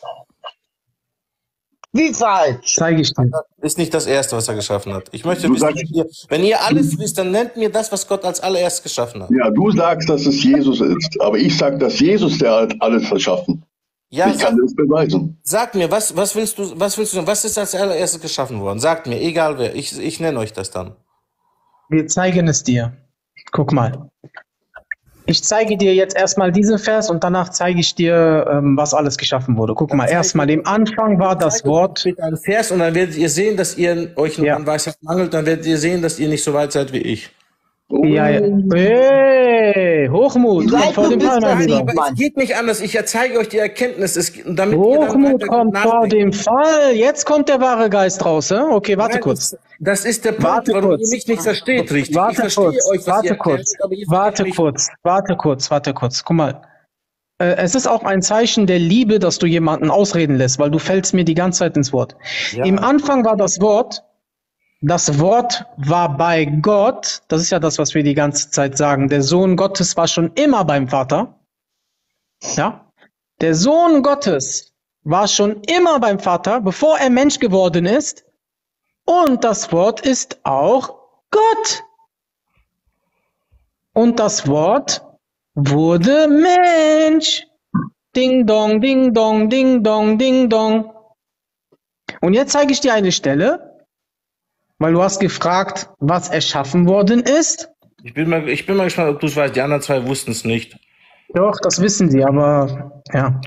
Wie falsch? Zeige ich dir. Ist nicht das erste, was er geschaffen hat. Ich möchte wissen, sagst- wenn ihr, wenn ihr alles wisst, dann nennt mir das, was Gott als allererstes geschaffen hat. Ja, du sagst, dass es Jesus ist, aber ich sage, dass Jesus der hat alles erschaffen. Ja, ich sag, kann das beweisen. sag mir, was, was willst du, was willst du, sagen? was ist als allererstes geschaffen worden? Sagt mir, egal wer. Ich, ich nenne euch das dann. Wir zeigen es dir. Guck mal. Ich zeige dir jetzt erstmal diesen Vers und danach zeige ich dir, ähm, was alles geschaffen wurde. Guck mal, erstmal, im Anfang war das Wort. Einem Vers und dann werdet ihr sehen, dass ihr euch noch Ja. an Weisheit mangelt, dann werdet ihr sehen, dass ihr nicht so weit seid wie ich. Oh, Ja, ja. Hey, Hochmut, kommt vor dem bist, Fall, mein mein Lieber. Lieber. Aber Mann. es geht nicht anders. Ich zeige euch die Erkenntnis, es, damit ihr dann Hochmut kommt vor dem Fall. Jetzt kommt der wahre Geist raus. Hä? Okay, warte Nein, kurz. Das, das ist der Punkt, Warte warum kurz. ihr mich nicht versteht, richtig. ich Warte kurz, euch, was warte kurz, ihr warte kurz, warte kurz, warte kurz. Guck mal. Äh, Es ist auch ein Zeichen der Liebe, dass du jemanden ausreden lässt, weil du fällst mir die ganze Zeit ins Wort. Ja. Im Anfang war das Wort, das Wort war bei Gott. Das ist ja das, was wir die ganze Zeit sagen. Der Sohn Gottes war schon immer beim Vater. Ja? Der Sohn Gottes war schon immer beim Vater, bevor er Mensch geworden ist. Und das Wort ist auch Gott. Und das Wort wurde Mensch. Ding dong, ding dong, ding dong, ding dong. Und jetzt zeige ich dir eine Stelle, weil du hast gefragt, was erschaffen worden ist. Ich bin mal, ich bin mal gespannt, ob du es weißt. Die anderen zwei wussten es nicht. Doch, das wissen sie, aber ja.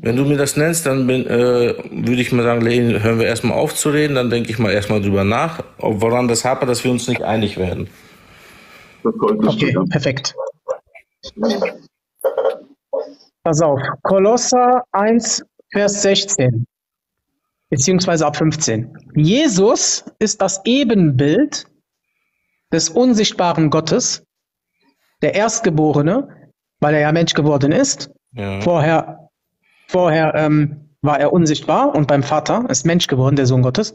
Wenn du mir das nennst, dann bin, äh, würde ich mal sagen, hören wir erstmal auf zu reden, dann denke ich mal erstmal drüber nach, ob- woran das hapert, dass wir uns nicht einig werden. Okay, perfekt. Pass auf. Kolosser 1, Vers 16. Beziehungsweise ab 15. Jesus ist das Ebenbild des unsichtbaren Gottes, der Erstgeborene, weil er ja Mensch geworden ist. Ja. Vorher, vorher ähm, war er unsichtbar und beim Vater ist Mensch geworden, der Sohn Gottes,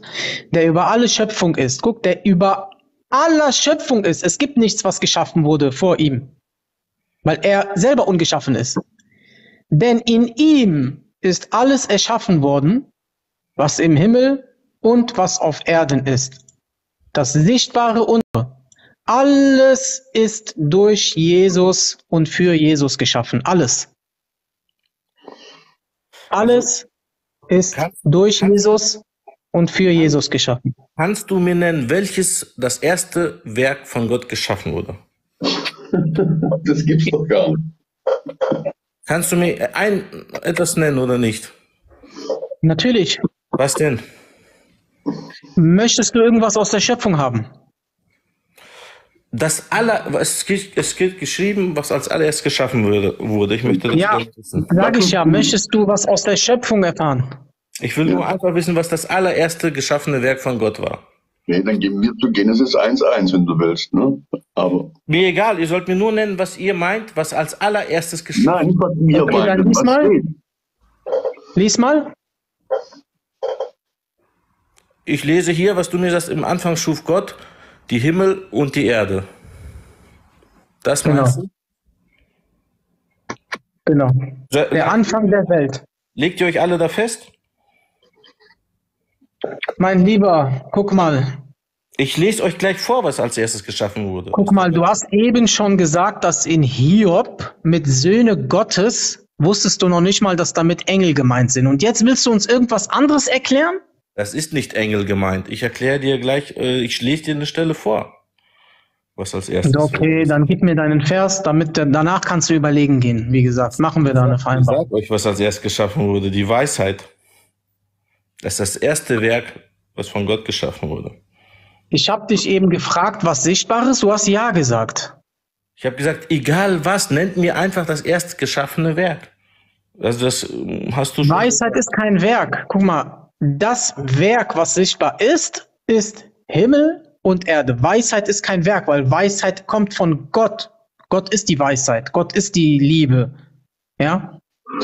der über alle Schöpfung ist. Guck, der über aller Schöpfung ist. Es gibt nichts, was geschaffen wurde vor ihm, weil er selber ungeschaffen ist. Denn in ihm ist alles erschaffen worden, was im Himmel und was auf Erden ist. Das Sichtbare und alles ist durch Jesus und für Jesus geschaffen. Alles. Alles ist Kannst- durch Jesus und für Jesus geschaffen. Kannst du mir nennen, welches das erste Werk von Gott geschaffen wurde? <laughs> Das gibt's doch gar nicht. Kannst du mir ein etwas nennen oder nicht? Natürlich. Was denn? Möchtest du irgendwas aus der Schöpfung haben? Das aller, es gilt, es gilt geschrieben, was als allererst geschaffen wurde. wurde. Ich möchte das Ja. wissen. Sag ich ja, möchtest du was aus der Schöpfung erfahren? Ich will nur einfach wissen, was das allererste geschaffene Werk von Gott war. Nee, dann gehen wir zu Genesis 1.1, wenn du willst. Ne? Aber Mir egal, ihr sollt mir nur nennen, was ihr meint, was als allererstes geschaffen nein, nicht was wir Okay, dann meinen. lies mal. Lies mal. Ich lese hier, was du mir sagst, im Anfang schuf Gott die Himmel und die Erde. Das Genau. meinst du? Genau. Der Anfang der Welt. Legt ihr euch alle da fest? Mein Lieber, guck mal. Ich lese euch gleich vor, was als erstes geschaffen wurde. Guck mal, du hast eben schon gesagt, dass in Hiob mit Söhne Gottes wusstest du noch nicht mal, dass damit Engel gemeint sind. Und jetzt willst du uns irgendwas anderes erklären? Das ist nicht Engel gemeint. Ich erkläre dir gleich, äh, ich lese dir eine Stelle vor. Was als erstes. Okay, dann gib mir deinen Vers, damit danach kannst du überlegen gehen. Wie gesagt, machen wir da eine Ich Vereinbarung. sag euch, was als erstes geschaffen wurde. Die Weisheit. Das ist das erste Werk, was von Gott geschaffen wurde. Ich habe dich eben gefragt, was sichtbar ist. Du hast ja gesagt. Ich habe gesagt, egal was, nennt mir einfach das erste geschaffene Werk. Also das ähm, hast du schon. Weisheit ist kein Werk. Guck mal, das Werk, was sichtbar ist, ist Himmel und Erde. Weisheit ist kein Werk, weil Weisheit kommt von Gott. Gott ist die Weisheit. Gott ist die Liebe. Ja?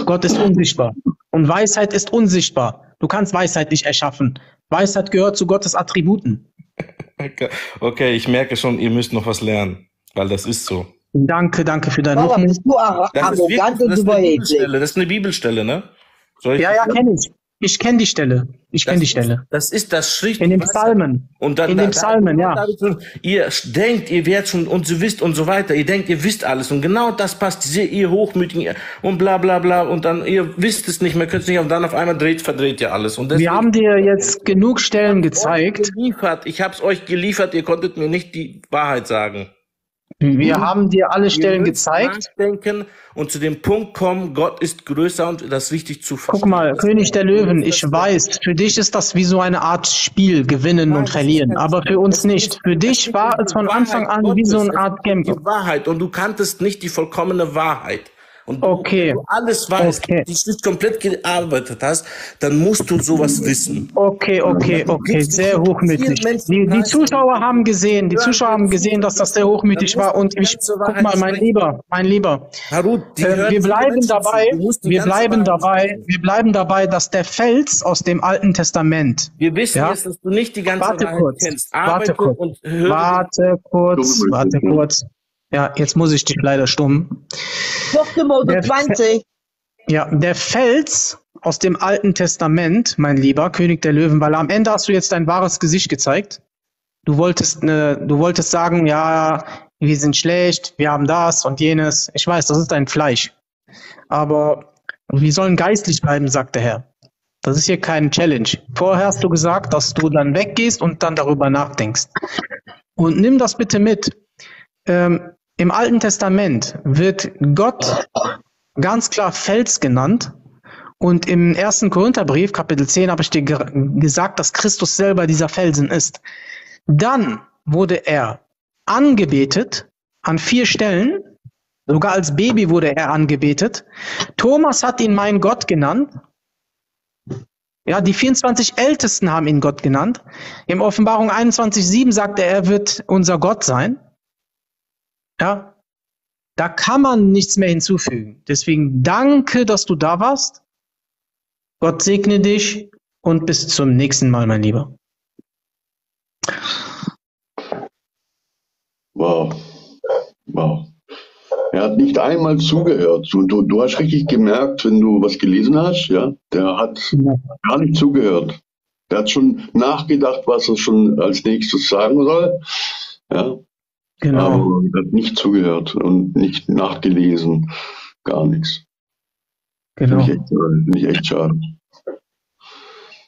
Gott ist unsichtbar. Und Weisheit ist unsichtbar. Du kannst Weisheit nicht erschaffen. Weisheit gehört zu Gottes Attributen. Okay, ich merke schon, ihr müsst noch was lernen, weil das ist so. Danke, danke für deinen Warum bist du Das ist, arrogant und eine überheblich? Bibelstelle. Das ist eine Bibelstelle, ne? Soll ich Ja, ja, kenne ich. Ich kenne die Stelle. Ich kenne das die ist- Stelle. Das ist das Schrift. In den. Psalmen. Und dann, In den Psalmen, ja. da- Ihr denkt, ihr werdet schon und so wisst und so weiter. Ihr denkt, ihr wisst alles. Und genau das passt. Diese, ihr Hochmütigen und bla bla bla. Und dann, ihr wisst es nicht mehr, könnt es nicht. Und dann auf einmal dreht, verdreht ihr alles. Und Wir haben dir jetzt genug Stellen gezeigt. geliefert. Ich habe es euch geliefert. Ihr konntet mir nicht die Wahrheit sagen. Wir haben dir alle Stellen gezeigt. Nachdenken und zu dem Punkt kommen, Gott ist größer und das richtig zu verstehen. Guck mal, König der Löwen, ich weiß, für dich ist das wie so eine Art Spiel, gewinnen und verlieren, aber für uns nicht. Für dich war es von Anfang an wie so eine Art. Die Wahrheit und du kanntest nicht die vollkommene Wahrheit. Und du- Okay. wenn du alles weißt, Okay. die Schrift komplett gearbeitet hast, dann musst du sowas wissen. Okay, okay, okay, sehr hochmütig. Die, die Zuschauer haben gesehen, die Zuschauer haben gesehen, dass das sehr hochmütig war und ich, guck mal, mein Lieber, mein Lieber, Harut, die äh, wir bleiben dabei, wir bleiben dabei, wir bleiben dabei, dass der Fels aus dem Alten Testament Wir wissen Ja. jetzt, dass du nicht die ganze Warte Wahrheit kurz, kennst. warte Arbeite kurz, und höre warte kurz, warte kurz. Ja, jetzt muss ich dich leider stumm. 4. Mose Der- 20. Ja, der Fels aus dem Alten Testament, mein Lieber König der Löwen, weil am Ende hast du jetzt dein wahres Gesicht gezeigt. Du wolltest, ne, du wolltest sagen, ja, wir sind schlecht, wir haben das und jenes. Ich weiß, das ist dein Fleisch. Aber wir sollen geistlich bleiben, sagt der Herr. Das ist hier kein Challenge. Vorher hast du gesagt, dass du dann weggehst und dann darüber nachdenkst. Und nimm das bitte mit. Ähm, Im Alten Testament wird Gott ganz klar Fels genannt Und im ersten Korintherbrief, Kapitel 10, habe ich dir ge gesagt, dass Christus selber dieser Felsen ist. Dann wurde er angebetet an vier Stellen. Sogar als Baby wurde er angebetet. Thomas hat ihn mein Gott genannt. Ja, die 24 Ältesten haben ihn Gott genannt. Im Offenbarung 21,7 sagt er, er wird unser Gott sein. Ja, da kann man nichts mehr hinzufügen. Deswegen danke, dass du da warst. Gott segne dich und bis zum nächsten Mal, mein Lieber. Wow. Wow. Er hat nicht einmal zugehört. Du, du, du hast richtig gemerkt, wenn du was gelesen hast, ja, der hat gar nicht zugehört. Der hat schon nachgedacht, was er schon als nächstes sagen soll. Ja, Genau. aber er hat nicht zugehört und nicht nachgelesen. Gar nichts. genau. Finde ich echt schade. Finde ich echt schade.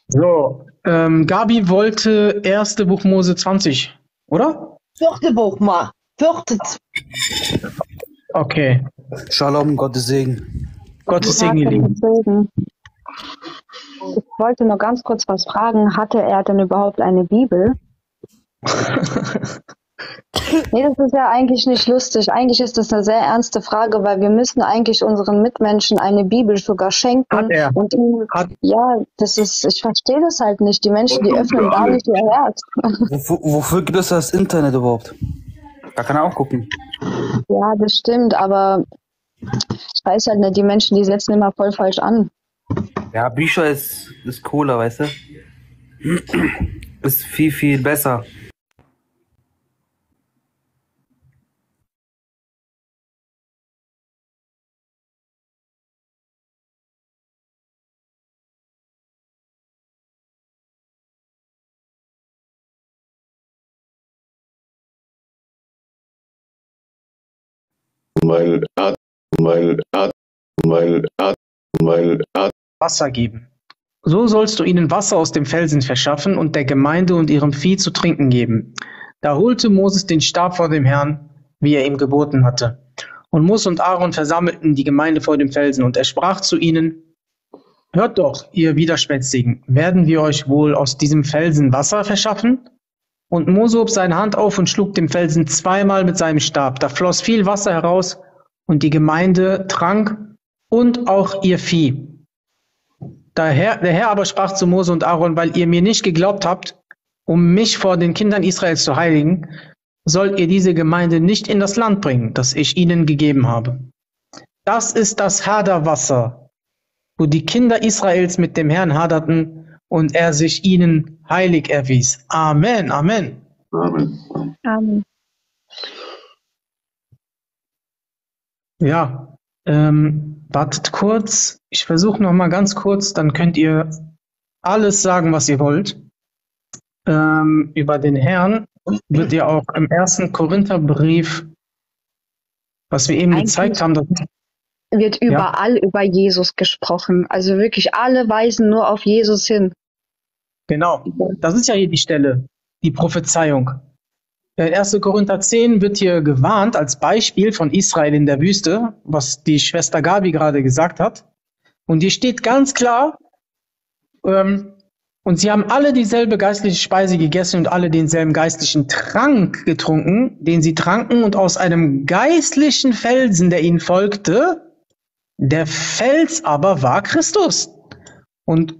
So, ähm, Gabi wollte erste Buch Mose 20, oder? Vierte Buch mal. Vierte. Okay. Shalom, Gottes Segen. Gottes Segen, ihr Lieben. Ich wollte nur ganz kurz was fragen. Hatte er denn überhaupt eine Bibel? <laughs> Nee, das ist ja eigentlich nicht lustig. Eigentlich ist das eine sehr ernste Frage, weil wir müssen eigentlich unseren Mitmenschen eine Bibel sogar schenken. Hat er. Und ihnen, Hat- ja, das ist, ich verstehe das halt nicht. Die Menschen, die öffnen gar nicht ihr Herz. <laughs> Wofür, wofür gibt es das Internet überhaupt? Da kann er auch gucken. Ja, das stimmt, aber ich weiß halt nicht, die Menschen, die setzen immer voll falsch an. Ja, Bücher ist, ist cooler, weißt du? Ist viel, viel besser. Weil hat, weil hat, weil hat, weil hat Wasser geben. So sollst du ihnen Wasser aus dem Felsen verschaffen und der Gemeinde und ihrem Vieh zu trinken geben. Da holte Moses den Stab vor dem Herrn, wie er ihm geboten hatte. Und Mose und Aaron versammelten die Gemeinde vor dem Felsen, und er sprach zu ihnen, Hört doch, ihr Widerspenstigen, werden wir euch wohl aus diesem Felsen Wasser verschaffen? Und Mose hob seine Hand auf und schlug dem Felsen zweimal mit seinem Stab. Da floss viel Wasser heraus, und die Gemeinde trank und auch ihr Vieh. Der Herr, der Herr aber sprach zu Mose und Aaron, weil ihr mir nicht geglaubt habt, um mich vor den Kindern Israels zu heiligen, sollt ihr diese Gemeinde nicht in das Land bringen, das ich ihnen gegeben habe. Das ist das Haderwasser, wo die Kinder Israels mit dem Herrn haderten und er sich ihnen heilig erwies. Amen, Amen. Amen. Ähm, Ja, ähm, wartet kurz. Ich versuche noch mal ganz kurz, dann könnt ihr alles sagen, was ihr wollt. Ähm, über den Herrn wird ja auch im ersten Korintherbrief, was wir eben Eigentlich- gezeigt haben, das, wird überall über Jesus gesprochen. Also wirklich alle weisen nur auf Jesus hin. genau, das ist ja hier die Stelle, die Prophezeiung. In 1. Korinther 10 wird hier gewarnt als Beispiel von Israel in der Wüste, was die Schwester Gabi gerade gesagt hat. Und hier steht ganz klar, ähm, und sie haben alle dieselbe geistliche Speise gegessen und alle denselben geistlichen Trank getrunken, den sie tranken und aus einem geistlichen Felsen, der ihnen folgte, der Fels aber war Christus. Und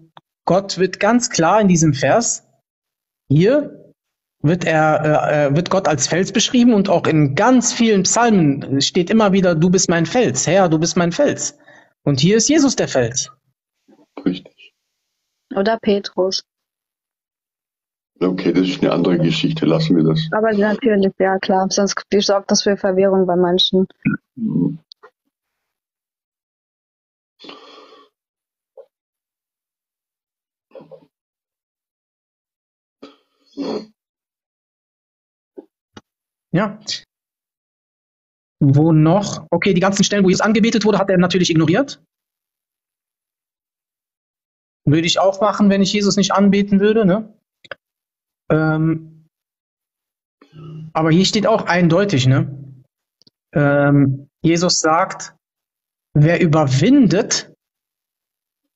Gott wird ganz klar in diesem Vers, hier wird er, äh, äh, wird Gott als Fels beschrieben und auch in ganz vielen Psalmen steht immer wieder, du bist mein Fels, Herr, du bist mein Fels. Und hier ist Jesus der Fels. Richtig. Oder Petrus. Okay, das ist eine andere Geschichte. Lassen wir das. Aber natürlich, ja klar. Sonst sorgt das für Verwirrung bei manchen. Ja. Wo noch? Okay, die ganzen Stellen, wo Jesus angebetet wurde, hat er natürlich ignoriert. Würde ich auch machen, wenn ich Jesus nicht anbeten würde, ne? Ähm, aber hier steht auch eindeutig, ne? Ähm, Jesus sagt, wer überwindet,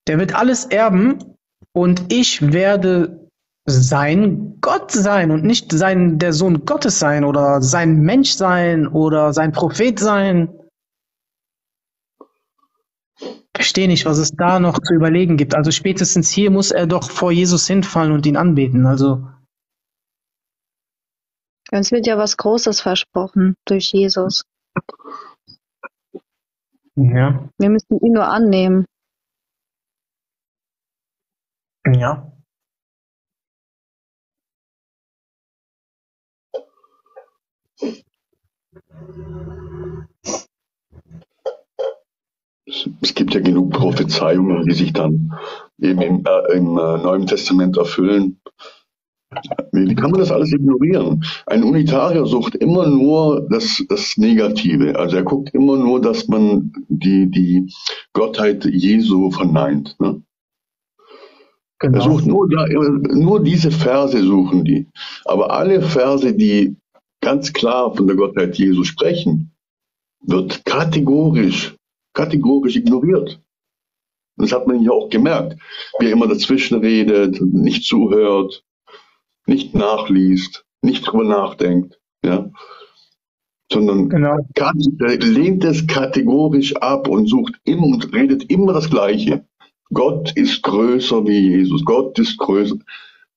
Der wird alles erben und ich werde sein Gott sein und nicht sein der Sohn Gottes sein oder sein Mensch sein oder sein Prophet sein. Verstehe nicht, was es da noch zu überlegen gibt. Also spätestens hier muss er doch vor Jesus hinfallen und ihn anbeten. Also Uns wird ja was Großes versprochen durch Jesus. ja, Wir müssen ihn nur annehmen. ja. Es, gibt ja genug Prophezeiungen, die sich dann eben im, äh, im äh, Neuen Testament erfüllen. Wie, kann man das alles ignorieren? Ein Unitarier sucht immer nur das, das Negative. Also er guckt immer nur, dass man die, die Gottheit Jesu verneint. Ne? Er Genau. sucht nur, nur diese Verse suchen die. Aber alle Verse, die ganz klar von der Gottheit Jesu sprechen, wird kategorisch, kategorisch ignoriert. Das hat man ja auch gemerkt, wie er immer dazwischen redet, nicht zuhört, nicht nachliest, nicht drüber nachdenkt, ja, sondern Genau. lehnt es kategorisch ab und sucht immer und redet immer das Gleiche. Gott ist größer wie Jesus. Gott ist größer.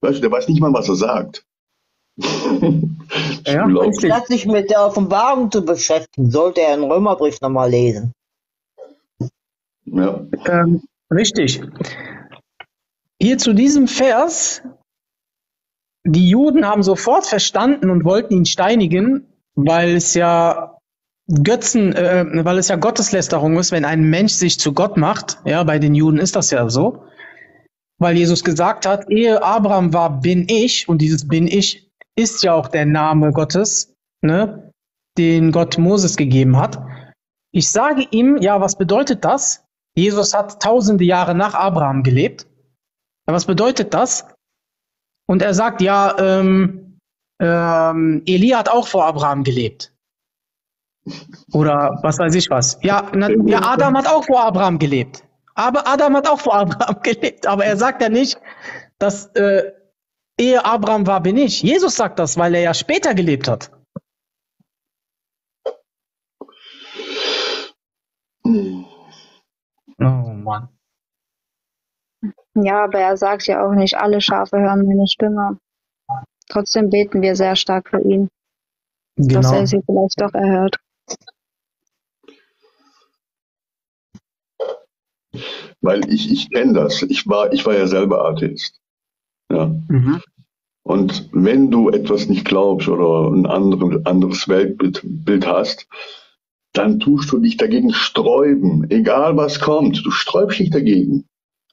Weißt du, der weiß nicht mal, was er sagt. <laughs> Ja. Statt sich mit der Offenbarung zu beschäftigen, sollte er den Römerbrief nochmal lesen. Ja. Ähm, richtig. Hier zu diesem Vers, die Juden haben sofort verstanden und wollten ihn steinigen, weil es ja Götzen, äh, weil es ja Gotteslästerung ist, wenn ein Mensch sich zu Gott macht. Ja, bei den Juden ist das ja so. Weil Jesus gesagt hat, ehe Abraham war, bin ich, und dieses bin ich ist ja auch der Name Gottes, ne, den Gott Moses gegeben hat. Ich sage ihm, ja, was bedeutet das? Jesus hat tausende Jahre nach Abraham gelebt. Ja, was bedeutet das? Und er sagt, ja, ähm, ähm, Elia hat auch vor Abraham gelebt. Oder was weiß ich was. Ja, na, ja, Adam hat auch vor Abraham gelebt. Aber Adam hat auch vor Abraham <laughs> gelebt. Aber er sagt ja nicht, dass äh, ehe Abraham war, bin ich. Jesus sagt das, weil er ja später gelebt hat. Oh Mann. Ja, aber er sagt ja auch nicht, alle Schafe hören meine Stimme. Trotzdem beten wir sehr stark für ihn, dass Genau. er sie vielleicht doch erhört. Weil ich, ich kenne das. Ich war, ich war ja selber Atheist. Ja. Mhm. Und wenn du etwas nicht glaubst oder ein anderen, anderes Weltbild Bild hast, dann tust du dich dagegen sträuben, egal was kommt. Du sträubst dich dagegen.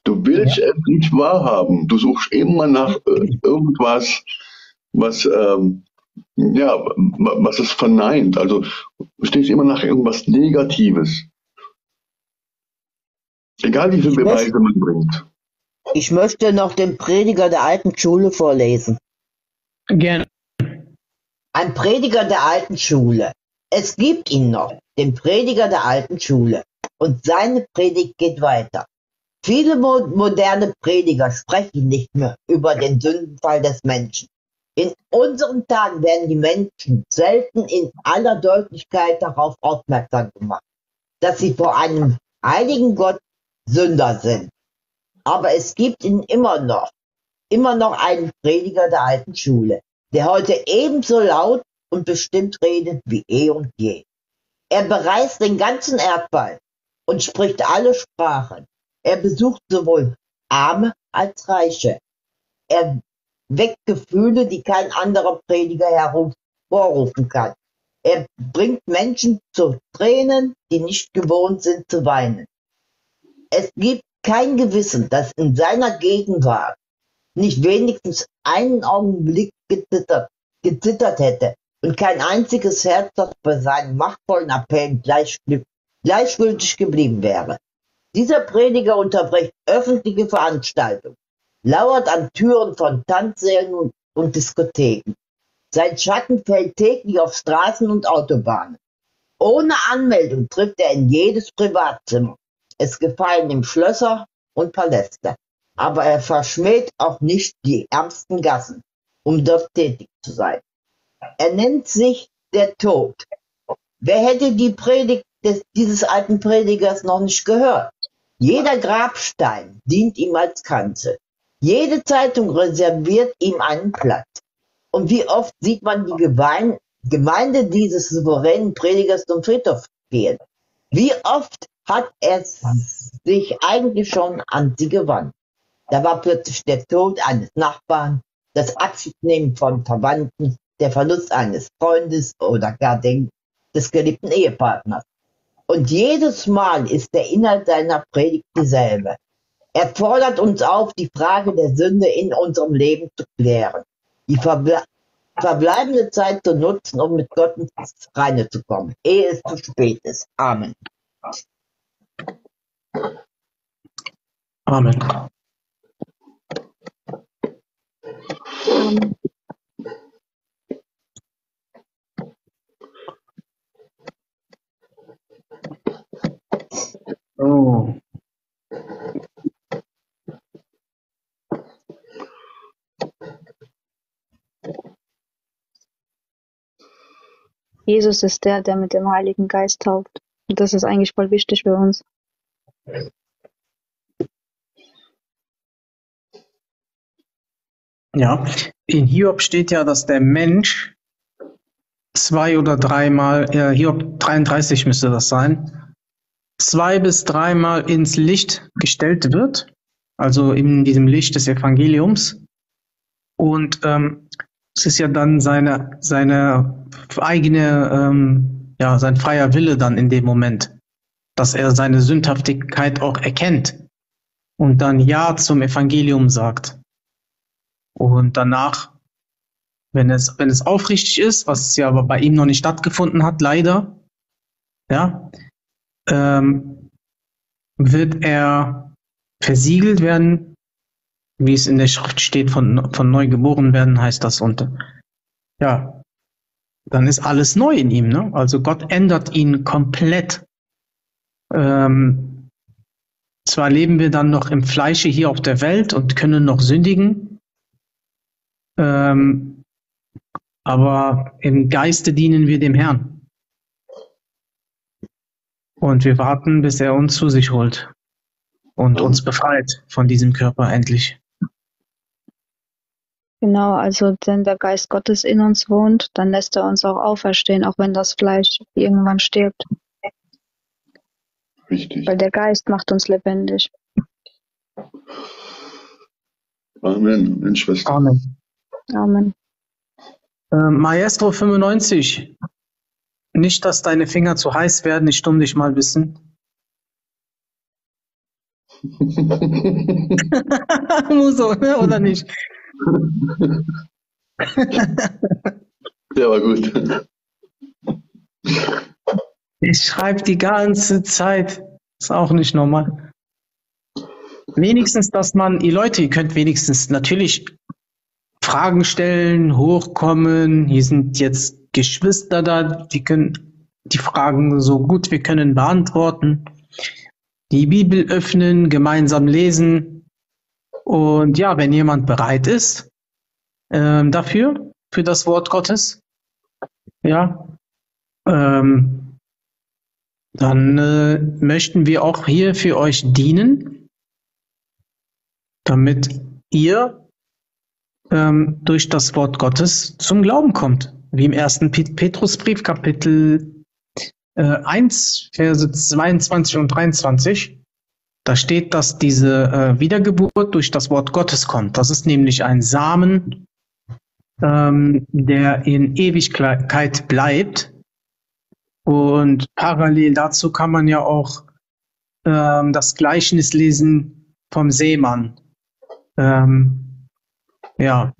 Du willst es nicht wahrhaben. Du suchst immer nach äh, irgendwas, was, ähm, ja, wa- was es verneint. Also du stehst immer nach irgendwas Negatives. Egal wie möchte- Beweise man bringt. Ich möchte noch den Prediger der alten Schule vorlesen. Gerne. Ein Prediger der alten Schule. Es gibt ihn noch, den Prediger der alten Schule. Und seine Predigt geht weiter. Viele mo moderne Prediger sprechen nicht mehr über den Sündenfall des Menschen. In unseren Tagen werden die Menschen selten in aller Deutlichkeit darauf aufmerksam gemacht, dass sie vor einem heiligen Gott Sünder sind. Aber es gibt ihn immer noch, immer noch einen Prediger der alten Schule, der heute ebenso laut und bestimmt redet wie eh und je. Er bereist den ganzen Erdball und spricht alle Sprachen. Er besucht sowohl Arme als Reiche. Er weckt Gefühle, die kein anderer Prediger hervorrufen kann. Er bringt Menschen zu Tränen, die nicht gewohnt sind zu weinen. Es gibt kein Gewissen, das in seiner Gegenwart nicht wenigstens einen Augenblick gezittert, gezittert hätte und kein einziges Herz, das bei seinen machtvollen Appellen gleichgül- gleichgültig geblieben wäre. Dieser Prediger unterbricht öffentliche Veranstaltungen, lauert an Türen von Tanzsälen und, und Diskotheken. Sein Schatten fällt täglich auf Straßen und Autobahnen. Ohne Anmeldung trifft er in jedes Privatzimmer. Es gefallen ihm Schlösser, und Paläste. Aber er verschmäht auch nicht die ärmsten Gassen, um dort tätig zu sein. Er nennt sich der Tod. Wer hätte die Predigt des, dieses alten Predigers noch nicht gehört? Jeder Grabstein dient ihm als Kanzel. Jede Zeitung reserviert ihm einen Platz. Und wie oft sieht man die Gemein Gemeinde dieses souveränen Predigers zum Friedhof gehen? Wie oft hat er sich eigentlich schon an sie gewandt? Da war plötzlich der Tod eines Nachbarn, das Abschiednehmen von Verwandten, der Verlust eines Freundes oder gar den, des geliebten Ehepartners. Und jedes Mal ist der Inhalt seiner Predigt dieselbe. Er fordert uns auf, die Frage der Sünde in unserem Leben zu klären, die verble verbleibende Zeit zu nutzen, um mit Gott ins Reine zu kommen, ehe es zu spät ist. Amen. Amen. Amen. Oh. Jesus ist der, der mit dem Heiligen Geist tauft. Und das ist eigentlich voll wichtig für uns. Ja, in Hiob steht ja, dass der Mensch zwei oder dreimal, äh, Hiob 33 müsste das sein, zwei bis dreimal ins Licht gestellt wird, also in diesem Licht des Evangeliums. Und ähm, es ist ja dann seine, seine eigene, ähm, ja, sein freier Wille dann in dem Moment, dass er seine Sündhaftigkeit auch erkennt und dann Ja zum Evangelium sagt. Und danach, wenn es, wenn es aufrichtig ist, was ja aber bei ihm noch nicht stattgefunden hat, leider, ja, ähm, wird er versiegelt werden, wie es in der Schrift steht, von, von neu geboren werden, heißt das. Und ja, dann ist alles neu in ihm. Ne? Also Gott ändert ihn komplett. Ähm, zwar leben wir dann noch im Fleische hier auf der Welt und können noch sündigen, ähm, aber im Geiste dienen wir dem Herrn. Und wir warten, bis er uns zu sich holt und uns befreit von diesem Körper endlich. Genau, also wenn der Geist Gottes in uns wohnt, dann lässt er uns auch auferstehen, auch wenn das Fleisch irgendwann stirbt. Richtig. Weil der Geist macht uns lebendig. Amen, Amen, Schwester. Amen. Amen. Ähm, Maestro 95. Nicht, dass deine Finger zu heiß werden, ich stumm dich mal wissen. Muso, <laughs> ne? oder nicht? Der war gut. Ich schreibe die ganze Zeit. Ist auch nicht normal. Wenigstens, dass man, ihr Leute, ihr könnt wenigstens natürlich Fragen stellen, hochkommen. Hier sind jetzt Geschwister da, die können die Fragen so gut wir können beantworten. Die Bibel öffnen, gemeinsam lesen. Und ja, wenn jemand bereit ist ähm, dafür, für das Wort Gottes, ja, ähm, dann äh, möchten wir auch hier für euch dienen, damit ihr ähm, durch das Wort Gottes zum Glauben kommt. Wie im ersten Pet Petrusbrief, Kapitel äh, 1, Verse 22 und 23. Da steht, dass diese äh, Wiedergeburt durch das Wort Gottes kommt. Das ist nämlich ein Samen, ähm, der in Ewigkeit bleibt. Und parallel dazu kann man ja auch ähm, das Gleichnis lesen vom Seemann. Ähm, ja,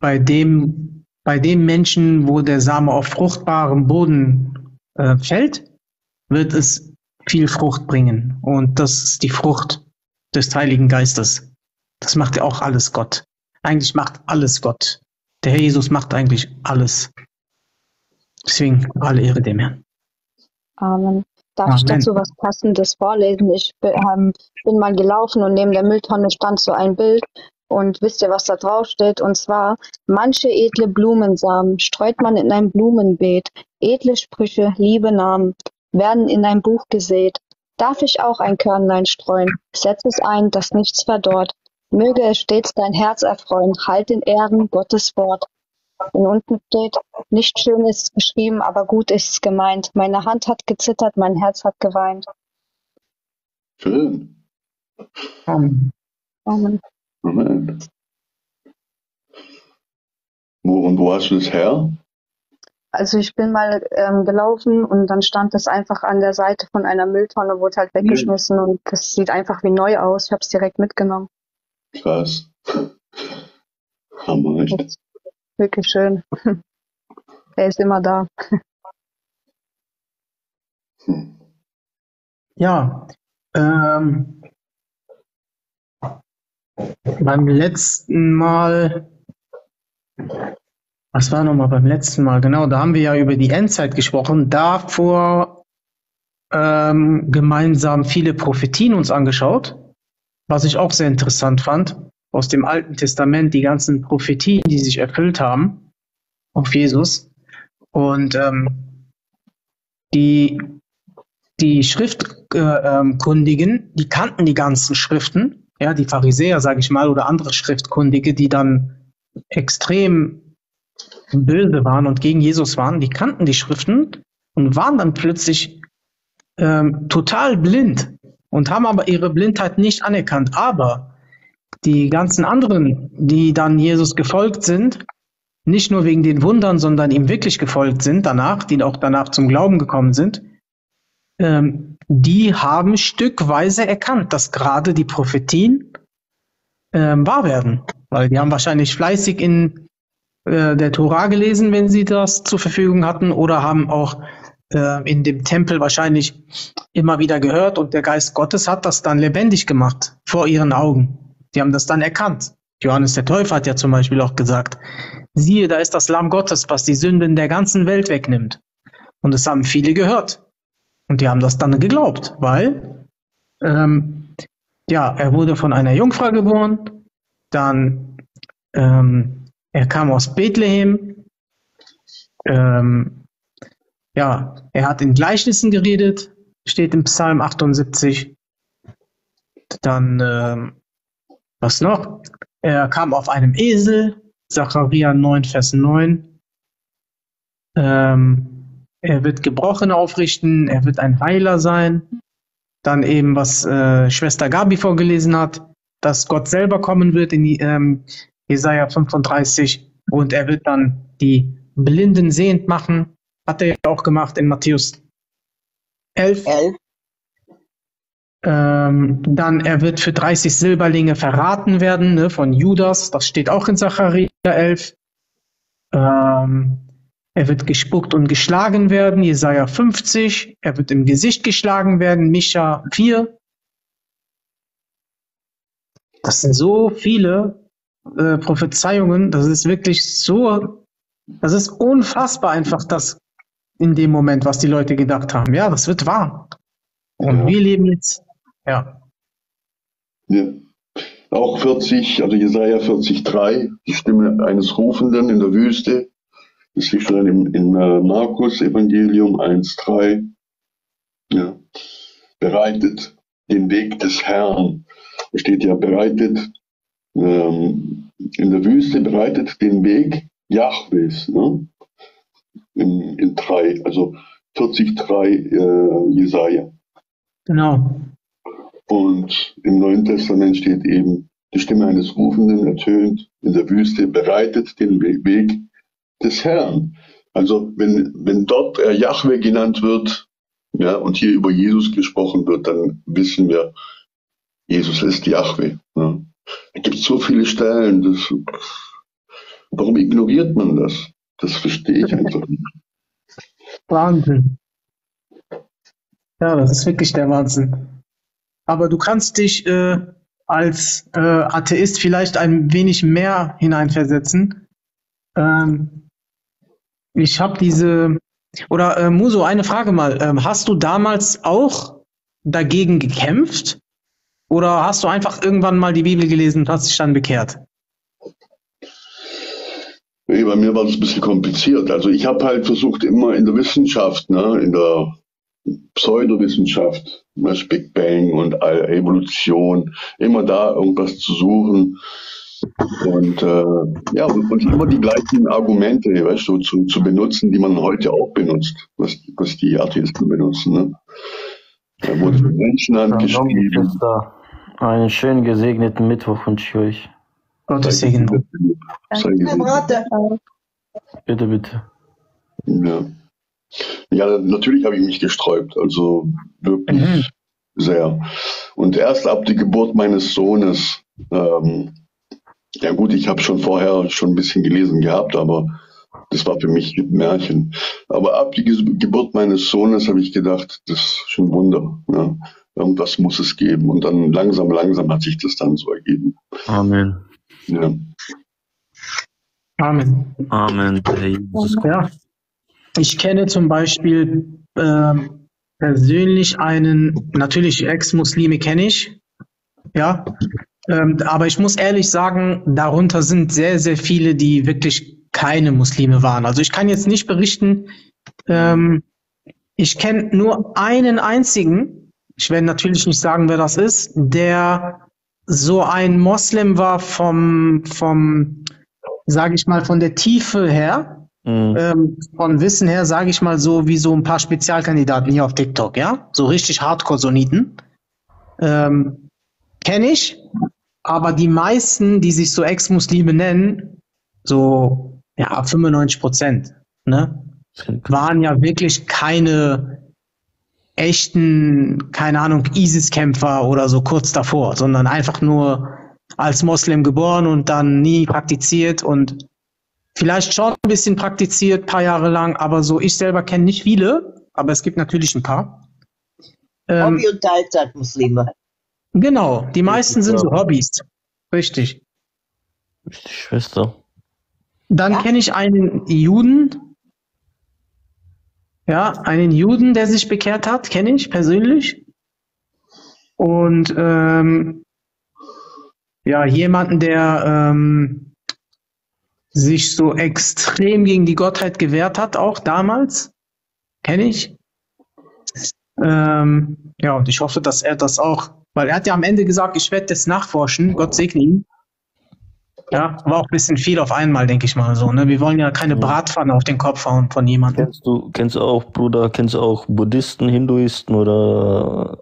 bei dem, bei dem Menschen, wo der Same auf fruchtbarem Boden äh, fällt, wird es viel Frucht bringen. Und das ist die Frucht des Heiligen Geistes. Das macht ja auch alles Gott. Eigentlich macht alles Gott. Der Herr Jesus macht eigentlich alles. Deswegen alle Ehre dem Herrn. Amen. Darf ich Amen. dazu was Passendes vorlesen? Ich bin, ähm, bin mal gelaufen und neben der Mülltonne stand so ein Bild. Und wisst ihr, was da drauf steht? Und zwar, manche edle Blumensamen streut man in ein Blumenbeet. Edle Sprüche, liebe Namen werden in ein Buch gesät. Darf ich auch ein Körnlein streuen? Setz es ein, dass nichts verdorrt. Möge es stets dein Herz erfreuen. Halt in Ehren Gottes Wort. Und unten steht, nicht schön ist geschrieben, aber gut ist gemeint. Meine Hand hat gezittert, mein Herz hat geweint. Schön. Amen. Amen. Amen. Wo und wo hast du das her? Also ich bin mal ähm, gelaufen und dann stand es einfach an der Seite von einer Mülltonne, wurde halt weggeschmissen und das sieht einfach wie neu aus. Ich habe es direkt mitgenommen. Krass. Hammer, echt. Wirklich schön. <laughs> Er ist immer da. <laughs> Ja, ähm, beim letzten Mal, was war nochmal beim letzten Mal? Genau, da haben wir ja über die Endzeit gesprochen. Davor ähm, gemeinsam viele Prophetien uns angeschaut, was ich auch sehr interessant fand. Aus dem Alten Testament die ganzen Prophetien, die sich erfüllt haben auf Jesus. Und ähm, die die Schriftkundigen, äh, die kannten die ganzen Schriften, ja, die Pharisäer, sage ich mal, oder andere Schriftkundige, die dann extrem böse waren und gegen Jesus waren, die kannten die Schriften und waren dann plötzlich ähm, total blind und haben aber ihre Blindheit nicht anerkannt. Aber die ganzen anderen, die dann Jesus gefolgt sind, nicht nur wegen den Wundern, sondern ihm wirklich gefolgt sind danach, die auch danach zum Glauben gekommen sind, ähm, die haben stückweise erkannt, dass gerade die Prophetien ähm, wahr werden. Weil die haben wahrscheinlich fleißig in äh, der Tora gelesen, wenn sie das zur Verfügung hatten, oder haben auch äh, in dem Tempel wahrscheinlich immer wieder gehört und der Geist Gottes hat das dann lebendig gemacht vor ihren Augen. Die haben das dann erkannt. Johannes der Täufer hat ja zum Beispiel auch gesagt, siehe, da ist das Lamm Gottes, was die Sünden der ganzen Welt wegnimmt. Und das haben viele gehört. Und die haben das dann geglaubt, weil ähm, ja, er wurde von einer Jungfrau geboren, dann ähm, er kam aus Bethlehem, ähm, ja, er hat in Gleichnissen geredet, steht im Psalm 78. Dann, ähm, was noch? Er kam auf einem Esel, Zachariah 9, Vers 9. Ähm, er wird Gebrochene aufrichten, er wird ein Heiler sein. Dann eben, was äh, Schwester Gabi vorgelesen hat, dass Gott selber kommen wird in ähm, Jesaja 35 und er wird dann die Blinden sehend machen. Hat er ja auch gemacht in Matthäus 11. Elf. Ähm, dann er wird für 30 Silberlinge verraten werden ne, von Judas. Das steht auch in Zachariah 11. Ähm, er wird gespuckt und geschlagen werden, Jesaja 50. Er wird im Gesicht geschlagen werden, Micha 4. Das sind so viele äh, Prophezeiungen. Das ist wirklich so, das ist unfassbar einfach, das in dem Moment, was die Leute gedacht haben. Ja, das wird wahr. Und Ja. wir leben jetzt, ja, Ja. Auch 40, also Jesaja 40,3, die Stimme eines Rufenden in der Wüste. Das steht schon im, im äh, Markus Evangelium 1,3. Ja. Bereitet den Weg des Herrn. Da steht ja, bereitet ähm, in der Wüste, bereitet den Weg Jahwes. Ne? In, in 3, also 40,3 äh, Jesaja. genau. Und im Neuen Testament steht eben, die Stimme eines Rufenden ertönt in der Wüste, bereitet den We- Weg des Herrn. Also wenn, wenn dort er Jahwe genannt wird, ja, und hier über Jesus gesprochen wird, dann wissen wir, Jesus ist Jahwe. Ja. Es gibt so viele Stellen, das, warum ignoriert man das? Das verstehe ich einfach nicht. Wahnsinn. Ja, das ist wirklich der Wahnsinn. Aber du kannst dich äh, als äh, Atheist vielleicht ein wenig mehr hineinversetzen. Ähm, ich habe diese Oder äh, Muso, eine Frage mal. Ähm, hast du damals auch dagegen gekämpft? Oder hast du einfach irgendwann mal die Bibel gelesen und hast dich dann bekehrt? Nee, bei mir war das ein bisschen kompliziert. Also ich habe halt versucht, immer in der Wissenschaft, ne, in der Pseudowissenschaft, das Big Bang und all- Evolution, immer da irgendwas zu suchen. Und äh, ja, und und immer die gleichen Argumente, weißt du, zu, zu benutzen, die man heute auch benutzt, was, was die Atheisten benutzen. Ne? Da wurde von Menschenhand geschrieben. Einen schönen gesegneten Mittwoch wünsche ich euch. Gottes Segen. Bitte, bitte. Ja. Ja, natürlich habe ich mich gesträubt, also wirklich Mhm. sehr. Und erst ab der Geburt meines Sohnes, ähm, ja gut, ich habe schon vorher schon ein bisschen gelesen gehabt, aber das war für mich ein Märchen. Aber ab der Ge- Geburt meines Sohnes habe ich gedacht, das ist schon ein Wunder. Ja. Irgendwas muss es geben. Und dann langsam, langsam hat sich das dann so ergeben. Amen. Ja. Amen. Amen. Herr Jesus. Ja. Ich kenne zum Beispiel ähm, persönlich einen, natürlich Ex-Muslime kenne ich, ja, ähm, aber ich muss ehrlich sagen, darunter sind sehr, sehr viele, die wirklich keine Muslime waren. Also ich kann jetzt nicht berichten, ähm, ich kenne nur einen einzigen, ich werde natürlich nicht sagen, wer das ist, der so ein Moslem war vom, vom, sage ich mal, von der Tiefe her, Mhm. ähm, von Wissen her, sage ich mal so, wie so ein paar Spezialkandidaten hier auf TikTok, ja? So richtig Hardcore-Soniten. Ähm, Kenne ich, aber die meisten, die sich so Ex-Muslime nennen, so, ja, 95 Prozent, ne? waren ja wirklich keine echten, keine Ahnung, ISIS-Kämpfer oder so kurz davor, sondern einfach nur als Moslem geboren und dann nie praktiziert und vielleicht schon ein bisschen praktiziert, paar Jahre lang, aber so ich selber kenne nicht viele, aber es gibt natürlich ein paar. Ähm, Hobby- und Teilzeitmuslime. genau, die meisten sind so Hobbys. Richtig. Die Schwester. Dann Ja. kenne ich einen Juden. Ja, einen Juden, der sich bekehrt hat, kenne ich persönlich. Und ähm, ja, jemanden, der ähm, sich so extrem gegen die Gottheit gewehrt hat, auch damals, kenne ich. Ähm, ja, und ich hoffe, dass er das auch, weil er hat ja am Ende gesagt, ich werde das nachforschen, Gott segne ihn. Ja, war auch ein bisschen viel auf einmal, denke ich mal so. Ne? Wir wollen ja keine Bratpfanne auf den Kopf hauen von jemandem. Kennst du, kennst du auch, Bruder, kennst du auch Buddhisten, Hinduisten oder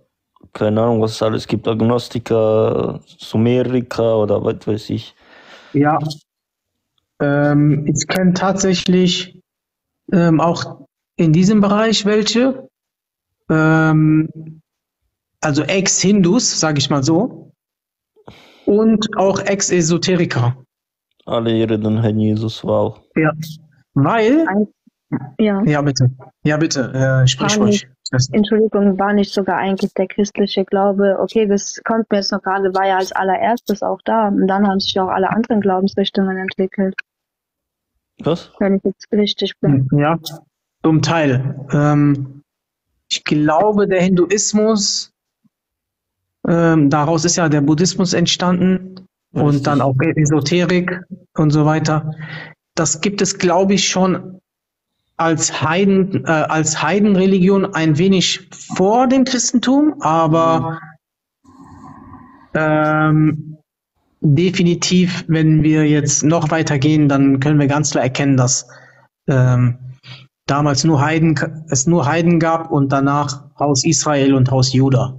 keine Ahnung, was es alles gibt, Agnostiker, Sumeriker oder was weiß ich. Ja. Ähm, ich kenne tatsächlich ähm, auch in diesem Bereich welche. Ähm, also Ex-Hindus, sage ich mal so. Und auch Ex-Esoteriker. Alle Ehre den Herrn Jesus, wow. Ja. Weil, Ja, ja bitte, ja bitte, äh, sprich ruhig. Entschuldigung, war nicht sogar eigentlich der christliche Glaube, okay, das kommt mir jetzt noch gerade, war ja als allererstes auch da und dann haben sich auch alle anderen Glaubensrichtungen entwickelt, Was? wenn ich jetzt richtig bin. Ja, zum Teil. Ähm, ich glaube, der Hinduismus, ähm, daraus ist ja der Buddhismus entstanden und Richtig. dann auch Esoterik und so weiter. Das gibt es, glaube ich, schon als Heiden, äh, als Heidenreligion ein wenig vor dem Christentum, aber ähm, definitiv, wenn wir jetzt noch weiter gehen, dann können wir ganz klar erkennen, dass ähm, damals nur Heiden, es nur Heiden gab und danach Haus Israel und Haus Juda.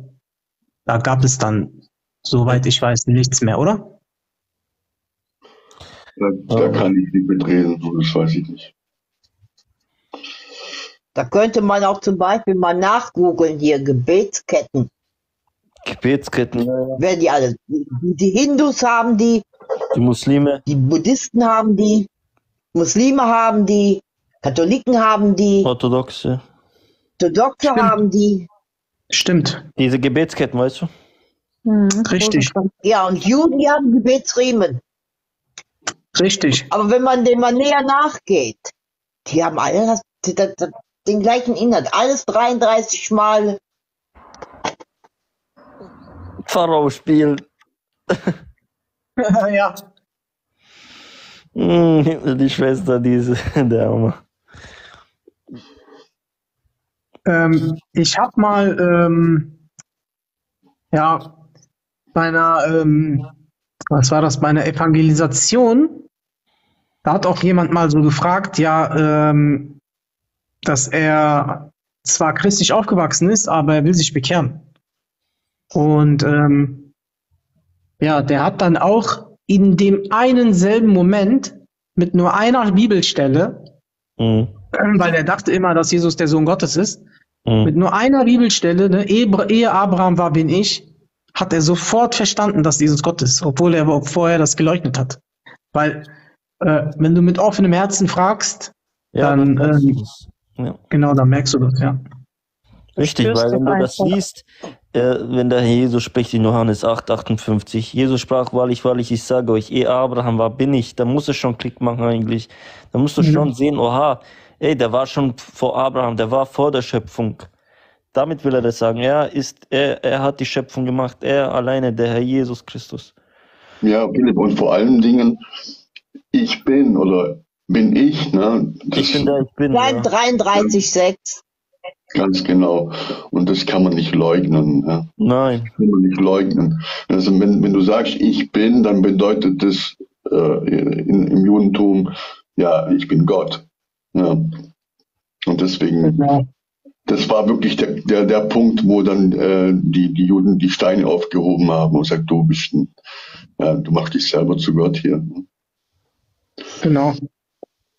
Da gab es dann, soweit ich weiß, nichts mehr, oder? Da, da kann ich nicht mitreden, das weiß ich nicht. Da könnte man auch zum Beispiel mal nachgoogeln hier, Gebetsketten. Gebetsketten, Wer die alle? Die, die Hindus haben die, die Muslime, die Buddhisten haben die, Muslime haben die, Katholiken haben die, Orthodoxe. Orthodoxe Stimmt. haben die. Stimmt, Diese Gebetsketten, weißt du? Mhm, Richtig. Ja, und Juden, die haben Gebetsriemen. richtig. Aber wenn man dem mal näher nachgeht, die haben alle das, das, das, den gleichen Inhalt. Alles 33 Mal. Pharao spielen. <laughs> ja. Hm, Die Schwester, diese, <laughs> der Arme. Ähm, ich habe mal, ähm, ja, bei einer, ähm, was war das, bei einer Evangelisation, da hat auch jemand mal so gefragt, ja, ähm, dass er zwar christlich aufgewachsen ist, aber er will sich bekehren. Und ähm, ja, der hat dann auch in dem einen selben Moment mit nur einer Bibelstelle, Mhm. weil er dachte immer, dass Jesus der Sohn Gottes ist, mit Mhm. nur einer Bibelstelle, ne, ehe ehe Abraham war, bin ich, hat er sofort verstanden, dass Jesus Gott ist, obwohl er überhaupt vorher das geleugnet hat. Weil, äh, wenn du mit offenem Herzen fragst, Ja, Dann, dann merkst ähm, du das. ja. genau, dann merkst du das, ja. Richtig, weil wenn du das einfach. liest, äh, wenn der Herr Jesus spricht in Johannes 8, 58, Jesus sprach, wahrlich, wahrlich, ich sage euch, ehe Abraham war, bin ich, dann musst du schon Klick machen eigentlich. Dann musst du Mhm. schon sehen, oha, ey, der war schon vor Abraham, der war vor der Schöpfung. Damit will er das sagen. Er ist, er, er hat die Schöpfung gemacht, er alleine, der Herr Jesus Christus. Ja, Philipp, und vor allen Dingen, ich bin oder bin ich, ne? Das Ich bin der, ich bin. Ja. 33,6. Ganz genau. Und das kann man nicht leugnen. Ja? Nein. Das kann man nicht leugnen. Also wenn, wenn du sagst, ich bin, dann bedeutet das äh, in, im Judentum, ja, ich bin Gott. Ja. Und deswegen, Genau. das war wirklich der, der, der Punkt, wo dann äh, die, die Juden die Steine aufgehoben haben und sagt, du bist ein, ja, du machst dich selber zu Gott hier. Genau.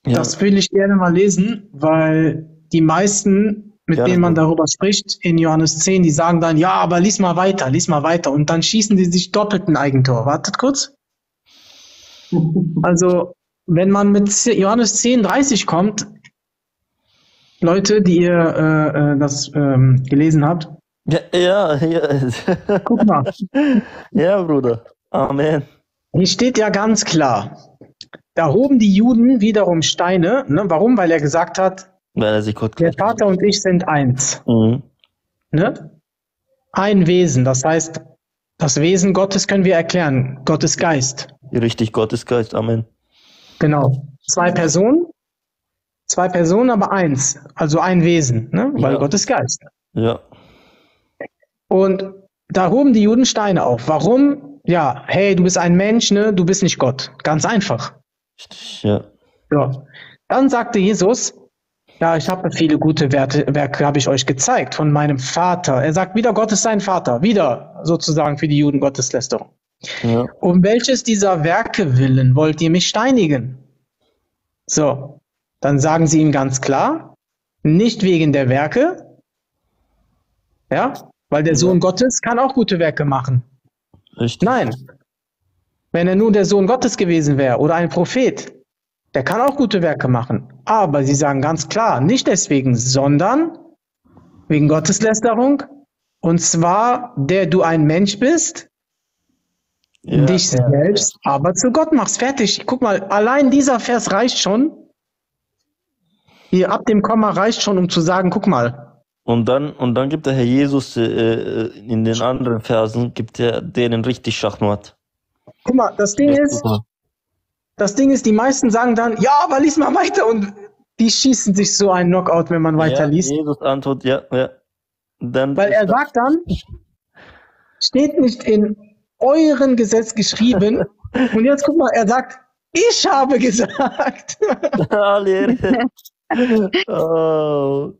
Ja. Das will ich gerne mal lesen, weil die meisten, mit Gerne. denen man darüber spricht, in Johannes 10, die sagen dann, ja, aber lies mal weiter, lies mal weiter. Und dann schießen die sich doppelt ein Eigentor. Wartet kurz. Also, wenn man mit Johannes 10, 30 kommt, Leute, die ihr äh, äh, das ähm, gelesen habt, Ja, ja, ja. guck mal, <laughs> ja, Bruder. Amen. hier steht ja ganz klar, da hoben die Juden wiederum Steine. Ne? Warum? Weil er gesagt hat, Weil er sich Gott der Vater und ich sind eins. Mhm. Ne? Ein Wesen, das heißt, das Wesen Gottes können wir erklären. Gottes Geist. Richtig, Gottesgeist. Amen. Genau. Zwei Personen, zwei Personen, aber eins. Also ein Wesen, ne? weil Ja. Gottes Geist. Ja. Und da hoben die Juden Steine auf. Warum? Ja, hey, du bist ein Mensch, ne? Du bist nicht Gott. Ganz einfach. Ja. Ja. Dann sagte Jesus, ja, ich habe viele gute Werte, Werke, habe ich euch gezeigt von meinem Vater. Er sagt wieder, Gott ist sein Vater. Wieder sozusagen für die Juden Gotteslästerung. Ja. Um welches dieser Werke willen wollt ihr mich steinigen? So, dann sagen sie ihm ganz klar, nicht wegen der Werke, ja, weil der Sohn Gottes kann auch gute Werke machen. Richtig. Nein, wenn er nun der Sohn Gottes gewesen wäre oder ein Prophet, der kann auch gute Werke machen. Aber sie sagen ganz klar, nicht deswegen, sondern wegen Gotteslästerung. Und zwar, der du ein Mensch bist, Ja, dich ja, selbst aber zu Gott machst. Fertig. Guck mal, allein dieser Vers reicht schon. Hier ab dem Komma reicht schon, um zu sagen, guck mal. Und dann, und dann gibt der Herr Jesus äh, äh, in den anderen Versen, gibt er denen richtig Schachmatt. Guck mal, das Ding ist, das Ding ist, die meisten sagen dann, ja, aber lies mal weiter und die schießen sich so einen Knockout, wenn man weiter ja, liest. Jesus antwortet, ja, ja. Dann Weil er sagt dann, steht nicht in euren Gesetz geschrieben. <laughs> Und jetzt guck mal, er sagt, ich habe gesagt. <laughs> <laughs> Oh.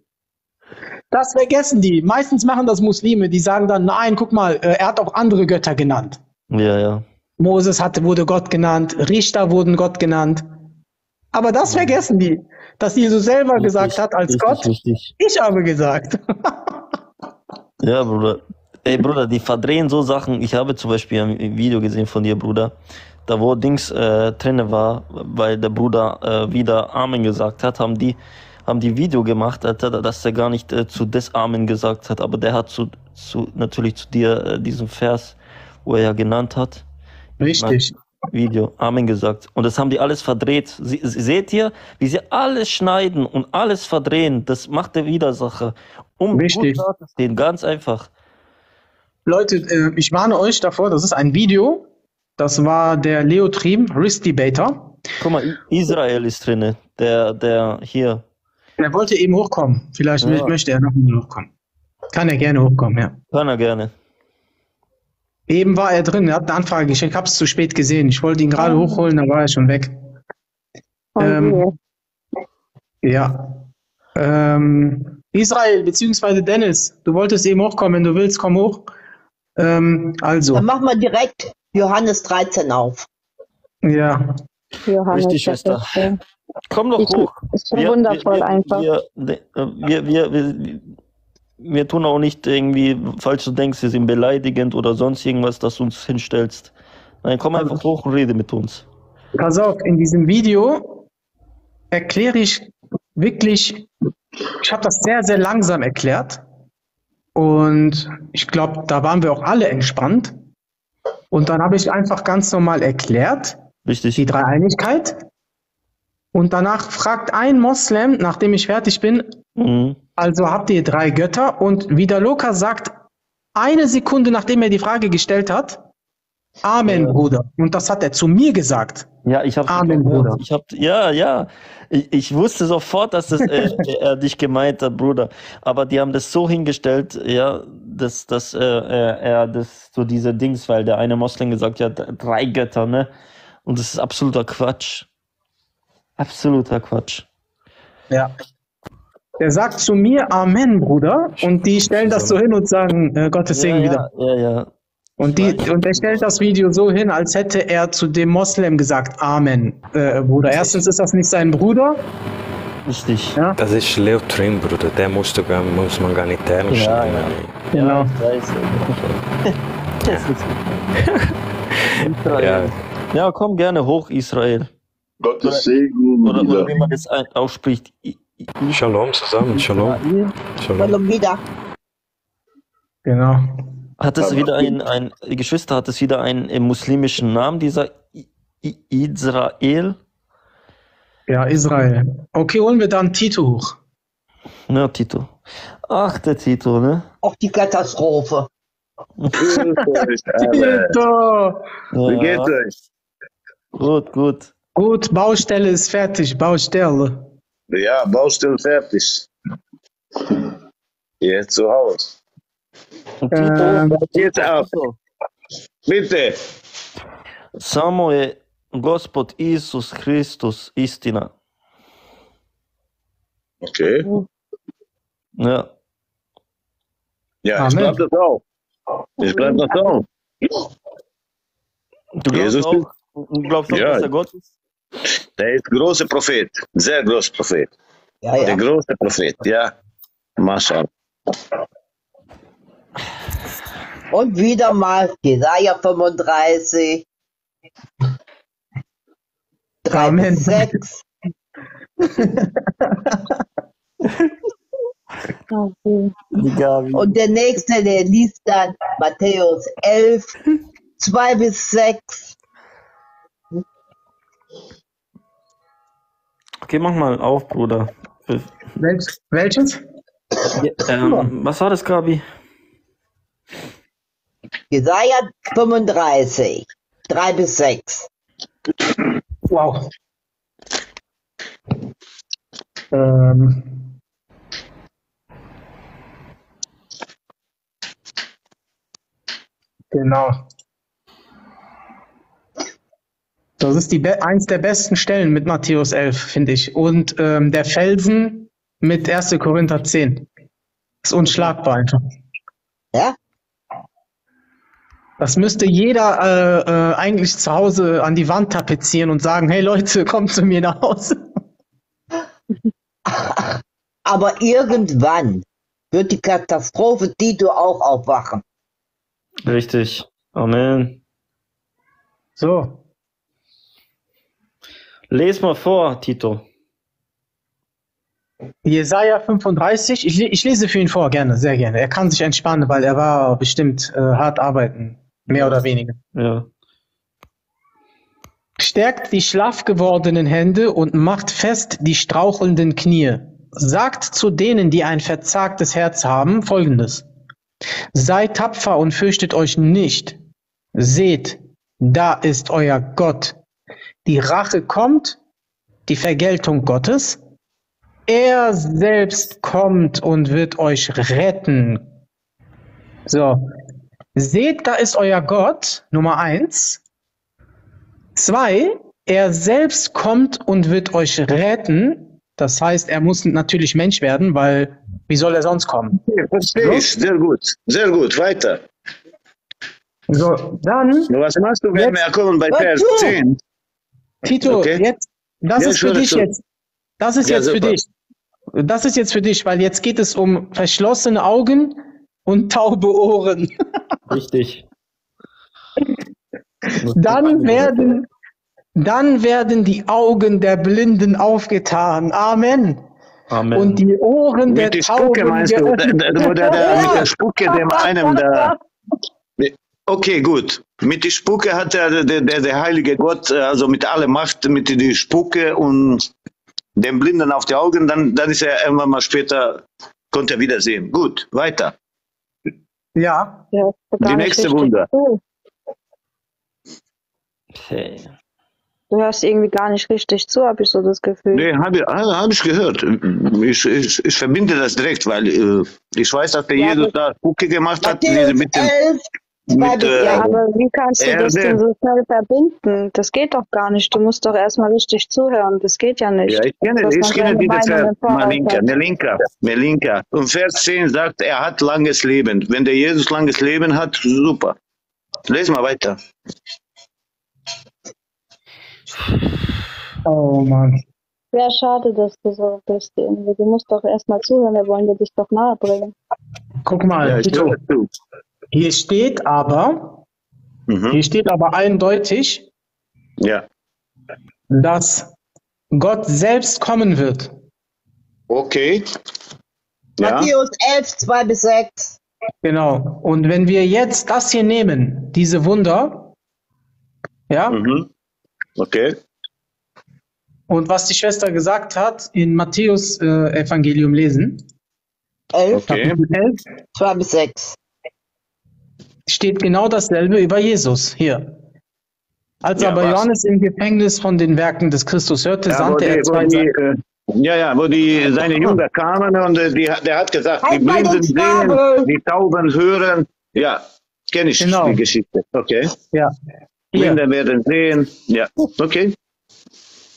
Das vergessen die. Meistens machen das Muslime, die sagen dann, nein, guck mal, äh, er hat auch andere Götter genannt. Ja, ja. Moses hatte, wurde Gott genannt, Richter wurden Gott genannt. Aber das vergessen die, dass Jesus selber gesagt hat als richtig, Gott, Richtig. ich habe gesagt. <laughs> Ja, Bruder. Ey, Bruder, die verdrehen so Sachen. Ich habe zum Beispiel ein Video gesehen von dir, Bruder. Da wo Dings äh, drinne war, weil der Bruder äh, wieder Amen gesagt hat, haben die haben die Video gemacht, Alter, dass er gar nicht äh, zu des Amen gesagt hat, aber der hat zu, zu natürlich zu dir äh, diesen Vers, wo er ja genannt hat. Richtig. Video Amen gesagt. Und das haben die alles verdreht. Sie, seht ihr, wie sie alles schneiden und alles verdrehen? Das macht der Widersacher. Um Richtig. dazustehen, ganz einfach. Leute, äh, ich warne euch davor, das ist ein Video. Das war der Leo Trim, Risk Debater. Guck mal, Israel ist drinne. Der, der hier. Er wollte eben hochkommen. Vielleicht Ja. möchte er noch hochkommen. Kann er gerne hochkommen, ja. Kann er gerne. Eben war er drin, er hat eine Anfrage geschickt, ich habe es zu spät gesehen. Ich wollte ihn gerade Ah. hochholen, da war er schon weg. Oh Ähm. Ja. Ähm, Israel, beziehungsweise Dennis, du wolltest eben hochkommen, wenn du willst, komm hoch. Ähm, also, Dann machen wir direkt Johannes 13 auf. ja. Johannes, Richtig, Schwester. ist, Komm doch Ich- hoch. ist schon wundervoll wir, einfach. Wir, wir, wir, wir, wir tun auch nicht irgendwie, falls du denkst, wir sind beleidigend oder sonst irgendwas, dass du uns hinstellst. Nein, komm einfach hoch und rede mit uns. Pass auf, in diesem Video erkläre ich wirklich, ich habe das sehr, sehr langsam erklärt. Und ich glaube, da waren wir auch alle entspannt. Und dann habe ich einfach ganz normal erklärt, Richtig? die Dreieinigkeit. Und danach fragt ein Moslem, nachdem ich fertig bin, Mhm. also habt ihr drei Götter? Und wie der Loka sagt, eine Sekunde nachdem er die Frage gestellt hat, Amen, Ja. Bruder. Und das hat er zu mir gesagt. Ja, ich habe Amen, Bruder. Ich hab, ja, ja. Ich, ich wusste sofort, dass das <laughs> äh, er dich gemeint hat, Bruder. Aber die haben das so hingestellt, ja, dass, dass äh, er, er das so diese Dings, weil der eine Moslem gesagt hat, drei Götter, ne? Und das ist absoluter Quatsch. Absoluter Quatsch. Ja. Der sagt zu mir Amen, Bruder. Und die stellen das so hin und sagen, äh, Gottes Segen ja, wieder. ja, ja, ja. Und, die, und er stellt das Video so hin, als hätte er zu dem Moslem gesagt, Amen, äh, Bruder. Erstens ist das nicht sein Bruder. Richtig. Ja, Das ist Leo Trim, Bruder. Der musst du, gar- muss man gar nicht ernst Ja, nehmen. genau. Ja. <laughs> Ja, komm gerne hoch, Israel. Gottes Segen Oder, oder wie man das ausspricht. Shalom zusammen, Shalom. Shalom. Wieder. Genau. Hat es wieder ein, ein, Geschwister, hat es wieder einen äh, muslimischen Namen, dieser Israel? Ja, Israel. Okay, holen wir dann Tito hoch. Ja, Tito. Ach, der Tito, ne? Auch die Katastrophe. Tito! Ja, geht's euch? Gut, gut. Gut, Baustelle ist fertig. Baustelle. Ja, Baustelle fertig. Jetzt zu Hause. Ähm, geht's ab? Bitte. samo je Gospod Isus Hristos istina. Okay. Ja. Ja, ich Amen. bleib das auch. Ich bleib das auch. Du glaubst Jesus auch, glaubst auch Ja. dass er Gott ist? Der ist großer Prophet. Sehr großer Prophet. Ja, Der ja. große Prophet, ja. Maschallah. Und wieder mal Jesaja 35. 3 Amen. bis 6. Okay. Die Gabi. Und der nächste, der liest dann Matthäus 11, 2 bis 6. Okay, mach mal auf, Bruder. Welch, welches? Ja, ähm, was war das, Gabi? Jesaja 35, 3 bis 6. Wow. Ähm. Genau. Das ist die eins der besten Stellen mit Matthäus 11, finde ich. Und ähm, der Felsen mit 1. Korinther 10. Ist unschlagbar einfach. Ja? Das müsste jeder äh, äh, eigentlich zu Hause an die Wand tapezieren und sagen, hey Leute, <laughs> kommt zu mir nach Hause. <laughs> Aber irgendwann wird die Katastrophe Tito auch aufwachen. Richtig. Amen. So, Les mal vor, Tito. Jesaja 35, ich, ich lese für ihn vor, gerne, sehr gerne. Er kann sich entspannen, weil er war bestimmt äh, hart arbeiten, mehr oder weniger. Ja. Stärkt die schlaff gewordenen Hände und macht fest die strauchelnden Knie. Sagt zu denen, die ein verzagtes Herz haben, folgendes. Seid tapfer und fürchtet euch nicht. Seht, da ist euer Gott. Die Rache kommt, die Vergeltung Gottes. Er selbst kommt und wird euch retten. So. Seht, da ist euer Gott, Nummer eins. Zwei, er selbst kommt und wird euch retten. Das heißt, er muss natürlich Mensch werden, weil wie soll er sonst kommen? Verstehe ich. Sehr gut. Sehr gut. Weiter. So, dann, Was machst du, wenn wir kommen bei Vers Warte. 10? Tito, Okay. jetzt, das Ja, ist für dich jetzt. Das ist Ja, jetzt für super. dich. Das ist jetzt für dich, weil jetzt geht es um verschlossene Augen und taube Ohren. <laughs> Richtig. <laughs> Dann werden, dann werden die Augen der Blinden aufgetan. Amen. Amen. Und die Ohren der Mit der Spucke Tauben meinst du? Da, da, wo der, der, mit der Spucke dem <laughs> einem da. Okay, gut. Mit der Spucke hat der, der, der, heilige Gott, äh, also mit aller Macht, mit der Spucke und dem Blinden auf die Augen, dann, dann ist er irgendwann mal später, konnte er wieder sehen. Gut, weiter. Ja, Ja, Die nächste Wunder. Du hörst irgendwie gar nicht richtig zu, habe ich so das Gefühl. Nee, habe ich, hab ich gehört. Ich, ich, ich verbinde das direkt, weil äh, ich weiß, dass der Ja, Jesus da Spucke gemacht hat, Matthäus mit dem, 11, 2 mit, äh, Ja, 6. aber wie kannst du das denn so schnell verbinden? Das geht doch gar nicht. Du musst doch erstmal richtig zuhören. Das geht ja nicht. Ja, ich kenne, Dass ich man kenne diese im Voraus Melinka. Melinka, Melinka. Und Vers 10 sagt, er hat langes Leben. Wenn der Jesus langes Leben hat, super. Lesen wir weiter. oh Mann. Ja, schade, dass du so bist. Du musst doch erstmal zuhören. Wir wollen dir dich doch nahe bringen. Guck mal, Ja, ich Tito. Hier steht aber, Mhm. hier steht aber eindeutig, Ja. dass Gott selbst kommen wird. Okay. Ja. Matthäus 11, 2 bis 6. Genau. Und wenn wir jetzt das hier nehmen, diese Wunder, ja, Mhm. Okay. und was die Schwester gesagt hat, in Matthäus äh, Evangelium lesen, 11, Okay. Kapitel 11, 2 bis 6. steht genau dasselbe über Jesus hier. Als Ja, aber was? Johannes im Gefängnis von den Werken des Christus hörte, Ja, sandte die, er zwei die, äh, ja, ja, wo die, seine Jünger kamen und äh, die, der hat gesagt, die Halt mal Blinden den sehen, die Tauben hören. Ja, kenne ich Genau. die Geschichte. Okay. Ja. Hier, Blinde werden sehen. Ja, okay.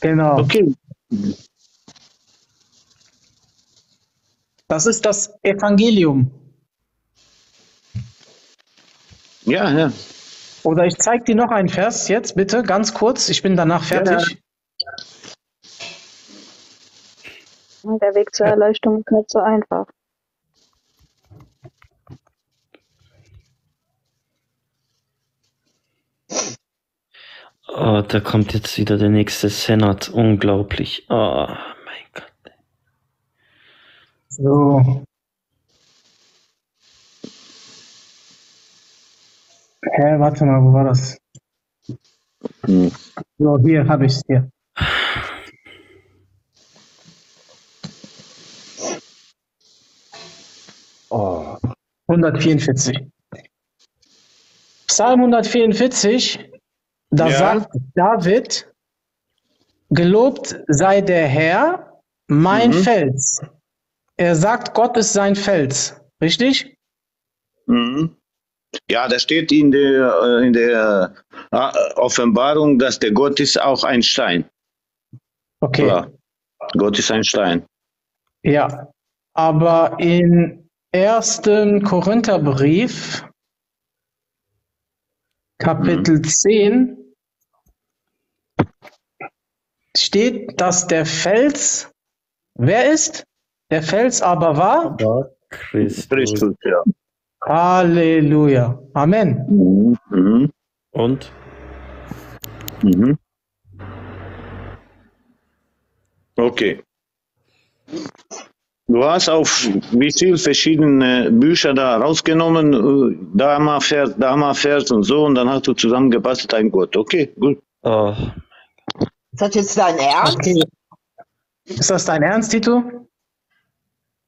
genau. Okay. Das ist das Evangelium. Ja, ja. Oder ich zeige dir noch einen Vers jetzt, bitte, ganz kurz. Ich bin danach fertig. Und Der Weg zur Erleuchtung ist nicht so einfach. Oh, da kommt jetzt wieder der nächste Senat. Unglaublich. Oh, mein Gott. So. Hä, warte mal, wo war das? Hm. So, hier habe ich es hier. Oh. 144. Psalm 144, da Ja. sagt David, gelobt sei der Herr, mein Mhm. Fels. Er sagt, Gott ist sein Fels. Richtig? Mhm. Ja, da steht in der, äh, in der äh, Offenbarung, dass der Gott ist auch ein Stein. Okay. Ja. Gott ist ein Stein. Ja, aber im ersten Korintherbrief, Kapitel 10, steht, dass der Fels, wer ist? Der Fels aber war? Christus. Christus, ja. Halleluja. Amen. Mhm. Und? Mhm. Okay. Du hast auf wie viel verschiedene Bücher da rausgenommen, äh, da mal Vers, da mal Vers und so, und dann hast du zusammengebastelt ein Gott. Okay, gut. Oh, Ist das jetzt dein Ernst? Okay. Ist das dein Ernst, Tito?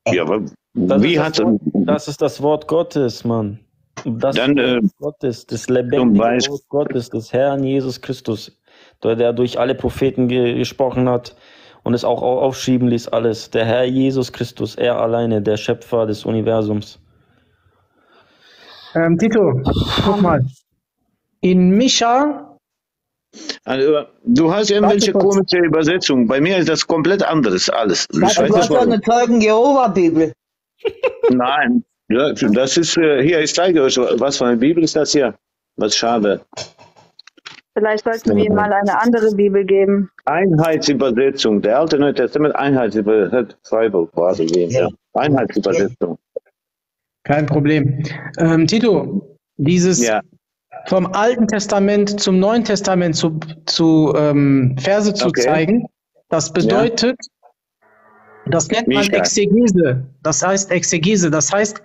Ja, aber Das wie ist hat das, Wort, das ist das Wort Gottes, Mann. Das Dann, ist das äh, Wort Gottes, das lebendige Wort Gottes, des Herrn Jesus Christus, der, der durch alle Propheten ge gesprochen hat und es auch au- aufschreiben ließ, alles. Der Herr Jesus Christus, er alleine, der Schöpfer des Universums. Ähm, Tito, guck mal. In Micha, Also, du hast irgendwelche Warte komische Übersetzung. Bei mir ist das komplett anderes alles. Ich weiß Du nicht hast doch warum. eine Zeugen Jehova Bibel. Nein, ja, das ist äh, hier, ich zeige euch, was für eine Bibel ist das hier? Was schade. Vielleicht sollten wir ihm mal eine andere Bibel geben. Einheitsübersetzung, der alte Neue Testament Einheitsübersetzung, Freiburg gewesen, ja. Einheitsübersetzung. kein Problem. Ähm, Tito, dieses Ja, vom Alten Testament zum Neuen Testament zu, zu ähm, Verse zu Okay. zeigen, das bedeutet, das nennt man. Exegese. Das heißt Exegese. Das heißt,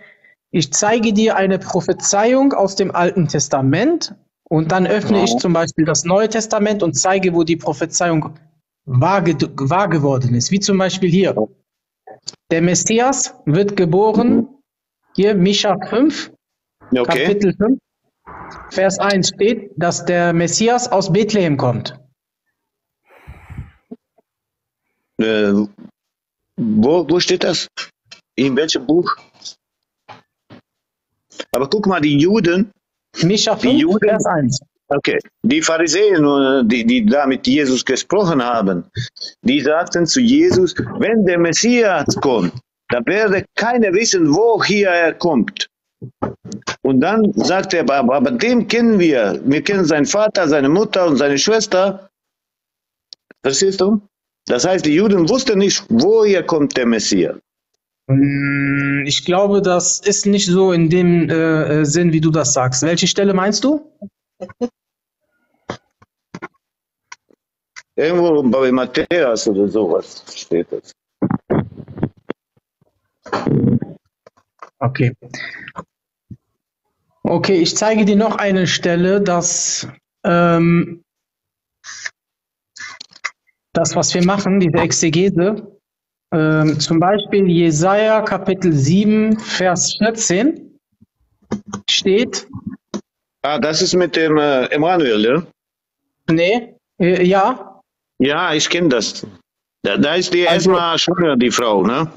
ich zeige dir eine Prophezeiung aus dem Alten Testament und dann öffne ich zum Beispiel das Neue Testament und zeige, wo die Prophezeiung wahr, wahr geworden ist. Wie zum Beispiel hier. Der Messias wird geboren, hier Micha 5, okay. Kapitel 5, Vers 1 steht, dass der Messias aus Bethlehem kommt. Äh, wo, wo steht das? In welchem Buch? Aber guck mal, die Juden, Micha Die 5, Juden- Vers 1. okay, die Pharisäer, äh, die, die da mit Jesus gesprochen haben, die sagten zu Jesus, wenn der Messias kommt, dann werde keiner wissen, woher er kommt. Und dann sagt er, aber, aber den kennen wir. Wir kennen seinen Vater, seine Mutter und seine Schwester. Verstehst du? Das heißt, die Juden wussten nicht, woher kommt der Messias. Mm, Ich glaube, das ist nicht so in dem äh, äh, Sinn, wie du das sagst. Welche Stelle meinst du? Irgendwo bei Matthäus oder sowas steht das. Okay. Okay, ich zeige dir noch eine Stelle, dass ähm, das, was wir machen, diese Exegese, ähm, zum Beispiel Jesaja Kapitel 7, Vers 14 steht, Ah, das ist mit dem äh, Emanuel, ja? nee, äh, ja, Ja, ich kenne das. Da, da ist die Also- erstmal schwanger, die Frau, ne?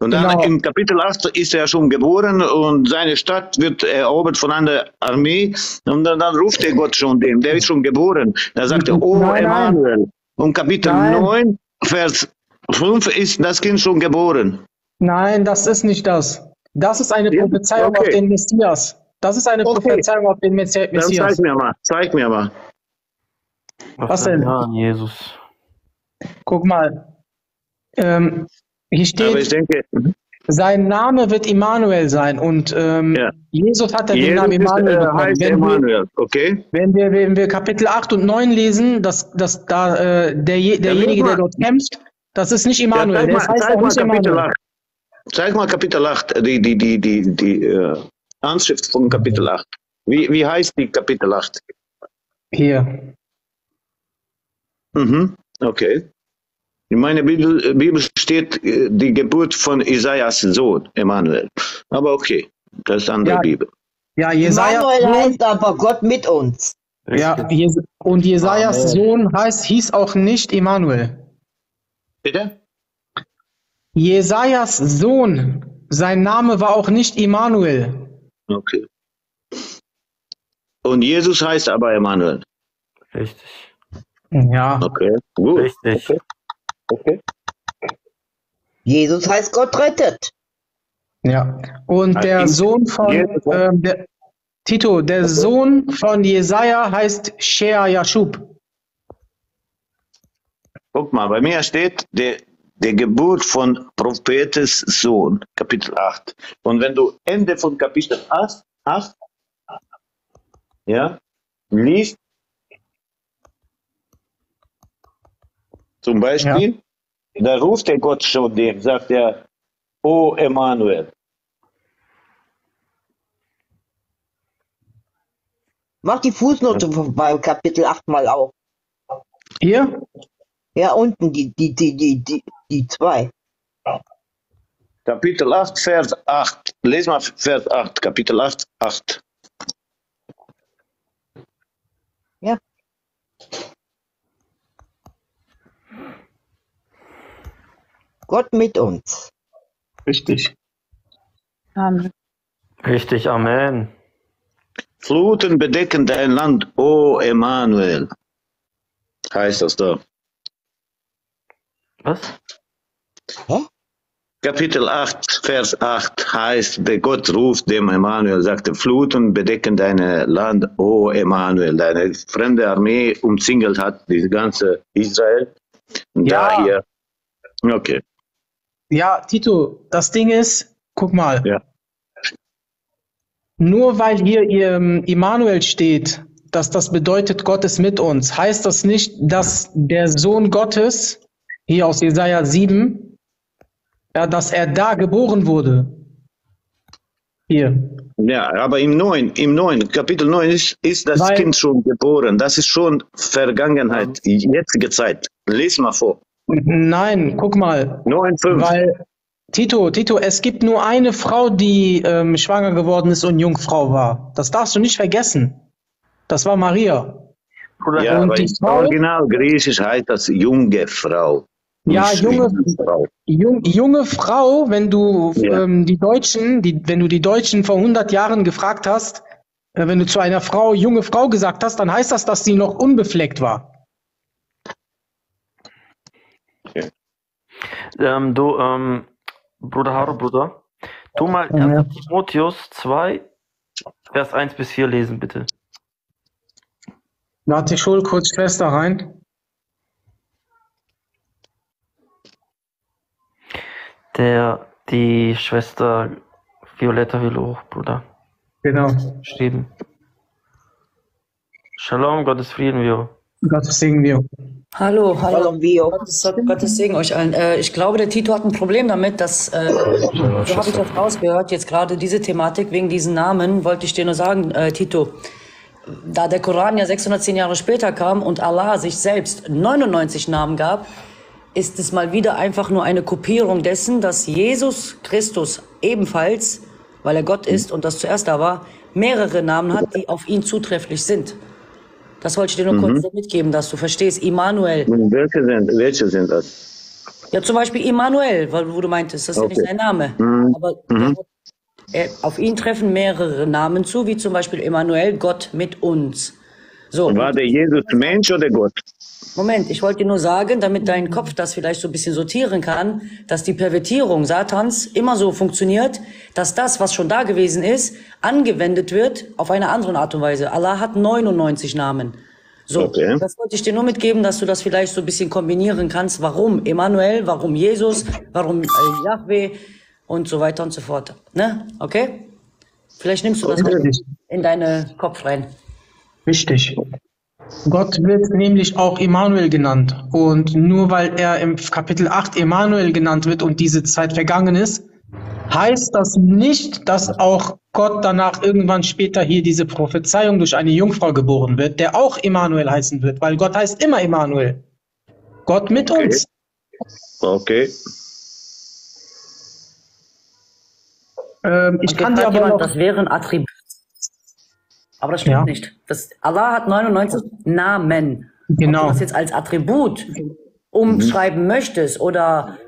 Und dann Genau. im Kapitel 8 ist er schon geboren und seine Stadt wird erobert von einer Armee. Und dann, dann ruft der Gott schon dem, der ist schon geboren. Da sagt er, oh Nein, nein. Und Kapitel Nein. 9, Vers 5 ist das Kind schon geboren. nein, das ist nicht das. Das ist eine Prophezeiung okay. auf den Messias. Das ist eine Okay. Prophezeiung auf den Messi Dann Messias. zeig mir mal, zeig mir mal. Was denn? Ja, Jesus. Guck mal. Ähm, hier Aber ich steht, denke, sein Name wird Immanuel sein und ähm, Ja. Jesus hat ja den Jesus Namen ist, Immanuel äh, bekommen. heißt Wenn wir, Emanuel, okay? wenn, wir, wenn wir Kapitel 8 und 9 lesen, dass, dass da äh, der, je- derjenige, der dort kämpft, das ist nicht Ja, Immanuel, zeig, mal, heißt zeig mal Kapitel. 8. Zeig mal Kapitel 8, die, die, die, die, die äh, Anschrift von Kapitel 8. Wie, wie heißt die Kapitel 8? Hier. Mhm. Okay. In meiner Bibel, äh, Bibel steht äh, die Geburt von Isaias Sohn, Emanuel. Aber okay, das ist andere Ja, Bibel. Ja, Jesaja, Manuel heißt aber Gott mit uns. ja, Jes und Jesajas Amen. Sohn heißt, hieß auch nicht Immanuel. Bitte? Jesajas Sohn, sein Name war auch nicht Immanuel. Okay. Und Jesus heißt aber Emanuel. Richtig. Ja, Okay, gut. Richtig. Okay. Okay. Jesus heißt Gott rettet. ja. Und der Sohn von ähm, der, Tito, der Sohn von Jesaja heißt Shea Yashub. Guck mal, bei mir steht der, der Geburt von Prophetes Sohn, Kapitel 8. Und wenn du Ende von Kapitel 8, 8 ja, liest, zum Beispiel, da ruft der Gott schon dem, sagt er, O Emanuel. Mach die Fußnote bei Kapitel 8 mal auf. Hier? Ja, unten die, die, die, die, die, die zwei. Kapitel 8, Vers 8. Lees mal Vers 8, Kapitel 8, 8. Ja. Gott mit uns. Richtig. Amen. Richtig, Amen. Fluten bedecken dein Land, o Emanuel. Heißt das da. Was? Kapitel 8, Vers 8 heißt, der Gott ruft dem Emanuel, sagte, Fluten bedecken dein Land, o Emanuel. Deine fremde Armee umzingelt hat das ganze Israel. Und Ja. daher, okay. Ja, Tito, das Ding ist, guck mal. Ja. Nur weil hier ähm, Immanuel steht, dass das bedeutet, Gott ist mit uns, heißt das nicht, dass der Sohn Gottes, hier aus Jesaja 7, ja, dass er da geboren wurde. Hier. Ja, aber im neuen, im neuen, Kapitel 9 ist, ist das Weil- Kind schon geboren. Das ist schon Vergangenheit, jetzige Zeit. Lies mal vor. Nein, guck mal, 9, 5. weil Tito, Tito, es gibt nur eine Frau, die ähm, schwanger geworden ist und Jungfrau war. Das darfst du nicht vergessen. Das war Maria. Bruder, Ja, Und aber die Frau- Original Griechisch heißt das junge Frau. Ja, junge- Frau. Jung, junge Frau, wenn du Ja. ähm, die Deutschen, die, wenn du die Deutschen vor 100 Jahren gefragt hast, äh, wenn du zu einer Frau junge Frau gesagt hast, dann heißt das, dass sie noch unbefleckt war. Ähm, du, ähm, Bruder Haro, Bruder, tu mal Ja. 1. Timotheus 2, Vers 1 bis 4 lesen, bitte. Warte, ich hol kurz Schwester rein. Der, die Schwester Violetta will hoch, Bruder. Genau. Geschrieben. Shalom, Gottes Frieden, Vio. Gottes Segen wir. Hallo, hallo. Hallo, Vio. Gottes, Gottes Segen euch allen. Äh, ich glaube, der Tito hat ein Problem damit, dass, äh, so habe ich das rausgehört, jetzt gerade diese Thematik wegen diesen Namen, wollte ich dir nur sagen, äh, Tito, da der Koran ja 610 Jahre später kam und Allah sich selbst 99 Namen gab, ist es mal wieder einfach nur eine Kopierung dessen, dass Jesus Christus ebenfalls, weil er Gott ist und das zuerst da war, mehrere Namen hat, die auf ihn zutrefflich sind. Das wollte ich dir nur kurz so mitgeben, dass du verstehst. Immanuel. Und welche sind, welche sind das? Ja, zum Beispiel Immanuel, weil wo du meintest, das ist ja nicht Okay. sein Name. Mhm. Aber der hat, er, auf ihn treffen mehrere Namen zu, wie zum Beispiel Immanuel, Gott mit uns. So, War der Jesus Mensch oder Gott? Moment, ich wollte dir nur sagen, damit dein Kopf das vielleicht so ein bisschen sortieren kann, dass die Pervertierung Satans immer so funktioniert, dass das, was schon da gewesen ist, angewendet wird auf eine andere Art und Weise. Allah hat 99 Namen. So, Okay. das wollte ich dir nur mitgeben, dass du das vielleicht so ein bisschen kombinieren kannst. Warum Emmanuel, warum Jesus, warum äh, Yahweh und so weiter und so fort. Ne? Okay? Vielleicht nimmst du das in deinen Kopf rein. Richtig. Gott wird nämlich auch Immanuel genannt. Und nur weil er im Kapitel 8 Immanuel genannt wird und diese Zeit vergangen ist, heißt das nicht, dass auch Gott danach irgendwann später hier diese Prophezeiung durch eine Jungfrau geboren wird, der auch Immanuel heißen wird, weil Gott heißt immer Immanuel. Gott mit Okay. uns. Okay. Ähm, ich kann dir aber jemand, noch, das wäre ein Attribut. Aber das stimmt Ja. nicht. Das, Allah hat 99 Namen. Ob Genau. du das jetzt als Attribut umschreiben möchtest oder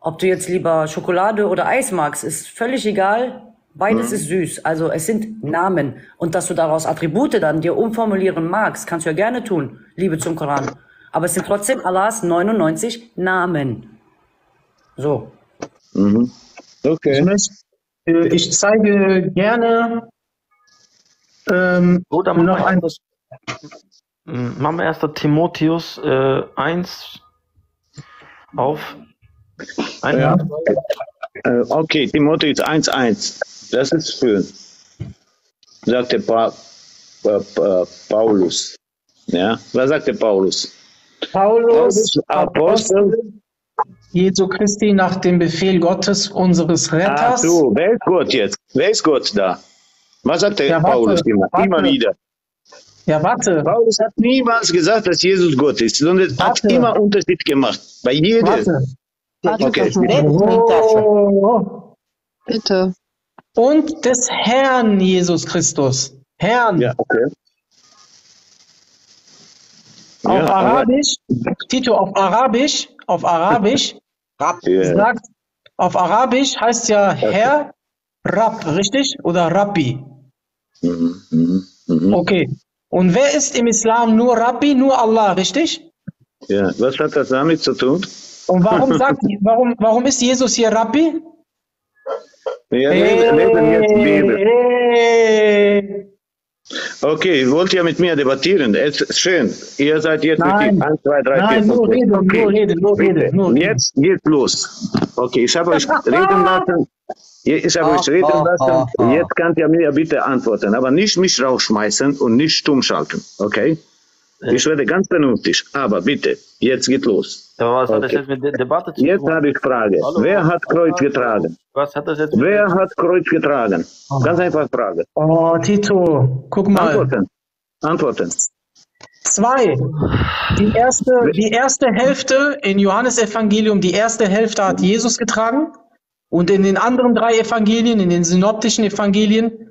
ob du jetzt lieber Schokolade oder Eis magst, ist völlig egal. Beides ist süß. Also es sind Namen. Und dass du daraus Attribute dann dir umformulieren magst, kannst du ja gerne tun. Liebe zum Koran. Aber es sind trotzdem Allahs 99 Namen. So. Mhm. ich, Okay. möchte, äh, ich zeige gerne ähm, mach noch mal, ein, erst, m, mach mal 1. Timotheus äh, 1 auf. Ein, Ja. Äh, okay, Timotheus 1,1. Das ist schön. Sagte pa pa pa Paulus. Ja, was sagte Paulus? Paulus, Apostel. Apostel Jesu Christi nach dem Befehl Gottes, unseres Ach Retters. so, wer ist Gott jetzt? Wer ist Gott da? Was sagt der Ja, warte, Paulus immer, warte. immer wieder? Ja, warte. Paulus hat niemals gesagt, dass Jesus Gott ist, sondern hat Warte. immer Unterschied gemacht. Bei jedem. Warte. Warte, Okay. Oh. Bitte. Und des Herrn Jesus Christus. Herrn. Ja, okay. Auf Ja, aber- Arabisch, Tito, auf Arabisch, auf Arabisch, <laughs> Ja. sagt, auf Arabisch heißt ja Herr, Rab, richtig? Oder Rabbi. Mhm, mhm, mhm. Okay. Und wer ist im Islam nur Rabbi, nur Allah, richtig? Ja, was hat das damit zu tun? Und warum <laughs> sagt, warum, warum ist Jesus hier Rabbi? Wir lesen lesen jetzt Bibel. Hey. Okay, ihr wollt ja mit mir debattieren. Es ist schön. Ihr seid jetzt Nein. mit 1, 2, 3, 4, Nein, 5, nur 6. reden, Okay. nur reden, nur reden, nur reden. Jetzt geht's los. Okay, ich habe euch <laughs> reden lassen. Ich habe euch reden Ah, lassen. ah, ah. Jetzt könnt ihr mir bitte antworten, aber nicht mich rausschmeißen und nicht stumm schalten. Okay? Ich werde ganz vernünftig. Aber bitte, jetzt geht los. Aber was hat das Okay. jetzt mit der Debatte zu Jetzt tun? habe ich Frage. Hallo? Wer hat Kreuz getragen? Was hat das jetzt mit Wer hat Kreuz getragen? Ganz einfach Frage. Oh, Tito, guck mal. Antworten. Antworten. Zwei. Die erste, die erste Hälfte in Johannes Evangelium, die erste Hälfte hat Jesus getragen. Und in den anderen drei Evangelien, in den synoptischen Evangelien,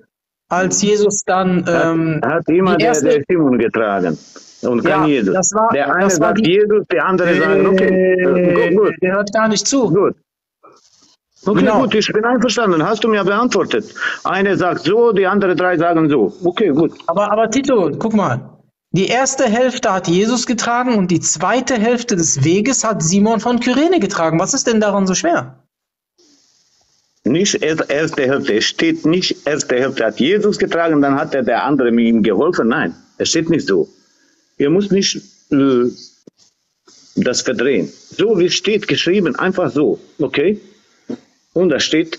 als Jesus dann ähm, Hat immer die der, erste- der Simon getragen. Und kein Ja, Jesus. das war- der eine das sagt die- Jesus, der andere sagt, okay, äh, gut, der hört gar nicht zu. gut. Okay, Genau. gut, ich bin einverstanden. Hast du mir beantwortet. Eine sagt so, die andere drei sagen so. Okay, gut. Aber, aber Tito, guck mal. Die erste Hälfte hat Jesus getragen und die zweite Hälfte des Weges hat Simon von Kyrene getragen. Was ist denn daran so schwer? Nicht erst- erste Hälfte. Es steht nicht erste Hälfte hat Jesus getragen, dann hat er der andere ihm geholfen. Nein, es steht nicht so. Ihr müsst nicht äh, das verdrehen. So wie es steht geschrieben, einfach so. Okay? Und da steht,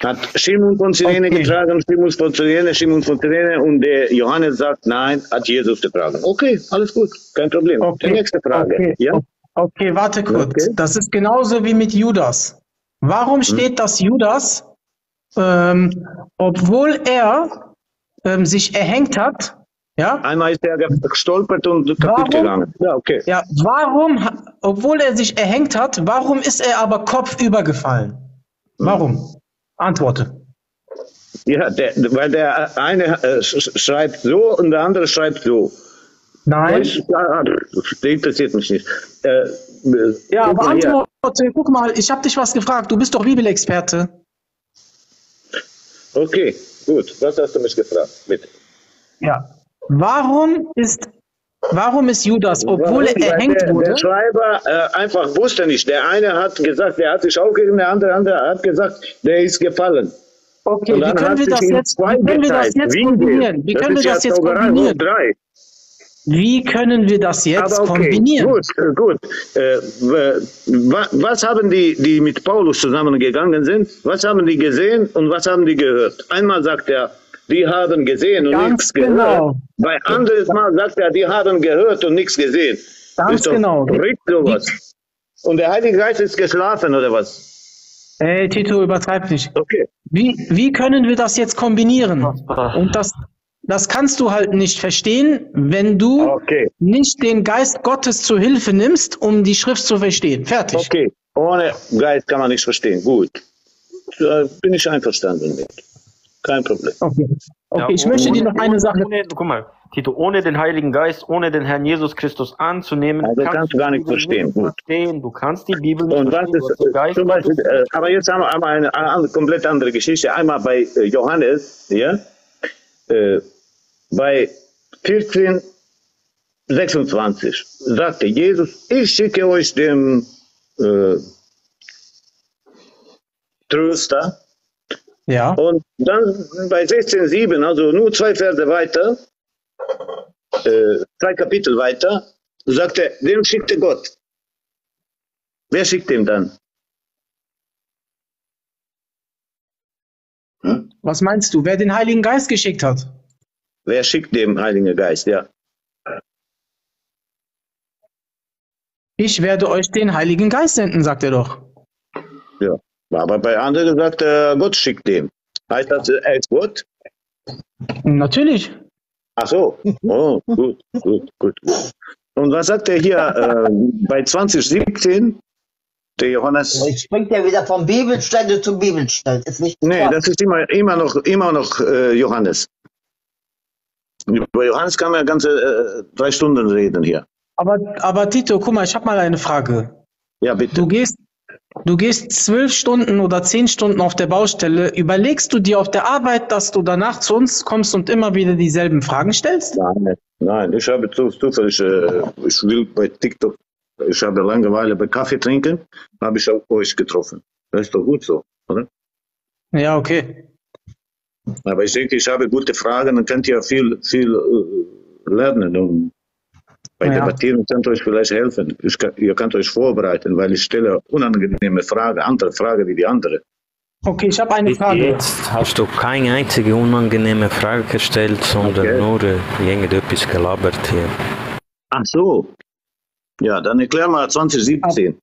hat Simon von Cyrene Okay. getragen, Simon von Cyrene, Simon von Cyrene und der Johannes sagt, nein, hat Jesus getragen. Okay, alles gut, kein Problem. Die nächste Frage. Okay, Ja? okay warte kurz. Okay. Das ist genauso wie mit Judas. Warum steht das Judas, ähm, obwohl er ähm, sich erhängt hat, ja, Einmal ist er gestolpert und kaputt Warum? gegangen. Ja, okay. ja, warum, obwohl er sich erhängt hat, warum ist er aber kopfüber gefallen? Warum? Antworte. Ja, der, weil der eine äh, sch- schreibt so und der andere schreibt so. Nein. Interessiert mich nicht. Äh, äh, Ja, aber antworte, guck mal, ich habe dich was gefragt. Du bist doch Bibelexperte. Okay, gut. Was hast du mich gefragt? Bitte. Ja. Warum ist, warum ist Judas, obwohl er Weil erhängt der, wurde, Der Schreiber äh, einfach wusste nicht. Der eine hat gesagt, der hat sich aufgegeben, der andere, andere hat gesagt, der ist gefallen. Okay, wie können wir das jetzt, wie können wir das jetzt Wie kombinieren? Wie das können wir das jetzt kombinieren? drei. Wie können wir das jetzt okay, kombinieren? gut, äh, gut. Äh, wa- was haben die, die mit Paulus zusammengegangen sind? Was haben die gesehen und was haben die gehört? Einmal sagt er, die haben gesehen und Ganz nichts genau. gehört. Bei anderes Mal sagt er, die haben gehört und nichts gesehen. Ganz ist doch genau. sowas. Und der Heilige Geist ist geschlafen oder was? Ey, Tito, übertreib nicht. Okay. Wie, wie können wir das jetzt kombinieren? Und das, das kannst du halt nicht verstehen, wenn du Okay. nicht den Geist Gottes zu Hilfe nimmst, um die Schrift zu verstehen. Fertig. Okay. Ohne Geist kann man nicht verstehen. Gut. Da bin ich einverstanden mit. Kein Problem. Okay. Okay, Ja, ich möchte ohne- dir noch eine ohne- Sache. Ohne, guck mal, Tito, ohne den Heiligen Geist, ohne den Herrn Jesus Christus anzunehmen, Also kannst du gar die nicht Bibel verstehen. Nicht Gut. verstehen. Du kannst die Bibel nicht Und was verstehen. ist den äh, Geist zum Beispiel, äh, aber jetzt haben wir, wir eine, eine andere, komplett andere Geschichte. Einmal bei äh, Johannes, ja, äh, bei 14, 26 sagte Jesus, ich schicke euch den äh, Tröster. Ja. Und dann bei 16,7, also nur zwei Verse weiter, äh, zwei Kapitel weiter, sagt er, den schickte Gott. Wer schickt ihn dann? Was meinst du, wer den Heiligen Geist geschickt hat? Wer schickt dem Heiligen Geist? Ja. Ich werde euch den Heiligen Geist senden, sagt er doch. ja. Aber bei anderen sagt er, Gott schickt dem. Heißt das, er ist Gott? Natürlich. Ach so. Oh, gut, gut, gut. Und was sagt er hier äh, bei 2017? Der Johannes. Jetzt springt er wieder von Bibelstelle zu Bibelstelle. Ist nicht Nee, das ist immer, immer noch, immer noch äh, Johannes. Über Johannes kann man ganze äh, drei Stunden reden hier. Aber, aber Tito, guck mal, ich habe mal eine Frage. Ja, bitte. Du gehst, du gehst zwölf Stunden oder zehn Stunden auf der Baustelle. Überlegst du dir auf der Arbeit, dass du danach zu uns kommst und immer wieder dieselben Fragen stellst? Nein, nein, ich habe zu, zufällig, äh, ich will bei TikTok, ich habe Langeweile bei Kaffee trinken, habe ich auch euch getroffen. Das ist doch gut so, oder? Ja, okay. Aber ich denke, ich habe gute Fragen, dann könnt ihr viel, viel äh, lernen. Und bei Ja. Debattieren könnt ihr euch vielleicht helfen. Ich kann, ihr könnt euch vorbereiten, weil ich stelle unangenehme Fragen, andere Fragen wie die andere. Okay, ich habe eine Frage. Jetzt hast du keine einzige unangenehme Frage gestellt, sondern Okay. nur äh, irgendetwas gelabert hier. Ach so. Ja, dann erklär mal 2017.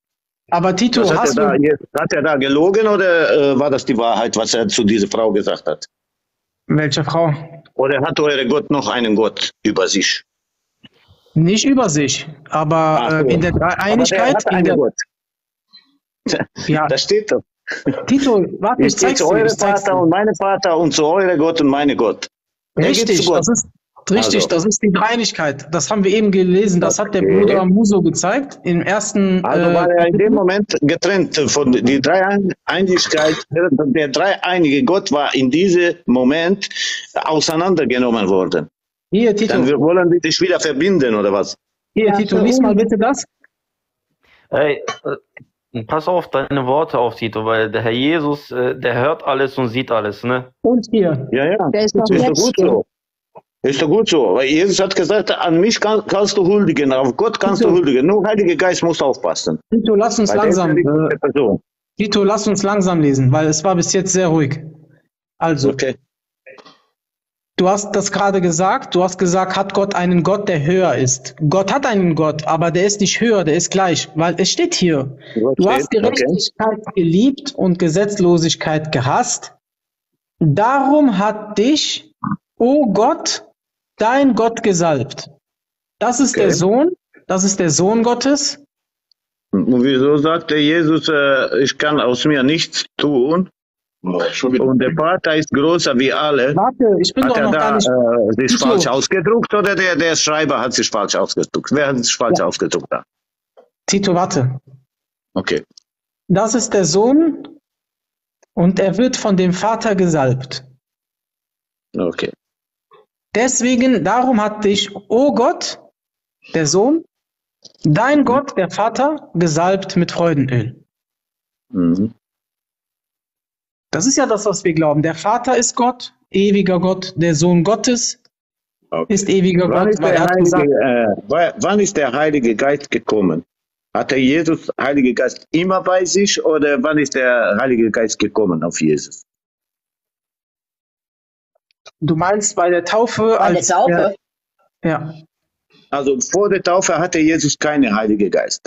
Aber Tito, hat, er hast da, du, hat er da gelogen oder äh, war das die Wahrheit, was er zu dieser Frau gesagt hat? Welche Frau? Oder hat eure Gott noch einen Gott über sich? Nicht über sich, aber so. äh, in der hat in der, Gott. <laughs> ja, Das steht doch. Tito, warte, ich Ich zeig's zu zeig's Vater und meinem Vater und zu eurem Gott und meine Gott. Richtig, Gott. das ist richtig, Also. das ist die Dreieinigkeit. Das haben wir eben gelesen, das hat der Okay. Bruder Muso gezeigt im ersten. Also äh, war er in dem Moment getrennt von die Dreieinigkeit. Der dreieinige Gott war in diesem Moment auseinandergenommen worden. hier, Tito, Dann wir wollen wir dich wieder verbinden oder was? hier, Tito, lies mal bitte das. Ey, äh, pass auf deine Worte auf, Tito, weil der Herr Jesus, äh, der hört alles und sieht alles, ne? Und hier. Ja, ja. Der ist doch Ist gut so. Ist doch gut so. Weil Jesus hat gesagt, an mich kann, kannst du huldigen, auf Gott kannst du Bitte. huldigen. Nur Heiliger Geist muss aufpassen. Tito, lass uns Weil langsam. Äh. Tito, lass uns langsam lesen, weil es war bis jetzt sehr ruhig. Also, Okay. du hast das gerade gesagt. Du hast gesagt, hat Gott einen Gott, der höher ist. Gott hat einen Gott, aber der ist nicht höher, der ist gleich, weil es steht hier. Du hast Okay. Gerechtigkeit geliebt und Gesetzlosigkeit gehasst. Darum hat dich, o Gott, dein Gott gesalbt. Das ist Okay. der Sohn, das ist der Sohn Gottes. Und wieso sagte Jesus, äh, ich kann aus mir nichts tun? Oh. Und der Vater ist größer wie alle. Warte, ich bin Hat doch er noch gar da nicht. äh, sich falsch ausgedruckt oder der, der Schreiber hat sich falsch ausgedruckt? Wer hat sich falsch ausgedruckt da? Tito, warte. Okay. Das ist der Sohn und er wird von dem Vater gesalbt. Okay. Deswegen, darum hat dich, o Gott, der Sohn, dein Gott, der Vater, gesalbt mit Freudenöl. Mhm. Das ist ja das, was wir glauben. Der Vater ist Gott, ewiger Gott. Der Sohn Gottes okay. ist ewiger Wann Gott, ist, Heilige, gesagt, äh, wa- wann ist der Heilige Geist gekommen? Hat der Jesus Heilige Geist immer bei sich oder wann ist der Heilige Geist gekommen auf Jesus? Du meinst bei der Taufe Bei der als Taufe? Er, ja, Also vor der Taufe hatte Jesus keinen Heiligen Geist.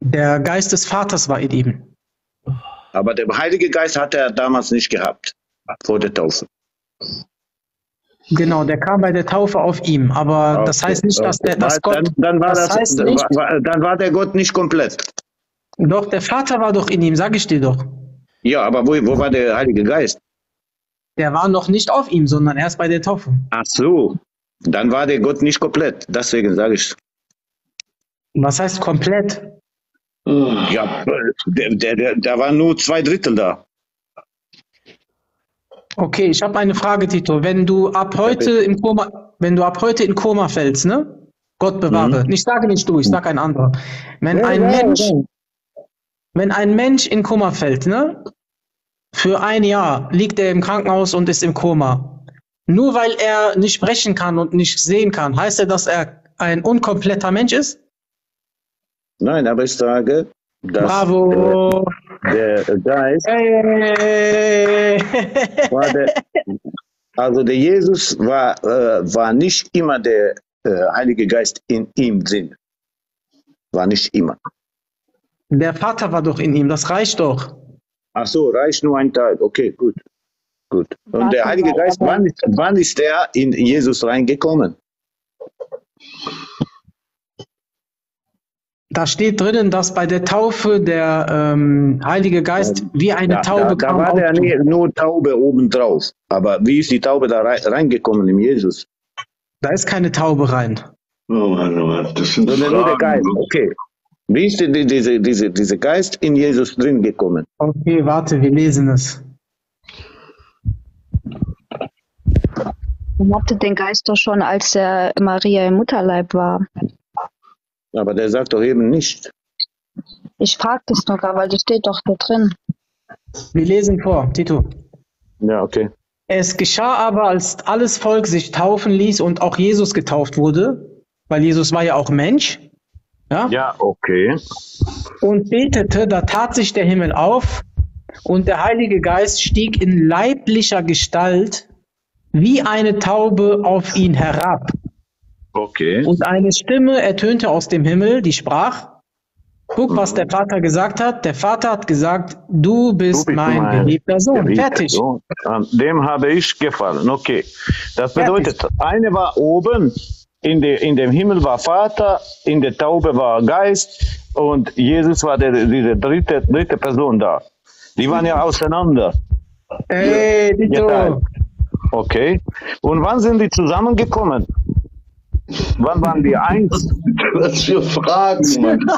der Geist des Vaters war in ihm. Aber der Heilige Geist hat er damals nicht gehabt, vor der Taufe. Genau, der kam bei der Taufe auf ihm. Aber das Okay, heißt nicht, dass der, dass Gott, dann, dann, war das das, heißt dann, nicht- war, dann war der Gott nicht komplett. doch der Vater war doch in ihm, sag ich dir doch. Ja, aber wo, wo war der Heilige Geist? Der war noch nicht auf ihm, sondern erst bei der Taufe. Ach so, dann war der Gott nicht komplett. Deswegen sage ich, Was heißt komplett? ja, der, der, der, da waren nur zwei Drittel da. Okay, ich habe eine Frage, Tito. Wenn du ab heute im Koma, wenn du ab heute in Koma fällst, ne? Gott bewahre. Ich sage nicht du, ich sage ein anderer. Wenn ein Mensch, wenn ein Mensch in Koma fällt, ne? Für ein Jahr liegt er im Krankenhaus und ist im Koma. Nur weil er nicht sprechen kann und nicht sehen kann, heißt er, dass er ein unkompletter Mensch ist? Nein, aber ich sage, dass Bravo! der, der Geist Hey. <laughs> war der, also der Jesus war, äh, war nicht immer der äh, Heilige Geist in ihm drin. War nicht immer. Der Vater war doch in ihm, das reicht doch. Ach so, reicht nur ein Teil. Okay, gut. Gut. Und der Heilige Geist, wann ist, wann ist er in Jesus reingekommen? Da steht drinnen, dass bei der Taufe der ähm, Heilige Geist wie eine Ja, Taube da, da kam. war auf- der nie- nur Taube obendrauf. Aber wie ist die Taube da rein, reingekommen in Jesus? Da ist keine Taube rein. Oh Mann, oh Mann, das sind Sondern nur der Fragen. Geist. Okay. Wie ist die, die, diese, diese, diese Geist in Jesus drin gekommen? Okay, warte, wir lesen es. Man hatte den Geist doch schon, als der Maria im Mutterleib war. Aber der sagt doch eben nicht. Ich frage das nur gar, weil das steht doch da drin. Wir lesen vor, Tito. Ja, okay. Es geschah aber, als alles Volk sich taufen ließ und auch Jesus getauft wurde, weil Jesus war ja auch Mensch, ja, Ja, okay. und betete, da tat sich der Himmel auf und der Heilige Geist stieg in leiblicher Gestalt wie eine Taube auf ihn herab. Okay. Und eine Stimme ertönte aus dem Himmel, die sprach, guck, was der Vater gesagt hat. Der Vater hat gesagt, du bist, Du bist mein, mein geliebter Sohn. geliebter Fertig. Sohn. An dem habe ich gefallen. Okay. Das bedeutet, eine war oben, in, de, in dem Himmel war Vater, in der Taube war Geist und Jesus war der, diese dritte, dritte Person da. Die waren ja auseinander. Ey, Tito. geteilt. Okay. Und wann sind die zusammengekommen? Wann waren die eins? Was für Fragen, Mann. <laughs>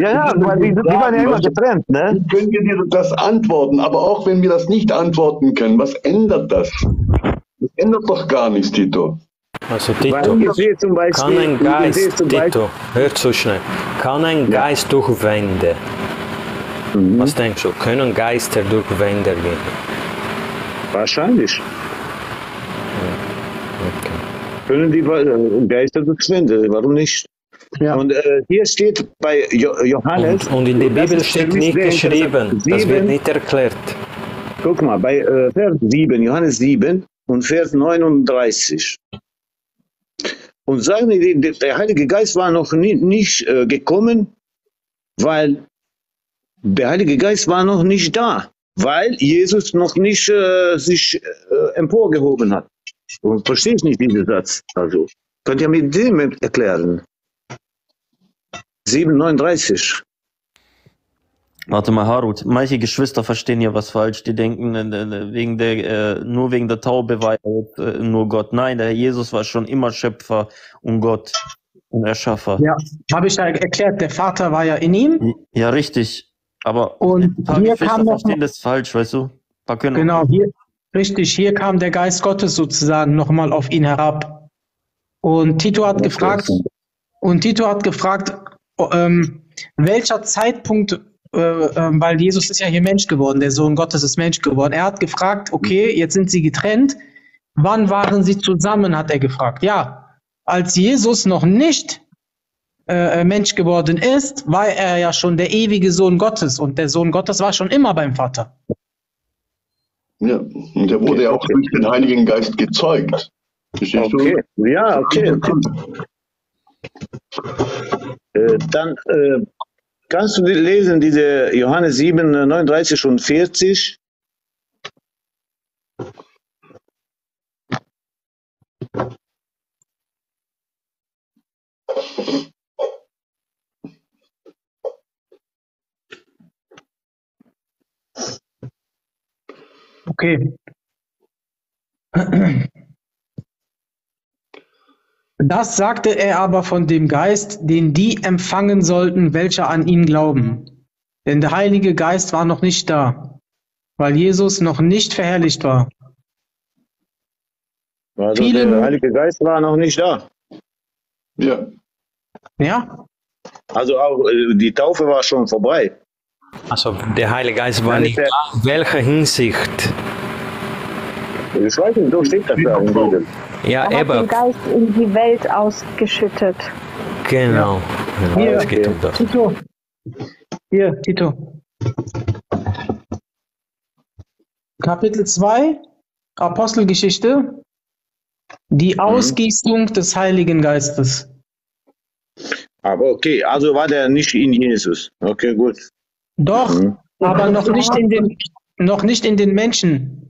Ja, ja, weil die, die waren ja immer getrennt, ne? Können wir dir das antworten? Aber auch wenn wir das nicht antworten können, was ändert das? Das ändert doch gar nichts, Tito. Also Tito, Beispiel, kann ein Geist, Tito, hört so schnell, kann ein Geist durch Wände, Mhm. was denkst du, können Geister durch Wände gehen? wahrscheinlich. Okay. können die äh, Geister durchschwinden, warum nicht? Ja. Und äh, hier steht bei jo Johannes. Und, und in der Bibel steht nicht geschrieben, das wird nicht erklärt. Guck mal, bei äh, Vers 7, Johannes 7 und Vers 39. Und sagen der Heilige Geist war noch nie, nicht äh, gekommen, weil der Heilige Geist war noch nicht da, weil Jesus noch nicht äh, sich äh, emporgehoben hat. Und verstehe ich nicht diesen Satz. Also, könnt ihr mir den erklären? 7,39. Warte mal, Harut, manche Geschwister verstehen ja was falsch. Die denken, äh, äh, wegen der, äh, nur wegen der Taube war er äh, nur Gott. Nein, der Jesus war schon immer Schöpfer und Gott und Erschaffer. Ja, habe ich ja erklärt, der Vater war ja in ihm. Ja, richtig. Aber Und ein paar hier Geschwister kam verstehen das falsch, weißt du? Genau, hier, richtig, hier kam der Geist Gottes sozusagen nochmal auf ihn herab. Und Tito hat gefragt, und Tito hat gefragt, ähm, welcher Zeitpunkt, äh, ähm, weil Jesus ist ja hier Mensch geworden, der Sohn Gottes ist Mensch geworden. Er hat gefragt, okay, jetzt sind sie getrennt. Wann waren sie zusammen, hat er gefragt. Ja, als Jesus noch nicht äh, Mensch geworden ist, war er ja schon der ewige Sohn Gottes und der Sohn Gottes war schon immer beim Vater. Ja, und der wurde ja auch durch den Heiligen Geist gezeugt. Verstehst du? Okay, ja, okay. okay. Äh, dann äh, kannst du lesen, diese Johannes 7, äh, 39 und 40. Okay. <clears throat> Das sagte er aber von dem Geist, den die empfangen sollten, welche an ihn glauben. Denn der Heilige Geist war noch nicht da, weil Jesus noch nicht verherrlicht war. Also Viele- der Heilige Geist war noch nicht da. Ja. Ja? Also auch äh, die Taufe war schon vorbei. Also der Heilige Geist war nicht da. In welcher Hinsicht? Ich weiß nicht, so steht das da in Bibel. Ja, Er hat den Geist in die Welt ausgeschüttet. genau. genau. Hier. Es geht um das. Tito. Hier, Tito. Kapitel 2, Apostelgeschichte. Die Ausgießung des Heiligen Geistes. Aber okay, also war der nicht in Jesus. Okay, gut. Doch, Mhm. aber noch nicht in den, noch nicht in den Menschen.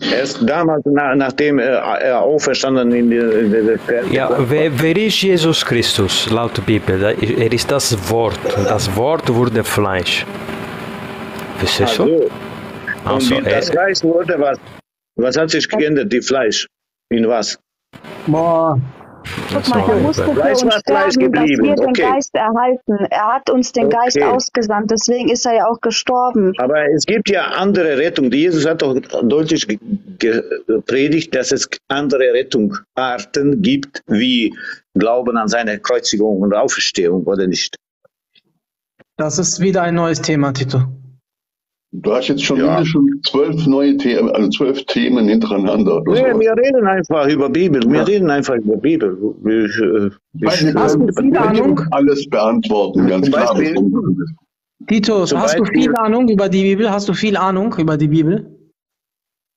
Erst damals, na, nachdem er, er auferstanden in der Ja, wer, wer ist Jesus Christus laut Bibel? Er ist das Wort. Das Wort wurde Fleisch. Verstehst du? Also, Also, und die, das Fleisch wurde was? Was hat sich geändert, die Fleisch? In was? Boah, Guck mal, er musste für uns sterben, dass wir den okay. Geist erhalten. Er hat uns den Geist Okay. ausgesandt, deswegen ist er ja auch gestorben. Aber es gibt ja andere Rettung. Jesus hat doch deutlich ge- ge- gepredigt, dass es andere Rettungsarten gibt, wie Glauben an seine Kreuzigung und Auferstehung, oder nicht? das ist wieder ein neues Thema, Tito. Du hast jetzt schon Ja. mindestens zwölf neue Themen, also zwölf Themen hintereinander. Nee, sowas. wir reden einfach über Bibel. Wir reden einfach über Bibel. Ich, äh, wir ich, Hast du viel Ahnung? alles beantworten, ganz Zum klar. Beispiel- Tito, Zum hast du Beispiel- viel Ahnung über die Bibel? Hast du viel Ahnung über die Bibel?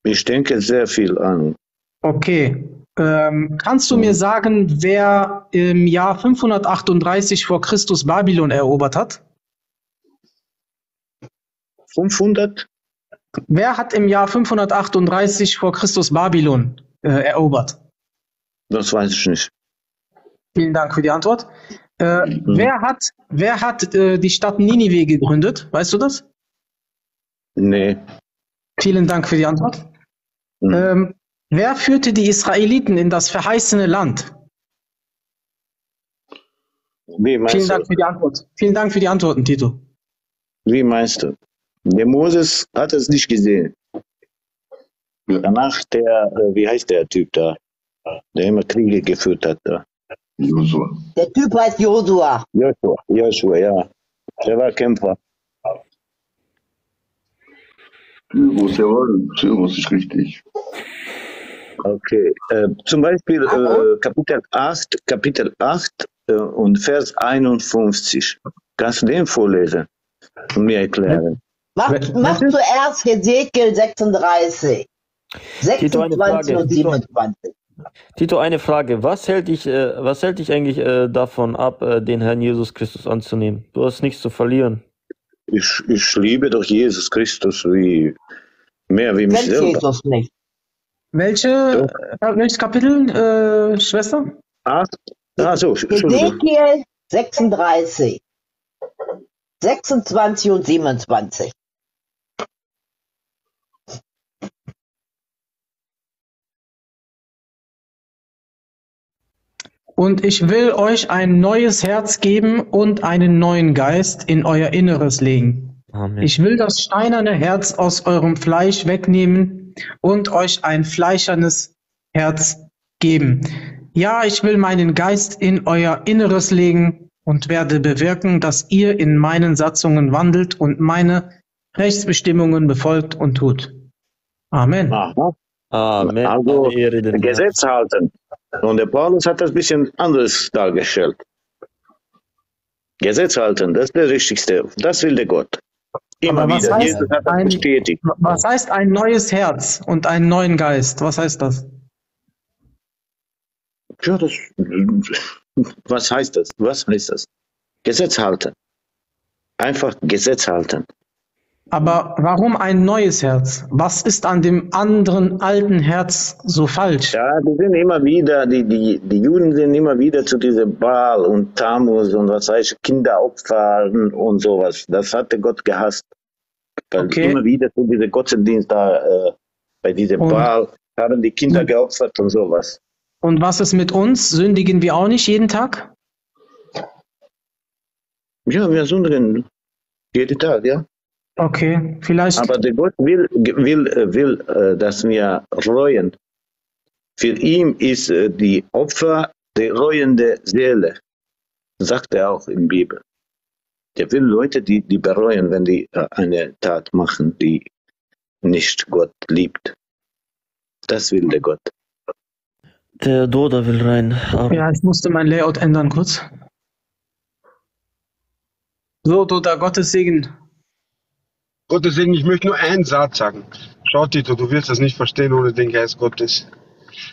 ich denke sehr viel an. Okay. Ähm, kannst du mir sagen, wer im Jahr 538 vor Christus Babylon erobert hat? 500? Wer hat im Jahr 538 vor Christus Babylon äh, erobert? Das weiß ich nicht. Vielen Dank für die Antwort. Äh, Mhm. wer hat, wer hat äh, die Stadt Ninive gegründet? Weißt du das? Nee. Vielen Dank für die Antwort. Mhm. Ähm, wer führte die Israeliten in das verheißene Land? Wie meinst Vielen du? Dank für die Antwort. Vielen Dank für die Antworten, Tito. Wie meinst du? Der Moses hat es nicht gesehen. Ja. Danach der, äh, wie heißt der Typ da, der immer Kriege geführt hat da? Josua. Der Typ heißt Josua. Joshua, Joshua, ja. Der war Kämpfer. Tyrus, jawohl, Tyrus ist richtig. Okay. Äh, zum Beispiel äh, Kapitel 8, Kapitel 8 äh, und Vers 51. Kannst du den vorlesen und mir erklären? Mach, mach zuerst Hesekiel 36. Tito, eine 26 Frage. und Tito. 27. Tito, eine Frage. Was hält dich, äh, was hält dich eigentlich äh, davon ab, äh, den Herrn Jesus Christus anzunehmen? Du hast nichts zu verlieren. Ich, ich liebe doch Jesus Christus wie mehr wie mich Kennt selber. Jesus nicht. Welche, äh, welches Kapitel, äh, Schwester? Acht? Ah, so. Hesekiel 36. 26 und 27. Und ich will euch ein neues Herz geben und einen neuen Geist in euer Inneres legen. Amen. Ich will das steinerne Herz aus eurem Fleisch wegnehmen und euch ein fleischernes Herz geben. Ja, ich will meinen Geist in euer Inneres legen und werde bewirken, dass ihr in meinen Satzungen wandelt und meine Rechtsbestimmungen befolgt und tut. Amen. Aha. Amen. Also. Gesetz halten. Und der Paulus hat das ein bisschen anders dargestellt. Gesetz halten, das ist der Richtigste. Das will der Gott. Immer Aber was wieder. heißt Jesus hat das ein- bestätigt. Was heißt ein neues Herz und einen neuen Geist? Was heißt das? Ja, das, was heißt das? Was heißt das? Gesetz halten. Einfach Gesetz halten. Aber warum ein neues Herz? Was ist an dem anderen alten Herz so falsch? Ja, die sind immer wieder, die, die, die Juden sind immer wieder zu diesem Baal und Tammuz und was heißt Kinderopfer und sowas. Das hatte Gott gehasst. Weil Okay. immer wieder zu diesem Gottesdienst da, äh, bei diesem Und- Baal haben die Kinder geopfert und sowas. Und was ist mit uns? Sündigen wir auch nicht jeden Tag? Ja, wir sündigen jeden Tag, ja. Okay, vielleicht. Aber der Gott will, will, äh, will, äh, dass wir reuen. Für ihn ist äh, die Opfer die reuende Seele, sagt er auch in der Bibel. Der will Leute, die, die bereuen, wenn die eine Tat machen, die nicht Gott liebt. Das will der Gott. Der Doda will rein. Aber ja, ich musste mein Layout ändern kurz. So, Doda, Gottes Segen. Gottes Segen, ich möchte nur einen Satz sagen. Schau, Tito, du wirst das nicht verstehen ohne den Geist Gottes.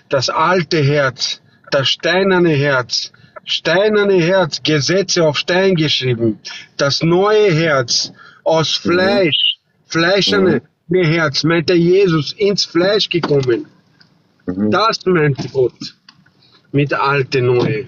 Das alte Herz, das steinerne Herz, steinerne Herz, Gesetze auf Stein geschrieben. Das neue Herz aus Fleisch, fleischerne, Herz meint er Jesus ins Fleisch gekommen. Das meint Gott mit alte Neue.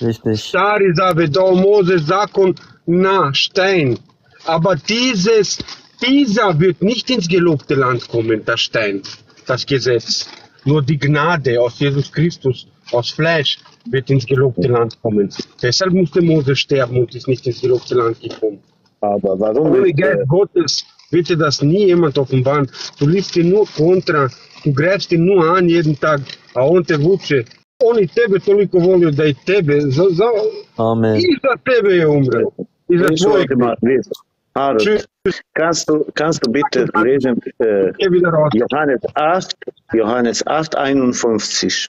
Richtig. Stari Sabe, da Moses Zakon, na, Stein. Aber dieses, dieser wird nicht ins gelobte Land kommen, der Stein, das Gesetz. Nur die Gnade aus Jesus Christus, aus Fleisch, wird ins gelobte Land kommen. Deshalb musste Moses sterben und ist nicht ins gelobte Land gekommen. Aber warum Ohne Geist Gottes wird dir das nie jemand offenbaren. Du liest dir nur kontra, du greifst ihn nur an jeden Tag. A on te vuče. On i tebe toliko volio da i tebe, za, za, Amen. i za tebe je umreo. I za Ich lesen. Harold, kannst du, kannst du bitte lesen äh, Johannes 8, Johannes 8, 51.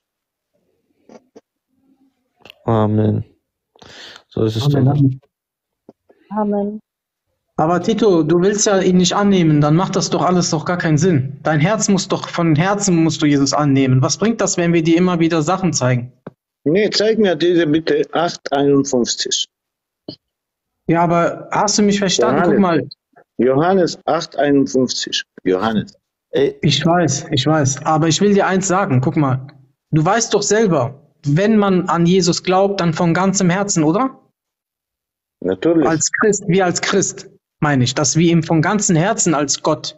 Amen. So ist es doch. Amen. Amen. Aber Tito, du willst ja ihn nicht annehmen, dann macht das doch alles doch gar keinen Sinn. Dein Herz muss doch, von Herzen musst du Jesus annehmen. Was bringt das, wenn wir dir immer wieder Sachen zeigen? Nee, zeig mir diese bitte 8, 51. Ja, aber hast du mich verstanden? Guck mal, Johannes 8, 51. Johannes. Ich weiß, ich weiß. Aber ich will dir eins sagen, guck mal. Du weißt doch selber, wenn man an Jesus glaubt, dann von ganzem Herzen, oder? Natürlich. Als Christ, wie als Christ, meine ich, dass wir ihm von ganzem Herzen als Gott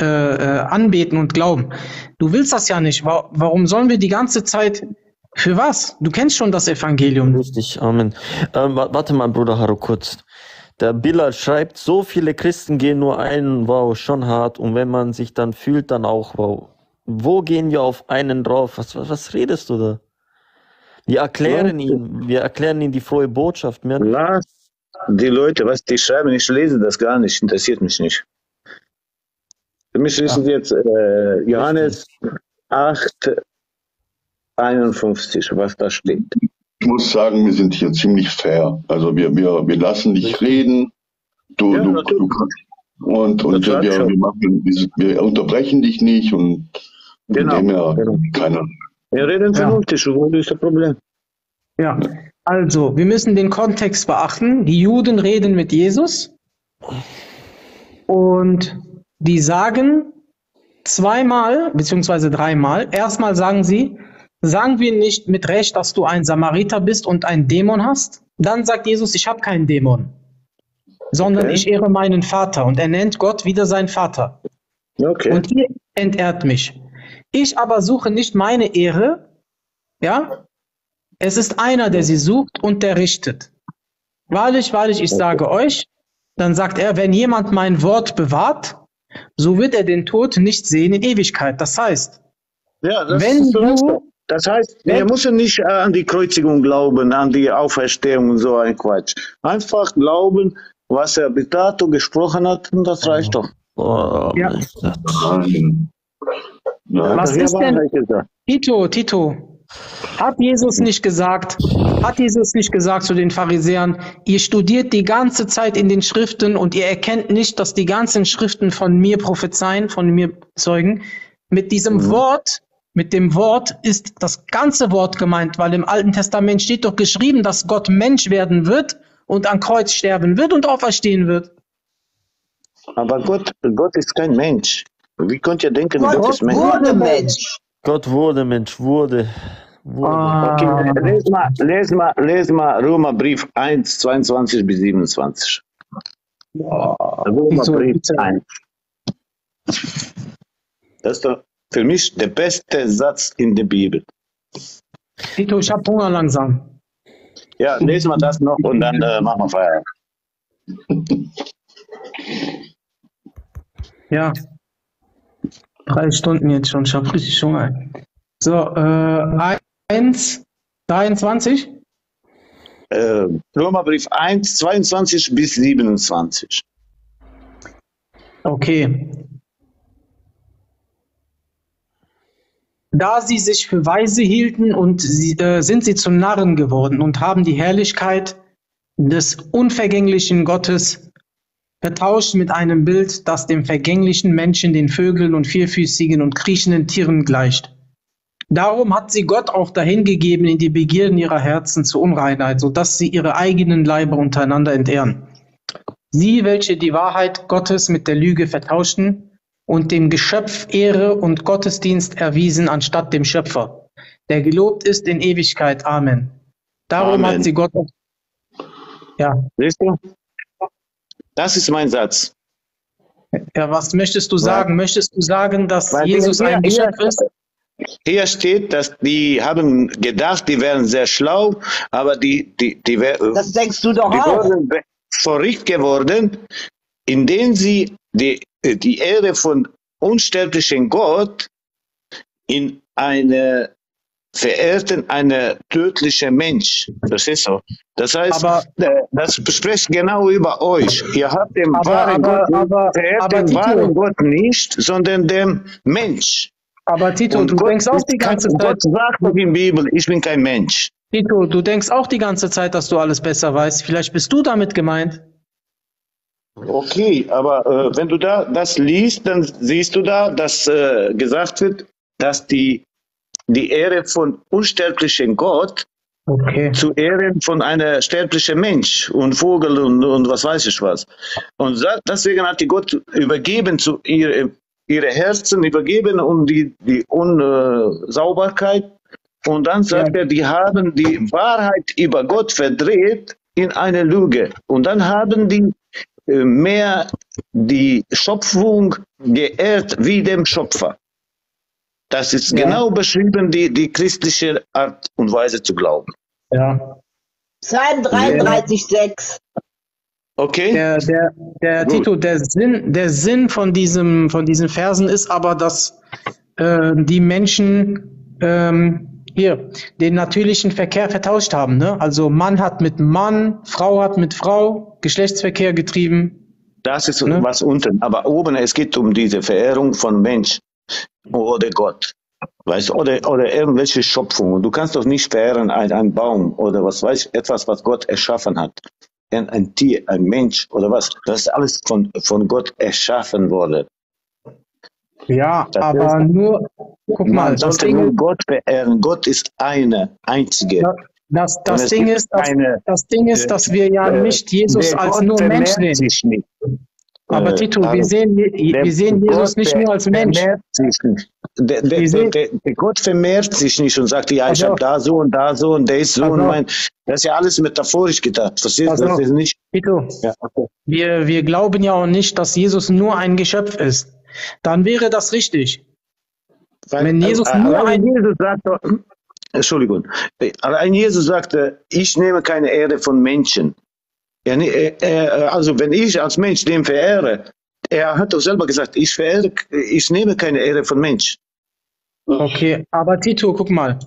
äh, äh, anbeten und glauben. Du willst das ja nicht. Wa- Warum sollen wir die ganze Zeit für was? Du kennst schon das Evangelium. Richtig, Amen. Ähm, wa- warte mal, Bruder Haru, kurz. Der Bilal schreibt, so viele Christen gehen nur einen, wow, schon hart. Und wenn man sich dann fühlt, dann auch, wow. Wo gehen wir auf einen drauf? Was, was, was redest du da? Wir erklären ihm, wir erklären ihm die frohe Botschaft. Mehr. Lass die Leute, was die schreiben, ich lese das gar nicht, interessiert mich nicht. Für mich ist es jetzt äh, Johannes 8, 51, was da steht. Ich muss sagen, wir sind hier ziemlich fair. Also wir, wir, wir lassen dich reden. Du, Ja, du, du und, und wir, wir, machen, wir unterbrechen dich nicht und Genau, her genau. keine. Wir reden vernünftig, wo ist das Problem? Ja, also wir müssen den Kontext beachten. Die Juden reden mit Jesus und die sagen zweimal beziehungsweise dreimal. Erstmal sagen sie, sagen wir nicht mit Recht, dass du ein Samariter bist und einen Dämon hast. Dann sagt Jesus, ich habe keinen Dämon, sondern Okay. ich ehre meinen Vater und er nennt Gott wieder seinen Vater. Okay. Und ihr entehrt mich. Ich aber suche nicht meine Ehre, ja? Es ist einer, der sie sucht und der richtet. Wahrlich, wahrlich, ich sage euch, dann sagt er, wenn jemand mein Wort bewahrt, so wird er den Tod nicht sehen in Ewigkeit. Das heißt, Ja, das wenn du, Das heißt, wir müssen nicht äh, an die Kreuzigung glauben, an die Auferstehung und so ein Quatsch. Einfach glauben, was er bis dato gesprochen hat, und das reicht doch. Oh, Ja. Was ist denn-. Tito, Tito, hat Jesus nicht gesagt, hat Jesus nicht gesagt zu den Pharisäern, ihr studiert die ganze Zeit in den Schriften und ihr erkennt nicht, dass die ganzen Schriften von mir prophezeien, von mir zeugen. Mit diesem Wort, mit dem Wort ist das ganze Wort gemeint, weil im Alten Testament steht doch geschrieben, dass Gott Mensch werden wird und am Kreuz sterben wird und auferstehen wird. Aber Gott, Gott ist kein Mensch. Wie könnt ihr denken, Gott Gott ist Mensch? wurde Mensch. Gott wurde Mensch, wurde. wurde. Ah, Okay, les mal, les mal, les mal Römerbrief 1, 22 bis 27. Römerbrief bitte. 1. Das ist doch für mich der beste Satz in der Bibel. Tito, ich habe Hunger langsam. Ja, lesen wir das noch und dann äh, machen wir Feierabend. Ja. Drei Stunden jetzt schon. Ich habe richtig Hunger. So, äh, 1, 23. Äh, Römerbrief 1, 22 bis 27. Okay. Da sie sich für weise hielten und sie, äh, sind sie zu Narren geworden und haben die Herrlichkeit des unvergänglichen Gottes vertauscht mit einem Bild, das dem vergänglichen Menschen, den Vögeln und vierfüßigen und kriechenden Tieren gleicht. Darum hat sie Gott auch dahingegeben in die Begierden ihrer Herzen zur Unreinheit, sodass sie ihre eigenen Leiber untereinander entehren. Sie, welche die Wahrheit Gottes mit der Lüge vertauschten und dem Geschöpf Ehre und Gottesdienst erwiesen anstatt dem Schöpfer, der gelobt ist in Ewigkeit. Amen. Darum Amen. hat sie Gott. Ja, Siehst du? Das ist mein Satz. ja, was möchtest du sagen? Möchtest du sagen, dass Weil Jesus hier- ein hier- Geschöpf ist? Hier steht, dass die haben gedacht, die wären sehr schlau, aber die, die, die, wär- Das denkst du doch die auch. wurden verrückt geworden, indem sie die, die Ehre von unsterblichen Gott in eine verehrten eine tödliche Mensch. Das ist so. Das heißt, Aber- äh, das spricht genau über euch. Ihr habt den Aber- wahren aber- Gott, aber- verehrt den Tito- wahren Gott nicht, sondern den Mensch. Aber Tito, Und du Gott denkst auch die kein- ganze Zeit, Gott sagt in der Bibel, ich bin kein Mensch. Tito, du denkst auch die ganze Zeit, dass du alles besser weißt. Vielleicht bist du damit gemeint. Okay, aber äh, wenn du da das liest, dann siehst du da, dass äh, gesagt wird, dass die, die Ehre von unsterblichen Gott Okay. zu Ehren von einer sterblichen Mensch und Vogel und, und was weiß ich was. Und sa- deswegen hat die Gott übergeben zu ihre, ihre Herzen übergeben und die, die Unsauberkeit. Und dann sagt er, die haben die Wahrheit über Gott verdreht in eine Lüge. Und dann haben die äh, mehr die Schöpfung geehrt wie dem Schöpfer. Das ist Ja. genau beschrieben, die, die christliche Art und Weise zu glauben. Ja. Psalm 33, 6. Okay? Der, der, der Gut. Tito, der Sinn, der Sinn von diesem, von diesen Versen ist aber, dass äh, die Menschen ähm, hier den natürlichen Verkehr vertauscht haben. Ne? Also Mann hat mit Mann, Frau hat mit Frau Geschlechtsverkehr getrieben. Das ist Ne? was unten. Aber oben, es geht um diese Verehrung von Mensch oder Gott. Weißt oder, oder irgendwelche Schöpfungen. Du kannst doch nicht verehren ein, ein Baum oder was weiß ich, etwas, was Gott erschaffen hat. Ein, ein Tier, ein Mensch oder was. Das ist alles von, von Gott erschaffen worden. Ja, Das aber ist- nur, guck mal, Man das sollte Ding, nur ist- Gott verehren. Gott ist eine, einzige. Ja, das, das Ding ist, dass, keine, das Ding ist, dass wir ja äh, nicht Jesus als Gott nur Mensch sehen. Aber Äh, Tito, wir David, sehen, wir sehen Jesus Gott nicht nur als Mensch. Der, der, der, der, Gott vermehrt sich nicht und sagt, ja, ich Pass habe da so und da so und der ist so und auf. mein. Das ist ja alles metaphorisch gedacht. Verstehst du? Das ist nicht. Tito, Ja, okay. wir, wir glauben ja auch nicht, dass Jesus nur ein Geschöpf ist. Dann wäre das richtig. Weil, Wenn Jesus äh, nur ein- Jesus sagt, doch- hm? Entschuldigung, Äh, allein Jesus sagte, ich nehme keine Ehre von Menschen. Er, er, also wenn ich als Mensch den verehre, er hat doch selber gesagt, ich verehre, ich nehme keine Ehre von Mensch. Okay, aber Tito, guck mal.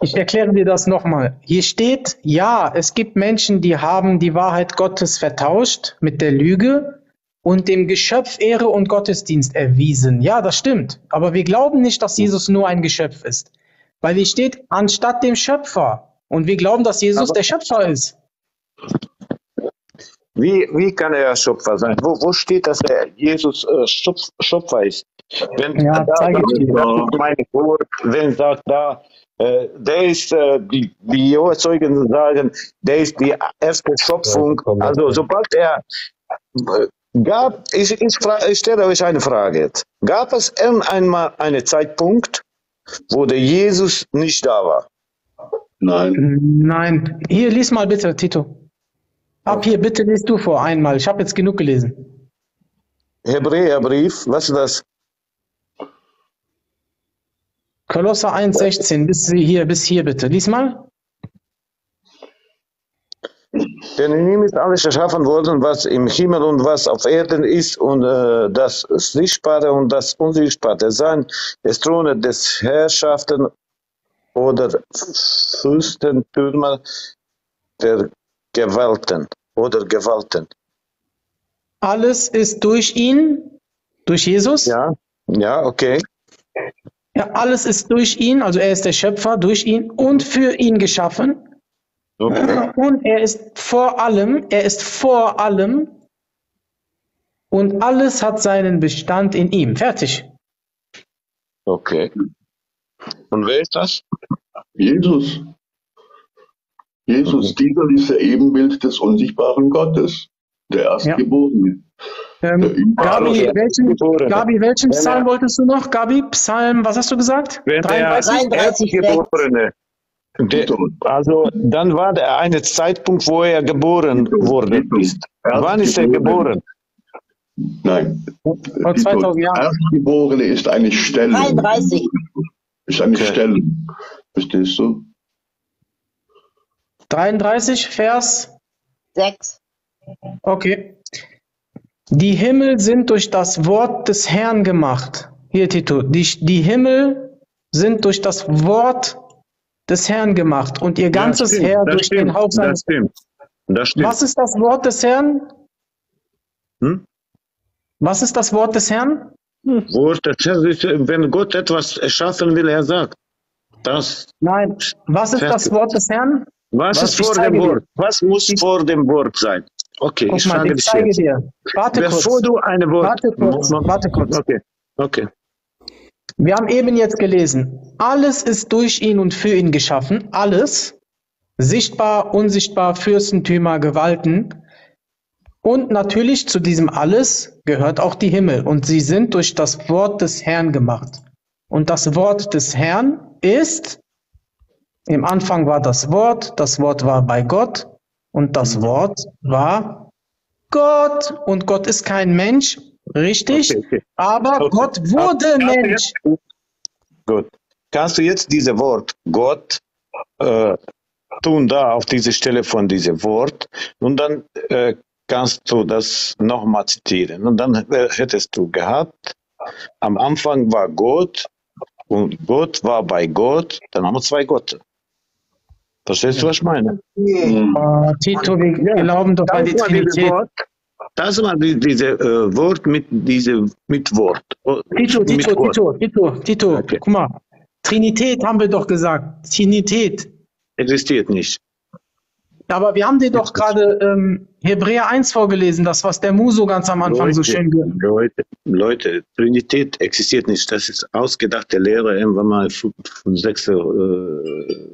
Ich erkläre dir das nochmal. Hier steht, ja, es gibt Menschen, die haben die Wahrheit Gottes vertauscht mit der Lüge und dem Geschöpf Ehre und Gottesdienst erwiesen. Ja, das stimmt. Aber wir glauben nicht, dass Jesus nur ein Geschöpf ist. Weil hier steht, anstatt dem Schöpfer. Und wir glauben, dass Jesus Aber- der Schöpfer ist. Wie, wie kann er Schöpfer sein? Wo, wo steht, dass er Jesus äh, Schöpf, Schöpfer ist? Wenn Ja, da, ist meine Wort, wenn sagt da, äh, der ist, äh, die, die Jehovah-Zeugen sagen, der ist die erste Schöpfung. Also sobald er äh, gab, ich, ich, stelle euch eine Frage jetzt. Gab es irgendeinmal einen Zeitpunkt, wo der Jesus nicht da war? Nein. Nein. Hier, lies mal bitte, Tito. Ab hier, bitte liest du vor einmal. Ich habe jetzt genug gelesen. Hebräerbrief, was ist das? Kolosser 1,16, bis hier, bis hier bitte. Lies mal. Denn in ihm ist alles erschaffen worden, was im Himmel und was auf Erden ist, und äh, das Sichtbare und das Unsichtbare, sein des Throne des Herrschaften oder Fürstentümer der Gewalten oder Gewalten. Alles ist durch ihn, durch Jesus. Ja, ja, okay. Ja, alles ist durch ihn, also er ist der Schöpfer, durch ihn und für ihn geschaffen. Okay. Und er ist vor allem, er ist vor allem und alles hat seinen Bestand in ihm. Fertig. Okay. Und wer ist das? Jesus. Jesus, dieser ist ja Ebenbild des unsichtbaren Gottes. Der Erstgeborene. Ähm, Gabi, welchen, Gabi, welchen Psalm wolltest du noch? Gabi, Psalm, was hast du gesagt? Wenn der 33? Erstgeborene, der, also dann war der eine Zeitpunkt, wo er geboren wurde. Ist. Wann ist er geboren? Nein. Vor 2000 Jahren. Erstgeborene ist eine Stelle. 33. Ist eine Stelle. Verstehst du? 33, Vers 6. Okay. Die Himmel sind durch das Wort des Herrn gemacht. Hier, Tito. Die, die Himmel sind durch das Wort des Herrn gemacht und ihr ganzes stimmt, Heer das durch den stimmt, Hauch Das seines. Was ist das Wort des Herrn? Hm? Was ist das Wort des Herrn? Wort, das ist, wenn Gott etwas erschaffen will, er sagt. Das, Nein. Was ist das Wort des Herrn? was, ist ich vor dem dir. Wort? Was muss vor dem Wort sein? Okay, Guck ich mal, ich zeige dir. Warte Bevor kurz. du eine Wort. Warte kurz, warte kurz. Okay, okay. Wir haben eben jetzt gelesen, alles ist durch ihn und für ihn geschaffen, alles, sichtbar, unsichtbar, Fürstentümer, Gewalten. Und natürlich zu diesem alles gehört auch die Himmel und sie sind durch das Wort des Herrn gemacht. Und das Wort des Herrn ist, im Anfang war das Wort, das Wort war bei Gott und das Wort war Gott. Und Gott ist kein Mensch, richtig, aber Gott wurde du Mensch. Gut. Kannst du jetzt dieses Wort Gott äh, tun da auf diese Stelle von diesem Wort und dann äh, kannst du das nochmal zitieren. Und dann äh, hättest du gehabt, am Anfang war Gott und Gott war bei Gott, dann haben wir zwei Gott. Verstehst du, was ich meine? Oh, Tito, wir glauben doch an die Trinität. Das war die, diese äh, Wort mit diese mit Wort. Oh, Tito, mit Tito, Wort. Tito, Tito, Tito, guck mal. Trinität haben wir doch gesagt. Trinität. Existiert nicht. Aber wir haben dir doch gerade ähm, Hebräer 1 vorgelesen, das, was der Muso ganz am Anfang so Leute, schön ge Leute, Leute, Trinität existiert nicht. Das ist ausgedachte Lehre irgendwann mal vom 6. Äh,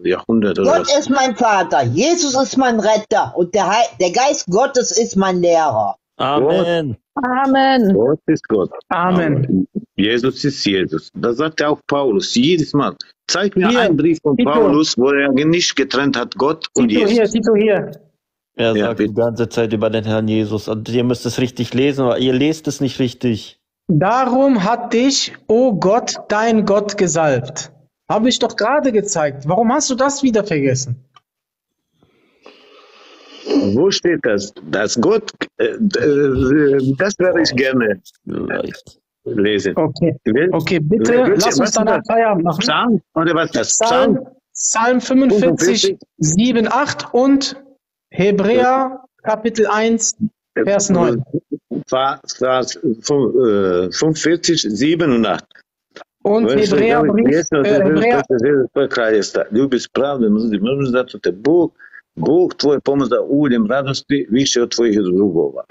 Jahrhundert oder Gott was. ist mein Vater, Jesus ist mein Retter und der, Hei- der Geist Gottes ist mein Lehrer. Amen. Amen. Gott ist Gott. Amen. Jesus ist Jesus. Das sagt ja auch Paulus jedes Mal. Zeig mir Hier, einen Brief von Tito. Paulus, wo er nicht getrennt hat, Gott und Tito Jesus. hier, Tito hier. Er Ja, sagt die ganze Zeit über den Herrn Jesus. Und ihr müsst es richtig lesen, aber ihr lest es nicht richtig. Darum hat dich, o Gott, dein Gott gesalbt. Habe ich doch gerade gezeigt. Warum hast du das wieder vergessen? Wo steht das? Dass Gott, äh, äh, das werde ich gerne lesen. Okay, Wel- okay bitte welche- lass was uns ist danach das? Feierabend machen. Psalm oder was ist das? Psalm, Psalm? Psalm 45, 7, 8 und Hebräer Kapitel 1, Vers 9. Vers Vers fün- äh, 45, 7 und 8. Und Знаєш, Hebräerbrief, Якщо äh, ти Hebräer, Христа, любиш правду, можеш задати Бог, Bog tvoj pomazda uljem radosti više od tvojih zubova.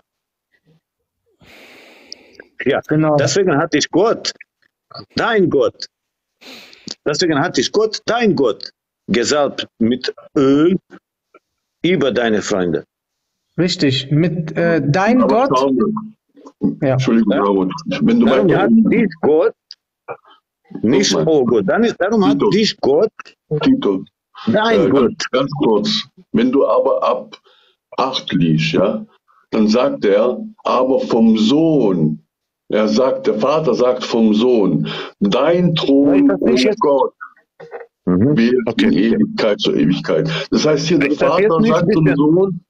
Ja, genau. deswegen hatte ich Gott, dein Gott, deswegen hatte ich Gott, dein Gott, gesalbt mit Öl über deine Freunde. Richtig, mit äh, dein Aber Gott. Ja. Entschuldigung, wenn du hat dich Gott, nicht oh Gott, dann ist, darum Tito. hat dich Gott. Tito dein äh, Gott, ganz, ganz kurz. Wenn du aber ab 8 liest, ja, dann sagt er, aber vom Sohn. Er sagt, der Vater sagt vom Sohn, dein Thron, oh Gott, Mhm. wird in Ewigkeit zur Ewigkeit. Das heißt hier, der Ich Vater sagt zum. Sohn,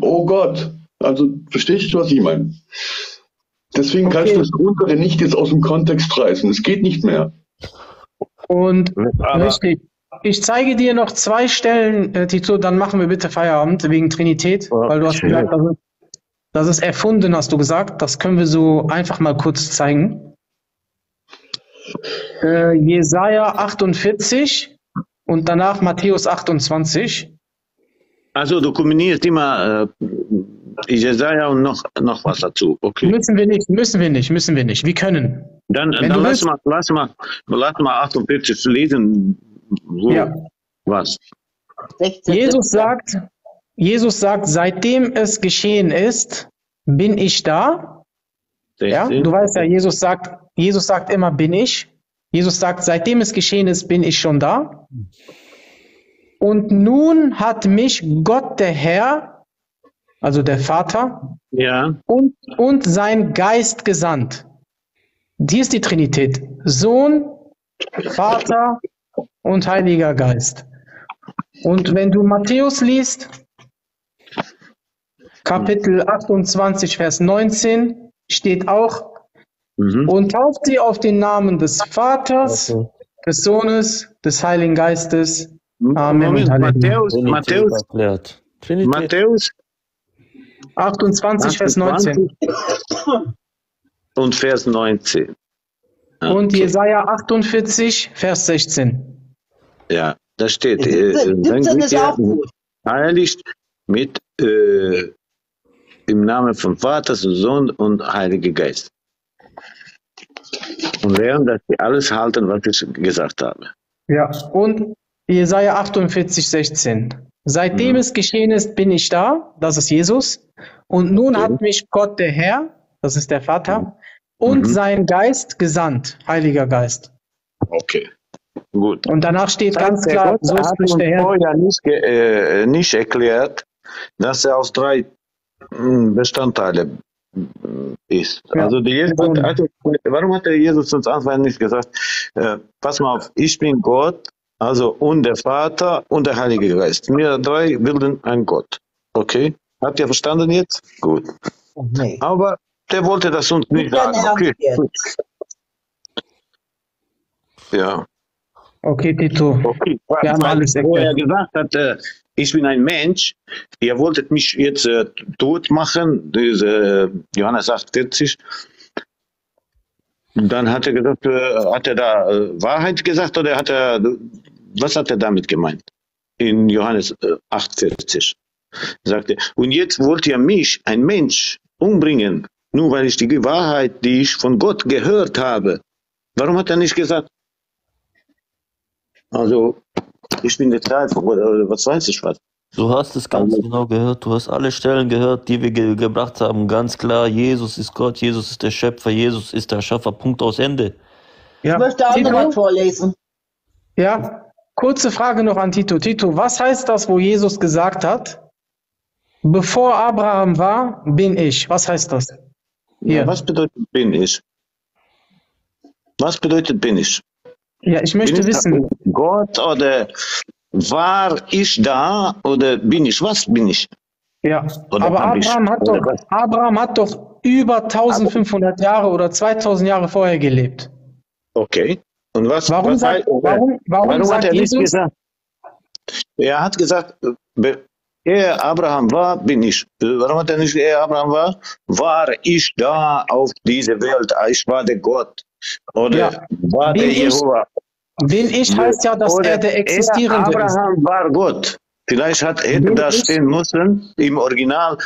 oh Gott. Also, verstehst du, was ich meine? Deswegen kannst Okay. du das untere nicht jetzt aus dem Kontext reißen. Es geht nicht mehr. Und Aber- richtig. Ich zeige dir noch zwei Stellen, äh, Tito, dann machen wir bitte Feierabend wegen Trinität, weil du hast gesagt, dass es, dass es erfunden, hast du gesagt. Das können wir so einfach mal kurz zeigen. Äh, Jesaja 48 und danach Matthäus 28. Also du kombinierst immer äh, Jesaja und noch, noch was dazu. Okay. Müssen wir nicht, müssen wir nicht, müssen wir nicht. Wir können. Dann, Wenn dann lass, willst- mal, lass, mal, lass mal 48 lesen. Wo, Ja. Was? 16, Jesus 17. sagt, Jesus sagt, seitdem es geschehen ist, bin ich da. Ja, 16. du weißt ja, Jesus sagt, Jesus sagt immer, bin ich. Jesus sagt, seitdem es geschehen ist, bin ich schon da. Und nun hat mich Gott, der Herr, also der Vater, Ja, und, und sein Geist gesandt. Hier ist die Trinität. Sohn, Vater und Heiliger Geist. Und wenn du Matthäus liest, Kapitel 28, Vers 19, steht auch, mhm. und tauft sie auf den Namen des Vaters, Okay. des Sohnes, des Heiligen Geistes. Amen. Moment, und Halleluja. Matthäus, Matthäus. Matthäus 28, Vers 19. 28 und Vers 19. Und Okay. Jesaja 48, Vers 16. Ja, da steht, 17, äh, dann 17 geht ist auch gut. heiligt mit äh, im Namen vom Vater, Sohn und Heiligen Geist. Und lernen, dass sie alles halten, was ich gesagt habe. Ja, und Jesaja 48, 16. Seitdem Mhm. es geschehen ist, bin ich da, das ist Jesus. Und nun hat mich Gott, der Herr, das ist der Vater, und Mhm. sein Geist gesandt, Heiliger Geist. Okay, gut. Und danach steht ganz Der klar, Gott so hat spricht uns der Herr. vorher nicht, äh, nicht erklärt, dass er aus drei mh, Bestandteile mh, ist. Ja. Also, die Jesus, also, warum hat der Jesus uns Anfang nicht gesagt, äh, pass mal auf, ich bin Gott, also und der Vater und der Heilige Geist. Wir drei bilden ein Gott. Okay? Habt ihr verstanden jetzt? Gut. Nee. Aber der wollte das uns nicht sagen. Okay. Ja. Okay, Tito. Okay, Wir haben alles wo er erklärt. gesagt hat, äh, ich bin ein Mensch, ihr wolltet mich jetzt äh, tot machen, diese äh, Johannes 48. Und Dann hat er gesagt, äh, hat er da äh, Wahrheit gesagt oder hat er, was hat er damit gemeint? In Johannes äh, 48 sagte, und jetzt wollt ihr mich, ein Mensch, umbringen, nur weil ich die Wahrheit, die ich von Gott gehört habe. Warum hat er nicht gesagt, also, ich bin der Teil von Gott, oder was weiß ich was. Du hast es ganz genau gehört. Du hast alle Stellen gehört, die wir ge gebracht haben. Ganz klar, Jesus ist Gott, Jesus ist der Schöpfer, Jesus ist der Schaffer. Punkt aus Ende. Ich Ja, möchte auch noch was vorlesen. ja, kurze Frage noch an Tito. Tito, was heißt das, wo Jesus gesagt hat, bevor Abraham war, bin ich? Was heißt das? Ja, was bedeutet bin ich? Was bedeutet bin ich? Ja, ich möchte bin ich wissen, Gott oder war ich da oder bin ich? Was bin ich? Ja, Oder aber hab ich- Abraham hat, doch? Abraham hat doch über 1500 Jahre oder 2000 Jahre vorher gelebt. Okay. Und was, Warum was sagt- warum- warum hat sagt er nicht Jesus- gesagt? Er hat gesagt, ehe Abraham war, bin ich. Warum hat er nicht, ehe Abraham war, war ich da auf dieser Welt. Ich war der Gott. Oder Ja. war der Bin ich- Jehova. Bin ich heißt ja, dass Oder er der Existierende ist. Abraham war Gott. Vielleicht hat, hätte da stehen müssen im Original.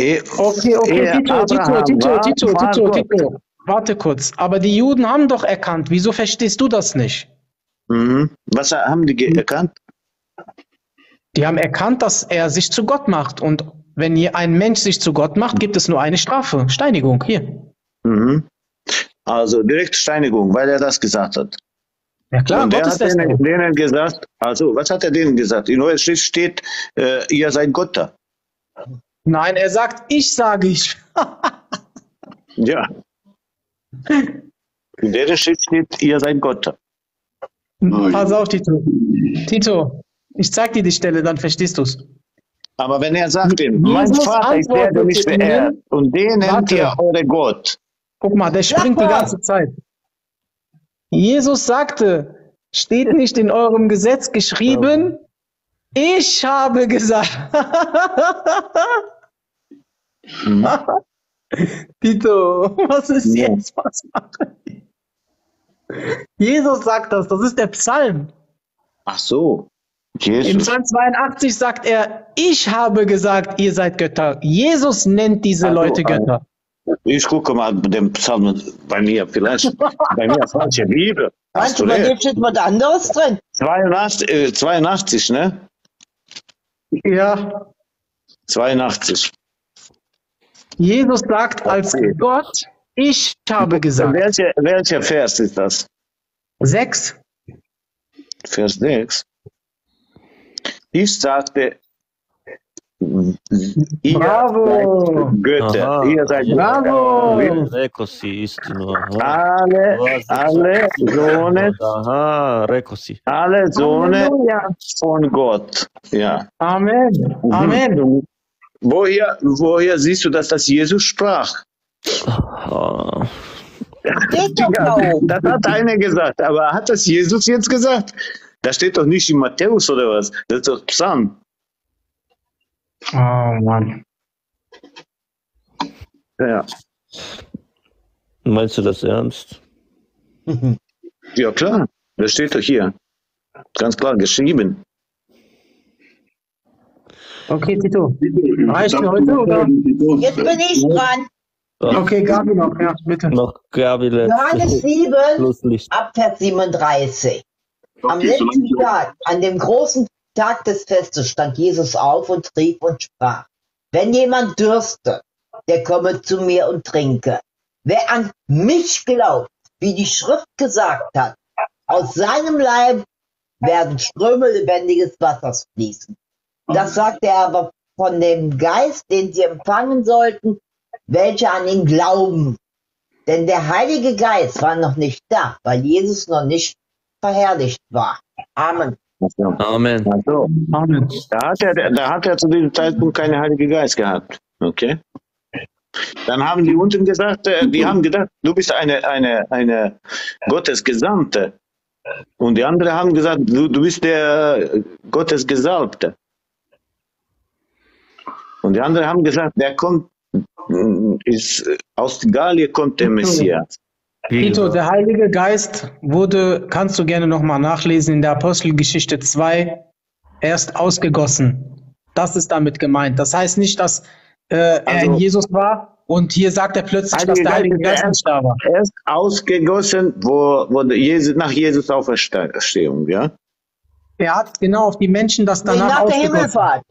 ehe- Okay, okay, ehe Tito, Tito, Abraham Tito, war, Tito, war Tito, Gott. Tito. Warte kurz. Aber die Juden haben doch erkannt. Wieso verstehst du das nicht? Mhm. Was haben die ge- erkannt? Die haben erkannt, dass er sich zu Gott macht. Und wenn hier ein Mensch sich zu Gott macht, gibt es nur eine Strafe. Steinigung. Hier. Mhm. Also direkt Steinigung, weil er das gesagt hat. Ja klar, und Gott er hat das. denen, denen gesagt, also was hat er denen gesagt? In eurer Schrift steht, äh, ihr seid Gott da. Nein, er sagt, ich sage ich. <laughs> Ja. In der Schrift steht, ihr seid Gott da. Pass auf, Tito. Tito, ich zeig dir die Stelle, dann verstehst du es. Aber wenn er sagt, mein Jesus Vater ist der, der mich verehrt, und den nennt ihr eure Gott. Guck mal, der springt die ganze Zeit. Jesus sagte, steht nicht in eurem Gesetz geschrieben, ich habe gesagt. Mhm. Tito, was ist jetzt? Was machen die? Jesus sagt das, das ist der Psalm. Ach so. Im Jesus. Psalm 82 sagt er, ich habe gesagt, ihr seid Götter. Jesus nennt diese Also, Leute äh, Ich gucke mal den Psalm bei mir, vielleicht bei mir falsche Bibel. Hast Meinst du, bei recht. dem steht was anderes drin? 82, äh, 82, ne? Ja, 82. Jesus sagt als Okay. Gott, ich habe gesagt. Welcher, welcher Vers ist das? Sechs. Vers 6. Ich sagte, ihr Bravo. Götter, Aha. ihr seid Bravo. Götter. Eccoci, istino. Aha. Das? Söhne, Aha, eccoci. alle Söhne Halleluja. von Gott. Ja. Amen. Amen. Woher, woher siehst du, dass das Jesus sprach? Ah, Ja, oben. das hat einer gesagt, aber hat das Jesus jetzt gesagt? Das steht doch nicht in Matthäus oder was? Das ist doch Psalm. Oh Mann. Ja, Meinst du das ernst? <laughs> ja klar, das steht doch hier. Ganz klar geschrieben. Okay, Tito. Reicht für heute oder? Jetzt bin ich dran. Okay, Gabi noch, ja, bitte. Noch Gabi Johannes 7, Schlusslicht. ab Vers 37. Am Okay, letzten Tag, an dem großen Tag des Festes, stand Jesus auf und rief und sprach, wenn jemand dürste, der komme zu mir und trinke. Wer an mich glaubt, wie die Schrift gesagt hat, aus seinem Leib werden Ströme lebendiges Wassers fließen. Das sagte er aber von dem Geist, den sie empfangen sollten, welche an ihn glauben. Denn der Heilige Geist war noch nicht da, weil Jesus noch nicht verherrlicht war. Amen. Amen. Also, Amen. da hat er, da hat er zu diesem Zeitpunkt keinen Heiligen Geist gehabt. Okay? Dann haben die unten gesagt, äh, die haben gedacht, du bist eine, eine, eine Gottesgesandte. Und die anderen haben gesagt, du, du bist der Gottesgesalbte. Und die anderen haben gesagt, der kommt, mm, ist, aus Galien kommt der Messias. Tito, der Heilige Geist wurde, kannst du gerne nochmal nachlesen, in der Apostelgeschichte 2 erst ausgegossen. Das ist damit gemeint. Das heißt nicht, dass äh, er Also- in Jesus war und hier sagt er plötzlich, dass Heilige der Heilige Geist ist Geist nicht da war. Er ist ausgegossen, wo, wo Jesus, nach Jesus Auferstehung, ja? Er hat genau auf die Menschen das danach Nach der. Himmelfahrt.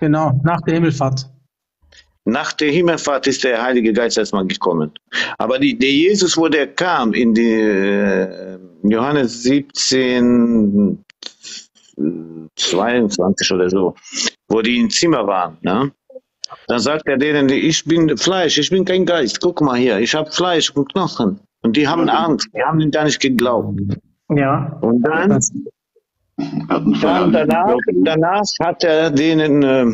Genau, nach der Himmelfahrt. Nach der Himmelfahrt ist der Heilige Geist erstmal gekommen. Aber die, der Jesus, wo der kam, in die äh, Johannes 17, äh, 22 oder so, wo die im Zimmer waren, ne? dann sagt er denen, ich bin Fleisch, ich bin kein Geist. Guck mal hier, ich habe Fleisch und Knochen. Und die haben Angst, die haben ihm gar nicht geglaubt. Ja. Und dann Dann danach, danach hat er denen äh,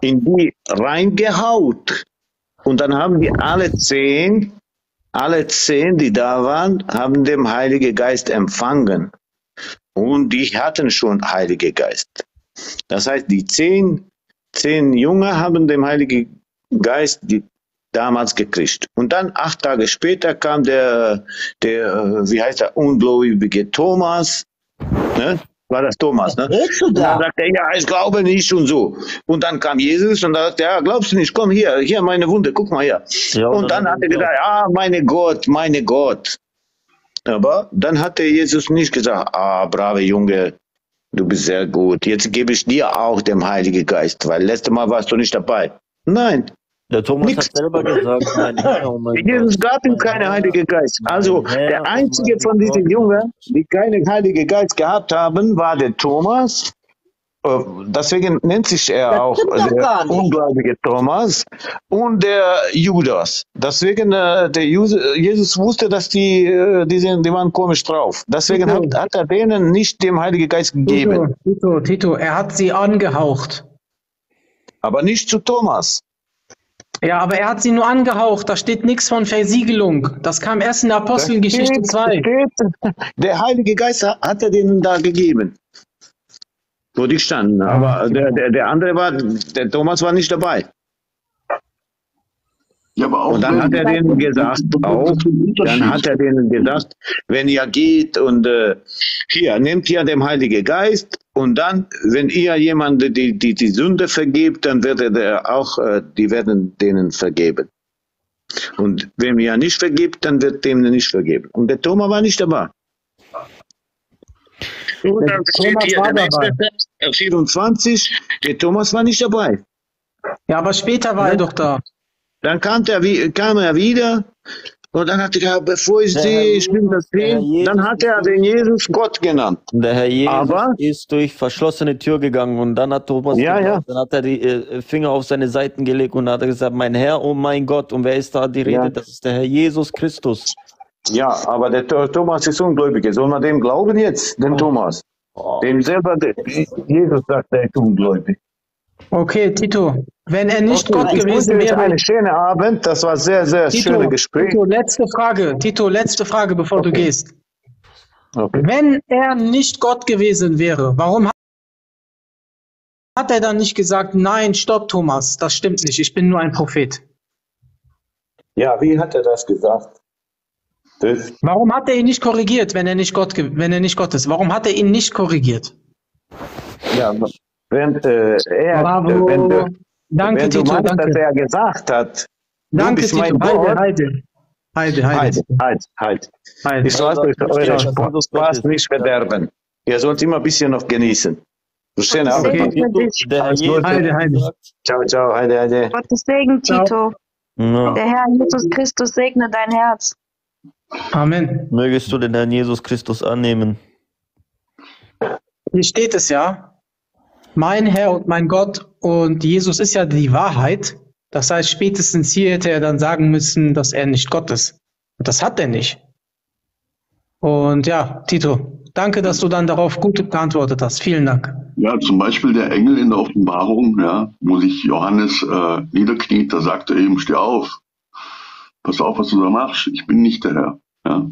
in die reingehaut. Und dann haben die alle zehn, alle zehn, die da waren, haben den Heiligen Geist empfangen. Und die hatten schon Heilige Geist. Das heißt, die zehn, zehn Junge haben den Heiligen Geist die, damals gekriegt. Und dann acht Tage später kam der, der, äh, wie heißt der, ungläubige Thomas, ne? War das Thomas, ne? Du Und dann da? sagt er, ja, ich glaube nicht und so. Und dann kam Jesus und dann sagt er, ja, glaubst du nicht? Komm hier, hier meine Wunde, guck mal hier. Ja, und dann hat er gesagt, ah, meine Gott, meine Gott. Aber dann hat der Jesus nicht gesagt, ah, brave Junge, du bist sehr gut. Jetzt gebe ich dir auch den Heiligen Geist, weil letztes Mal warst du nicht dabei. Nein, Der Thomas Nix. hat selber gesagt, <laughs> mein Jesus gab ihm keinen Heiligen Geist. Also der und einzige von diesen. Jungen, die keinen Heiligen Geist gehabt haben, war der Thomas. Äh, Deswegen nennt sich er Das auch der ungläubige Thomas und der Judas. Deswegen äh, der Jesus wusste, dass die, äh, die, sind, die waren komisch drauf. Deswegen hat, hat er denen nicht den Heiligen Geist gegeben, Tito, Tito, Tito, er hat sie angehaucht. aber nicht zu Thomas. Ja, aber er hat sie nur angehaucht. Da steht nichts von Versiegelung. Das kam erst in der Apostelgeschichte Steht- 2. steht, Der Heilige Geist hat er denen da gegeben. Wo die standen. Aber der, der, der andere war, der Thomas war nicht dabei. Ja, aber auch Und dann hat er denen <laughs> gesagt, auch, dann hat er denen gesagt, wenn ihr geht und äh, hier, nehmt ihr den Heiligen Geist und dann, wenn ihr jemanden die, die, die Sünde vergebt, dann wird er auch, äh, die werden denen vergeben. Und wenn ihr nicht vergibt, dann wird dem nicht vergeben. Und der Thomas war nicht dabei. Und dann steht hier war der nächste dabei. Vers, äh, 24, der Thomas war nicht dabei. Ja, aber später war er doch da. Dann kam er, kam er wieder und dann hat er gesagt, bevor ich sehe, ich bin das sehen, dann hat er den Jesus Gott genannt. Der Herr Jesus Aber- ist durch verschlossene Tür gegangen und dann hat Thomas Ja, gedacht, ja. dann hat er die äh, Finger auf seine Seiten gelegt und hat gesagt, mein Herr, oh mein Gott, und wer ist da die Rede? Ja. Das ist der Herr Jesus Christus. Ja, aber der Tho- Thomas ist Ungläubiger. Soll man dem glauben jetzt, dem Thomas? Dem selber, Jesus sagt, er ist ungläubig. Okay, Tito, wenn er nicht Okay, Gott gewesen wäre. einen schönen Abend. Das war sehr, sehr Tito, schönes Gespräch. Tito, letzte Frage. Tito, letzte Frage, bevor du gehst. Okay. Wenn er nicht Gott gewesen wäre, warum hat- er dann nicht gesagt, nein, stopp, Thomas, das stimmt nicht, ich bin nur ein Prophet? Ja, wie hat er das gesagt? Das, Warum hat er ihn nicht korrigiert, wenn er nicht Gott, wenn er nicht Gott ist? Warum hat er ihn nicht korrigiert? ja, wenn äh, er, Bravo. wenn du, Danke, wenn du Tito, meinst, dass danke. er gesagt hat, du Danke, bist Tito. mein Heide, Gott, Heide. Heide, Heide. halt, halt, halt. Heide. Ich lasse euch eure Spaß, nicht verderben. Ihr sollt immer ein bisschen noch genießen. Schönen Abend. Okay. Heide, Heide. Ciao, ciao, Heide, Heide. Gottes Segen. Tito. ja, Der Herr Jesus Christus segne dein Herz. Amen. mögest du den Herrn Jesus Christus annehmen. Hier steht es ja, mein Herr und mein Gott und Jesus ist ja die Wahrheit. Das heißt, spätestens hier hätte er dann sagen müssen, dass er nicht Gott ist. Und das hat er nicht. Und ja, Tito, danke, dass du dann darauf gut geantwortet hast. Vielen Dank. Ja, zum Beispiel der Engel in der Offenbarung, ja, wo sich Johannes äh, niederkniet, da sagt er eben, steh auf. Pass auf, was du da machst. Ich bin nicht der Herr. Ja.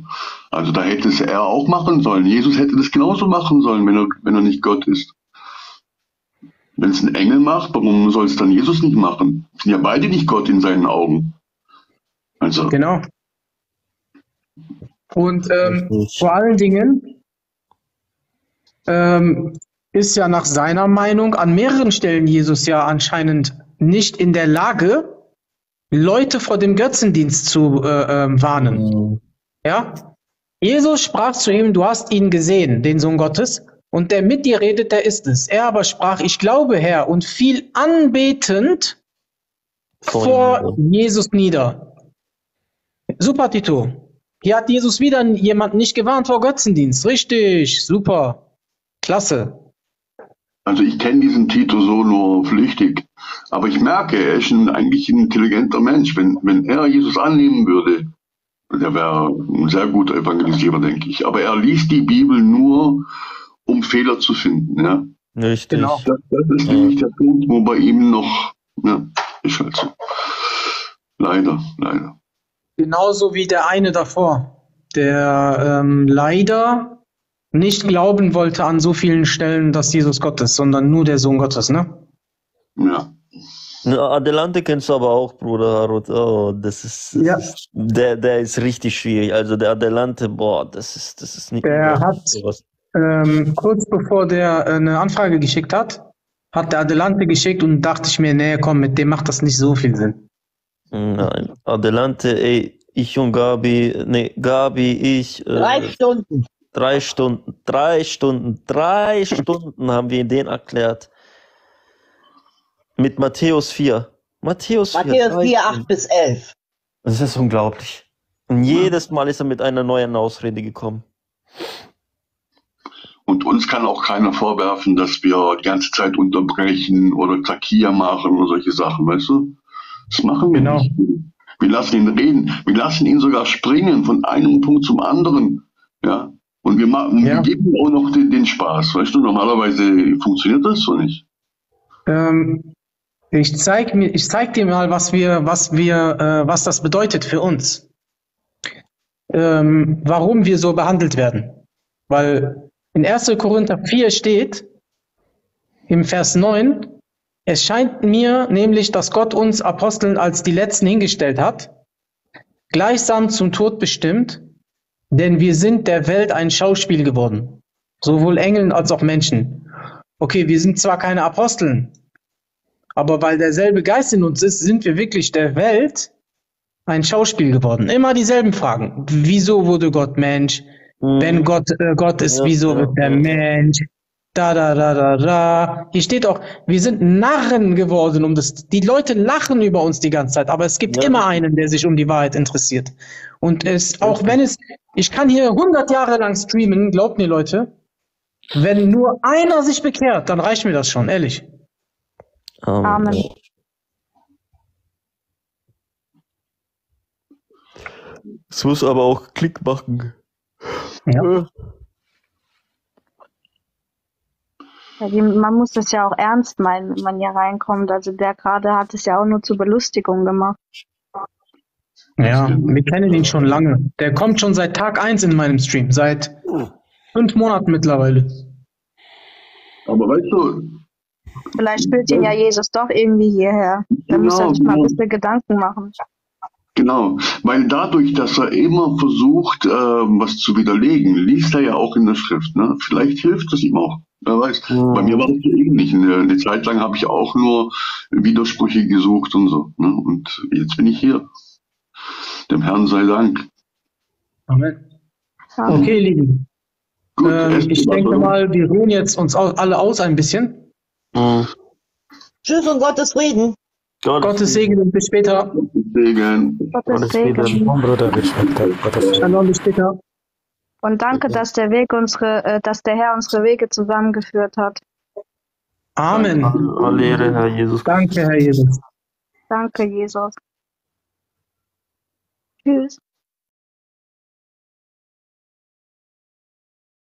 Also da hätte es er auch machen sollen. Jesus hätte das genauso machen sollen, wenn er, wenn er nicht Gott ist. Wenn es ein Engel macht, warum soll es dann Jesus nicht machen? Sind ja beide nicht Gott in seinen Augen. Also, Genau. Und ähm, vor allen Dingen ähm, ist ja nach seiner Meinung an mehreren Stellen Jesus ja anscheinend nicht in der Lage, Leute vor dem Götzendienst zu äh, ähm, warnen. Ja? Jesus sprach zu ihm, du hast ihn gesehen, den Sohn Gottes, und der mit dir redet, der ist es. Er aber sprach, ich glaube, Herr, und fiel anbetend Vor vor Jesus nieder. Super, Tito. Hier hat Jesus wieder jemanden nicht gewarnt vor Götzendienst. Richtig, super. Klasse. Also ich kenne diesen Tito so nur flüchtig, aber ich merke, er ist ein, eigentlich ein intelligenter Mensch. Wenn, wenn er Jesus annehmen würde, der wäre ein sehr guter Evangelisierer, denke ich. Aber er liest die Bibel nur, um Fehler zu finden. Ja? Richtig. Genau. Das, das ist nämlich der Punkt, wo bei ihm noch, ja, ist halt so. Leider, leider. Genauso wie der eine davor, der ähm, leider nicht glauben wollte an so vielen Stellen, dass Jesus Gott ist, sondern nur der Sohn Gottes, ne? Ja. Na, Adelante kennst du aber auch, Bruder Harut. Oh, das ist, das Ja. ist der, der ist richtig schwierig. Also der Adelante, boah, das ist, das ist nicht. Der hat- sowas. Ähm, kurz bevor der äh, eine Anfrage geschickt hat, hat der Adelante geschickt und dachte ich mir, nee, komm, mit dem macht das nicht so viel Sinn. Nein, Adelante, ey, ich und Gabi, nee, Gabi, ich, äh, Drei Stunden. drei Stunden, drei Stunden, drei Stunden haben wir den erklärt. Mit Matthäus 4. Matthäus 4. Matthäus drei 4, Stunden. 8 bis 11. Das ist unglaublich. Und jedes Mal ist er mit einer neuen Ausrede gekommen. Und uns kann auch keiner vorwerfen, dass wir die ganze Zeit unterbrechen oder Zakia machen oder solche Sachen, weißt du? Das machen wir Genau. nicht. Wir lassen ihn reden. Wir lassen ihn sogar springen von einem Punkt zum anderen. Ja. Und wir, machen, Ja. wir geben ihm auch noch den, den Spaß. Weißt du, normalerweise funktioniert das so nicht. Ähm, ich zeig mir, ich zeig dir mal, was wir, was wir, äh, was das bedeutet für uns. Ähm, warum wir so behandelt werden. Weil in 1. Korinther 4 steht, im Vers 9, es scheint mir nämlich, dass Gott uns Aposteln als die Letzten hingestellt hat, gleichsam zum Tod bestimmt, denn wir sind der Welt ein Schauspiel geworden, sowohl Engeln als auch Menschen. Okay, wir sind zwar keine Aposteln, aber weil derselbe Geist in uns ist, sind wir wirklich der Welt ein Schauspiel geworden. Immer dieselben Fragen. Wieso wurde Gott Mensch? Wenn Gott äh, Gott ist, Ja, wieso ja, wird er ja. Mensch? Da, da, da, da, da. Hier steht auch, wir sind Narren geworden um das. Die Leute lachen über uns die ganze Zeit, aber es gibt Ja. immer einen, der sich um die Wahrheit interessiert. Und es, auch wenn es, ich kann hier 100 Jahre lang streamen, glaubt mir Leute, wenn nur einer sich bekehrt, dann reicht mir das schon, ehrlich. Amen. Es muss aber auch Klick machen. Ja. Ja, die, man muss das ja auch ernst meinen, wenn man hier reinkommt. Also der gerade hat es ja auch nur zur Belustigung gemacht. Ja, wir kennen ihn schon lange. Der kommt schon seit Tag 1 in meinem Stream, seit fünf Monaten mittlerweile. Aber weißt du, Vielleicht führt ihn ja Jesus doch irgendwie hierher. Da muss er Genau, sich mal ein genau. bisschen Gedanken machen. Genau, weil dadurch, dass er immer versucht, äh, was zu widerlegen, liest er ja auch in der Schrift. Ne? Vielleicht hilft es ihm auch. Wer weiß. Bei mir war das so ähnlich. Eine, eine Zeit lang habe ich auch nur Widersprüche gesucht und so. Ne? Und jetzt bin ich hier. Dem Herrn sei Dank. Amen. Okay, Lieben. Gut, Ähm, ich denke mal, wir ruhen jetzt uns alle aus ein bisschen. Mhm. Tschüss und Gottes Frieden. Gottes Segen und bis später. Segen. Gottes. Segen. Gottes später. Und danke, dass der Weg unsere, äh, dass der Herr unsere Wege zusammengeführt hat. Amen. Alle Ehre, Herr Jesus. Danke, Herr Jesus. Danke, Jesus. Tschüss.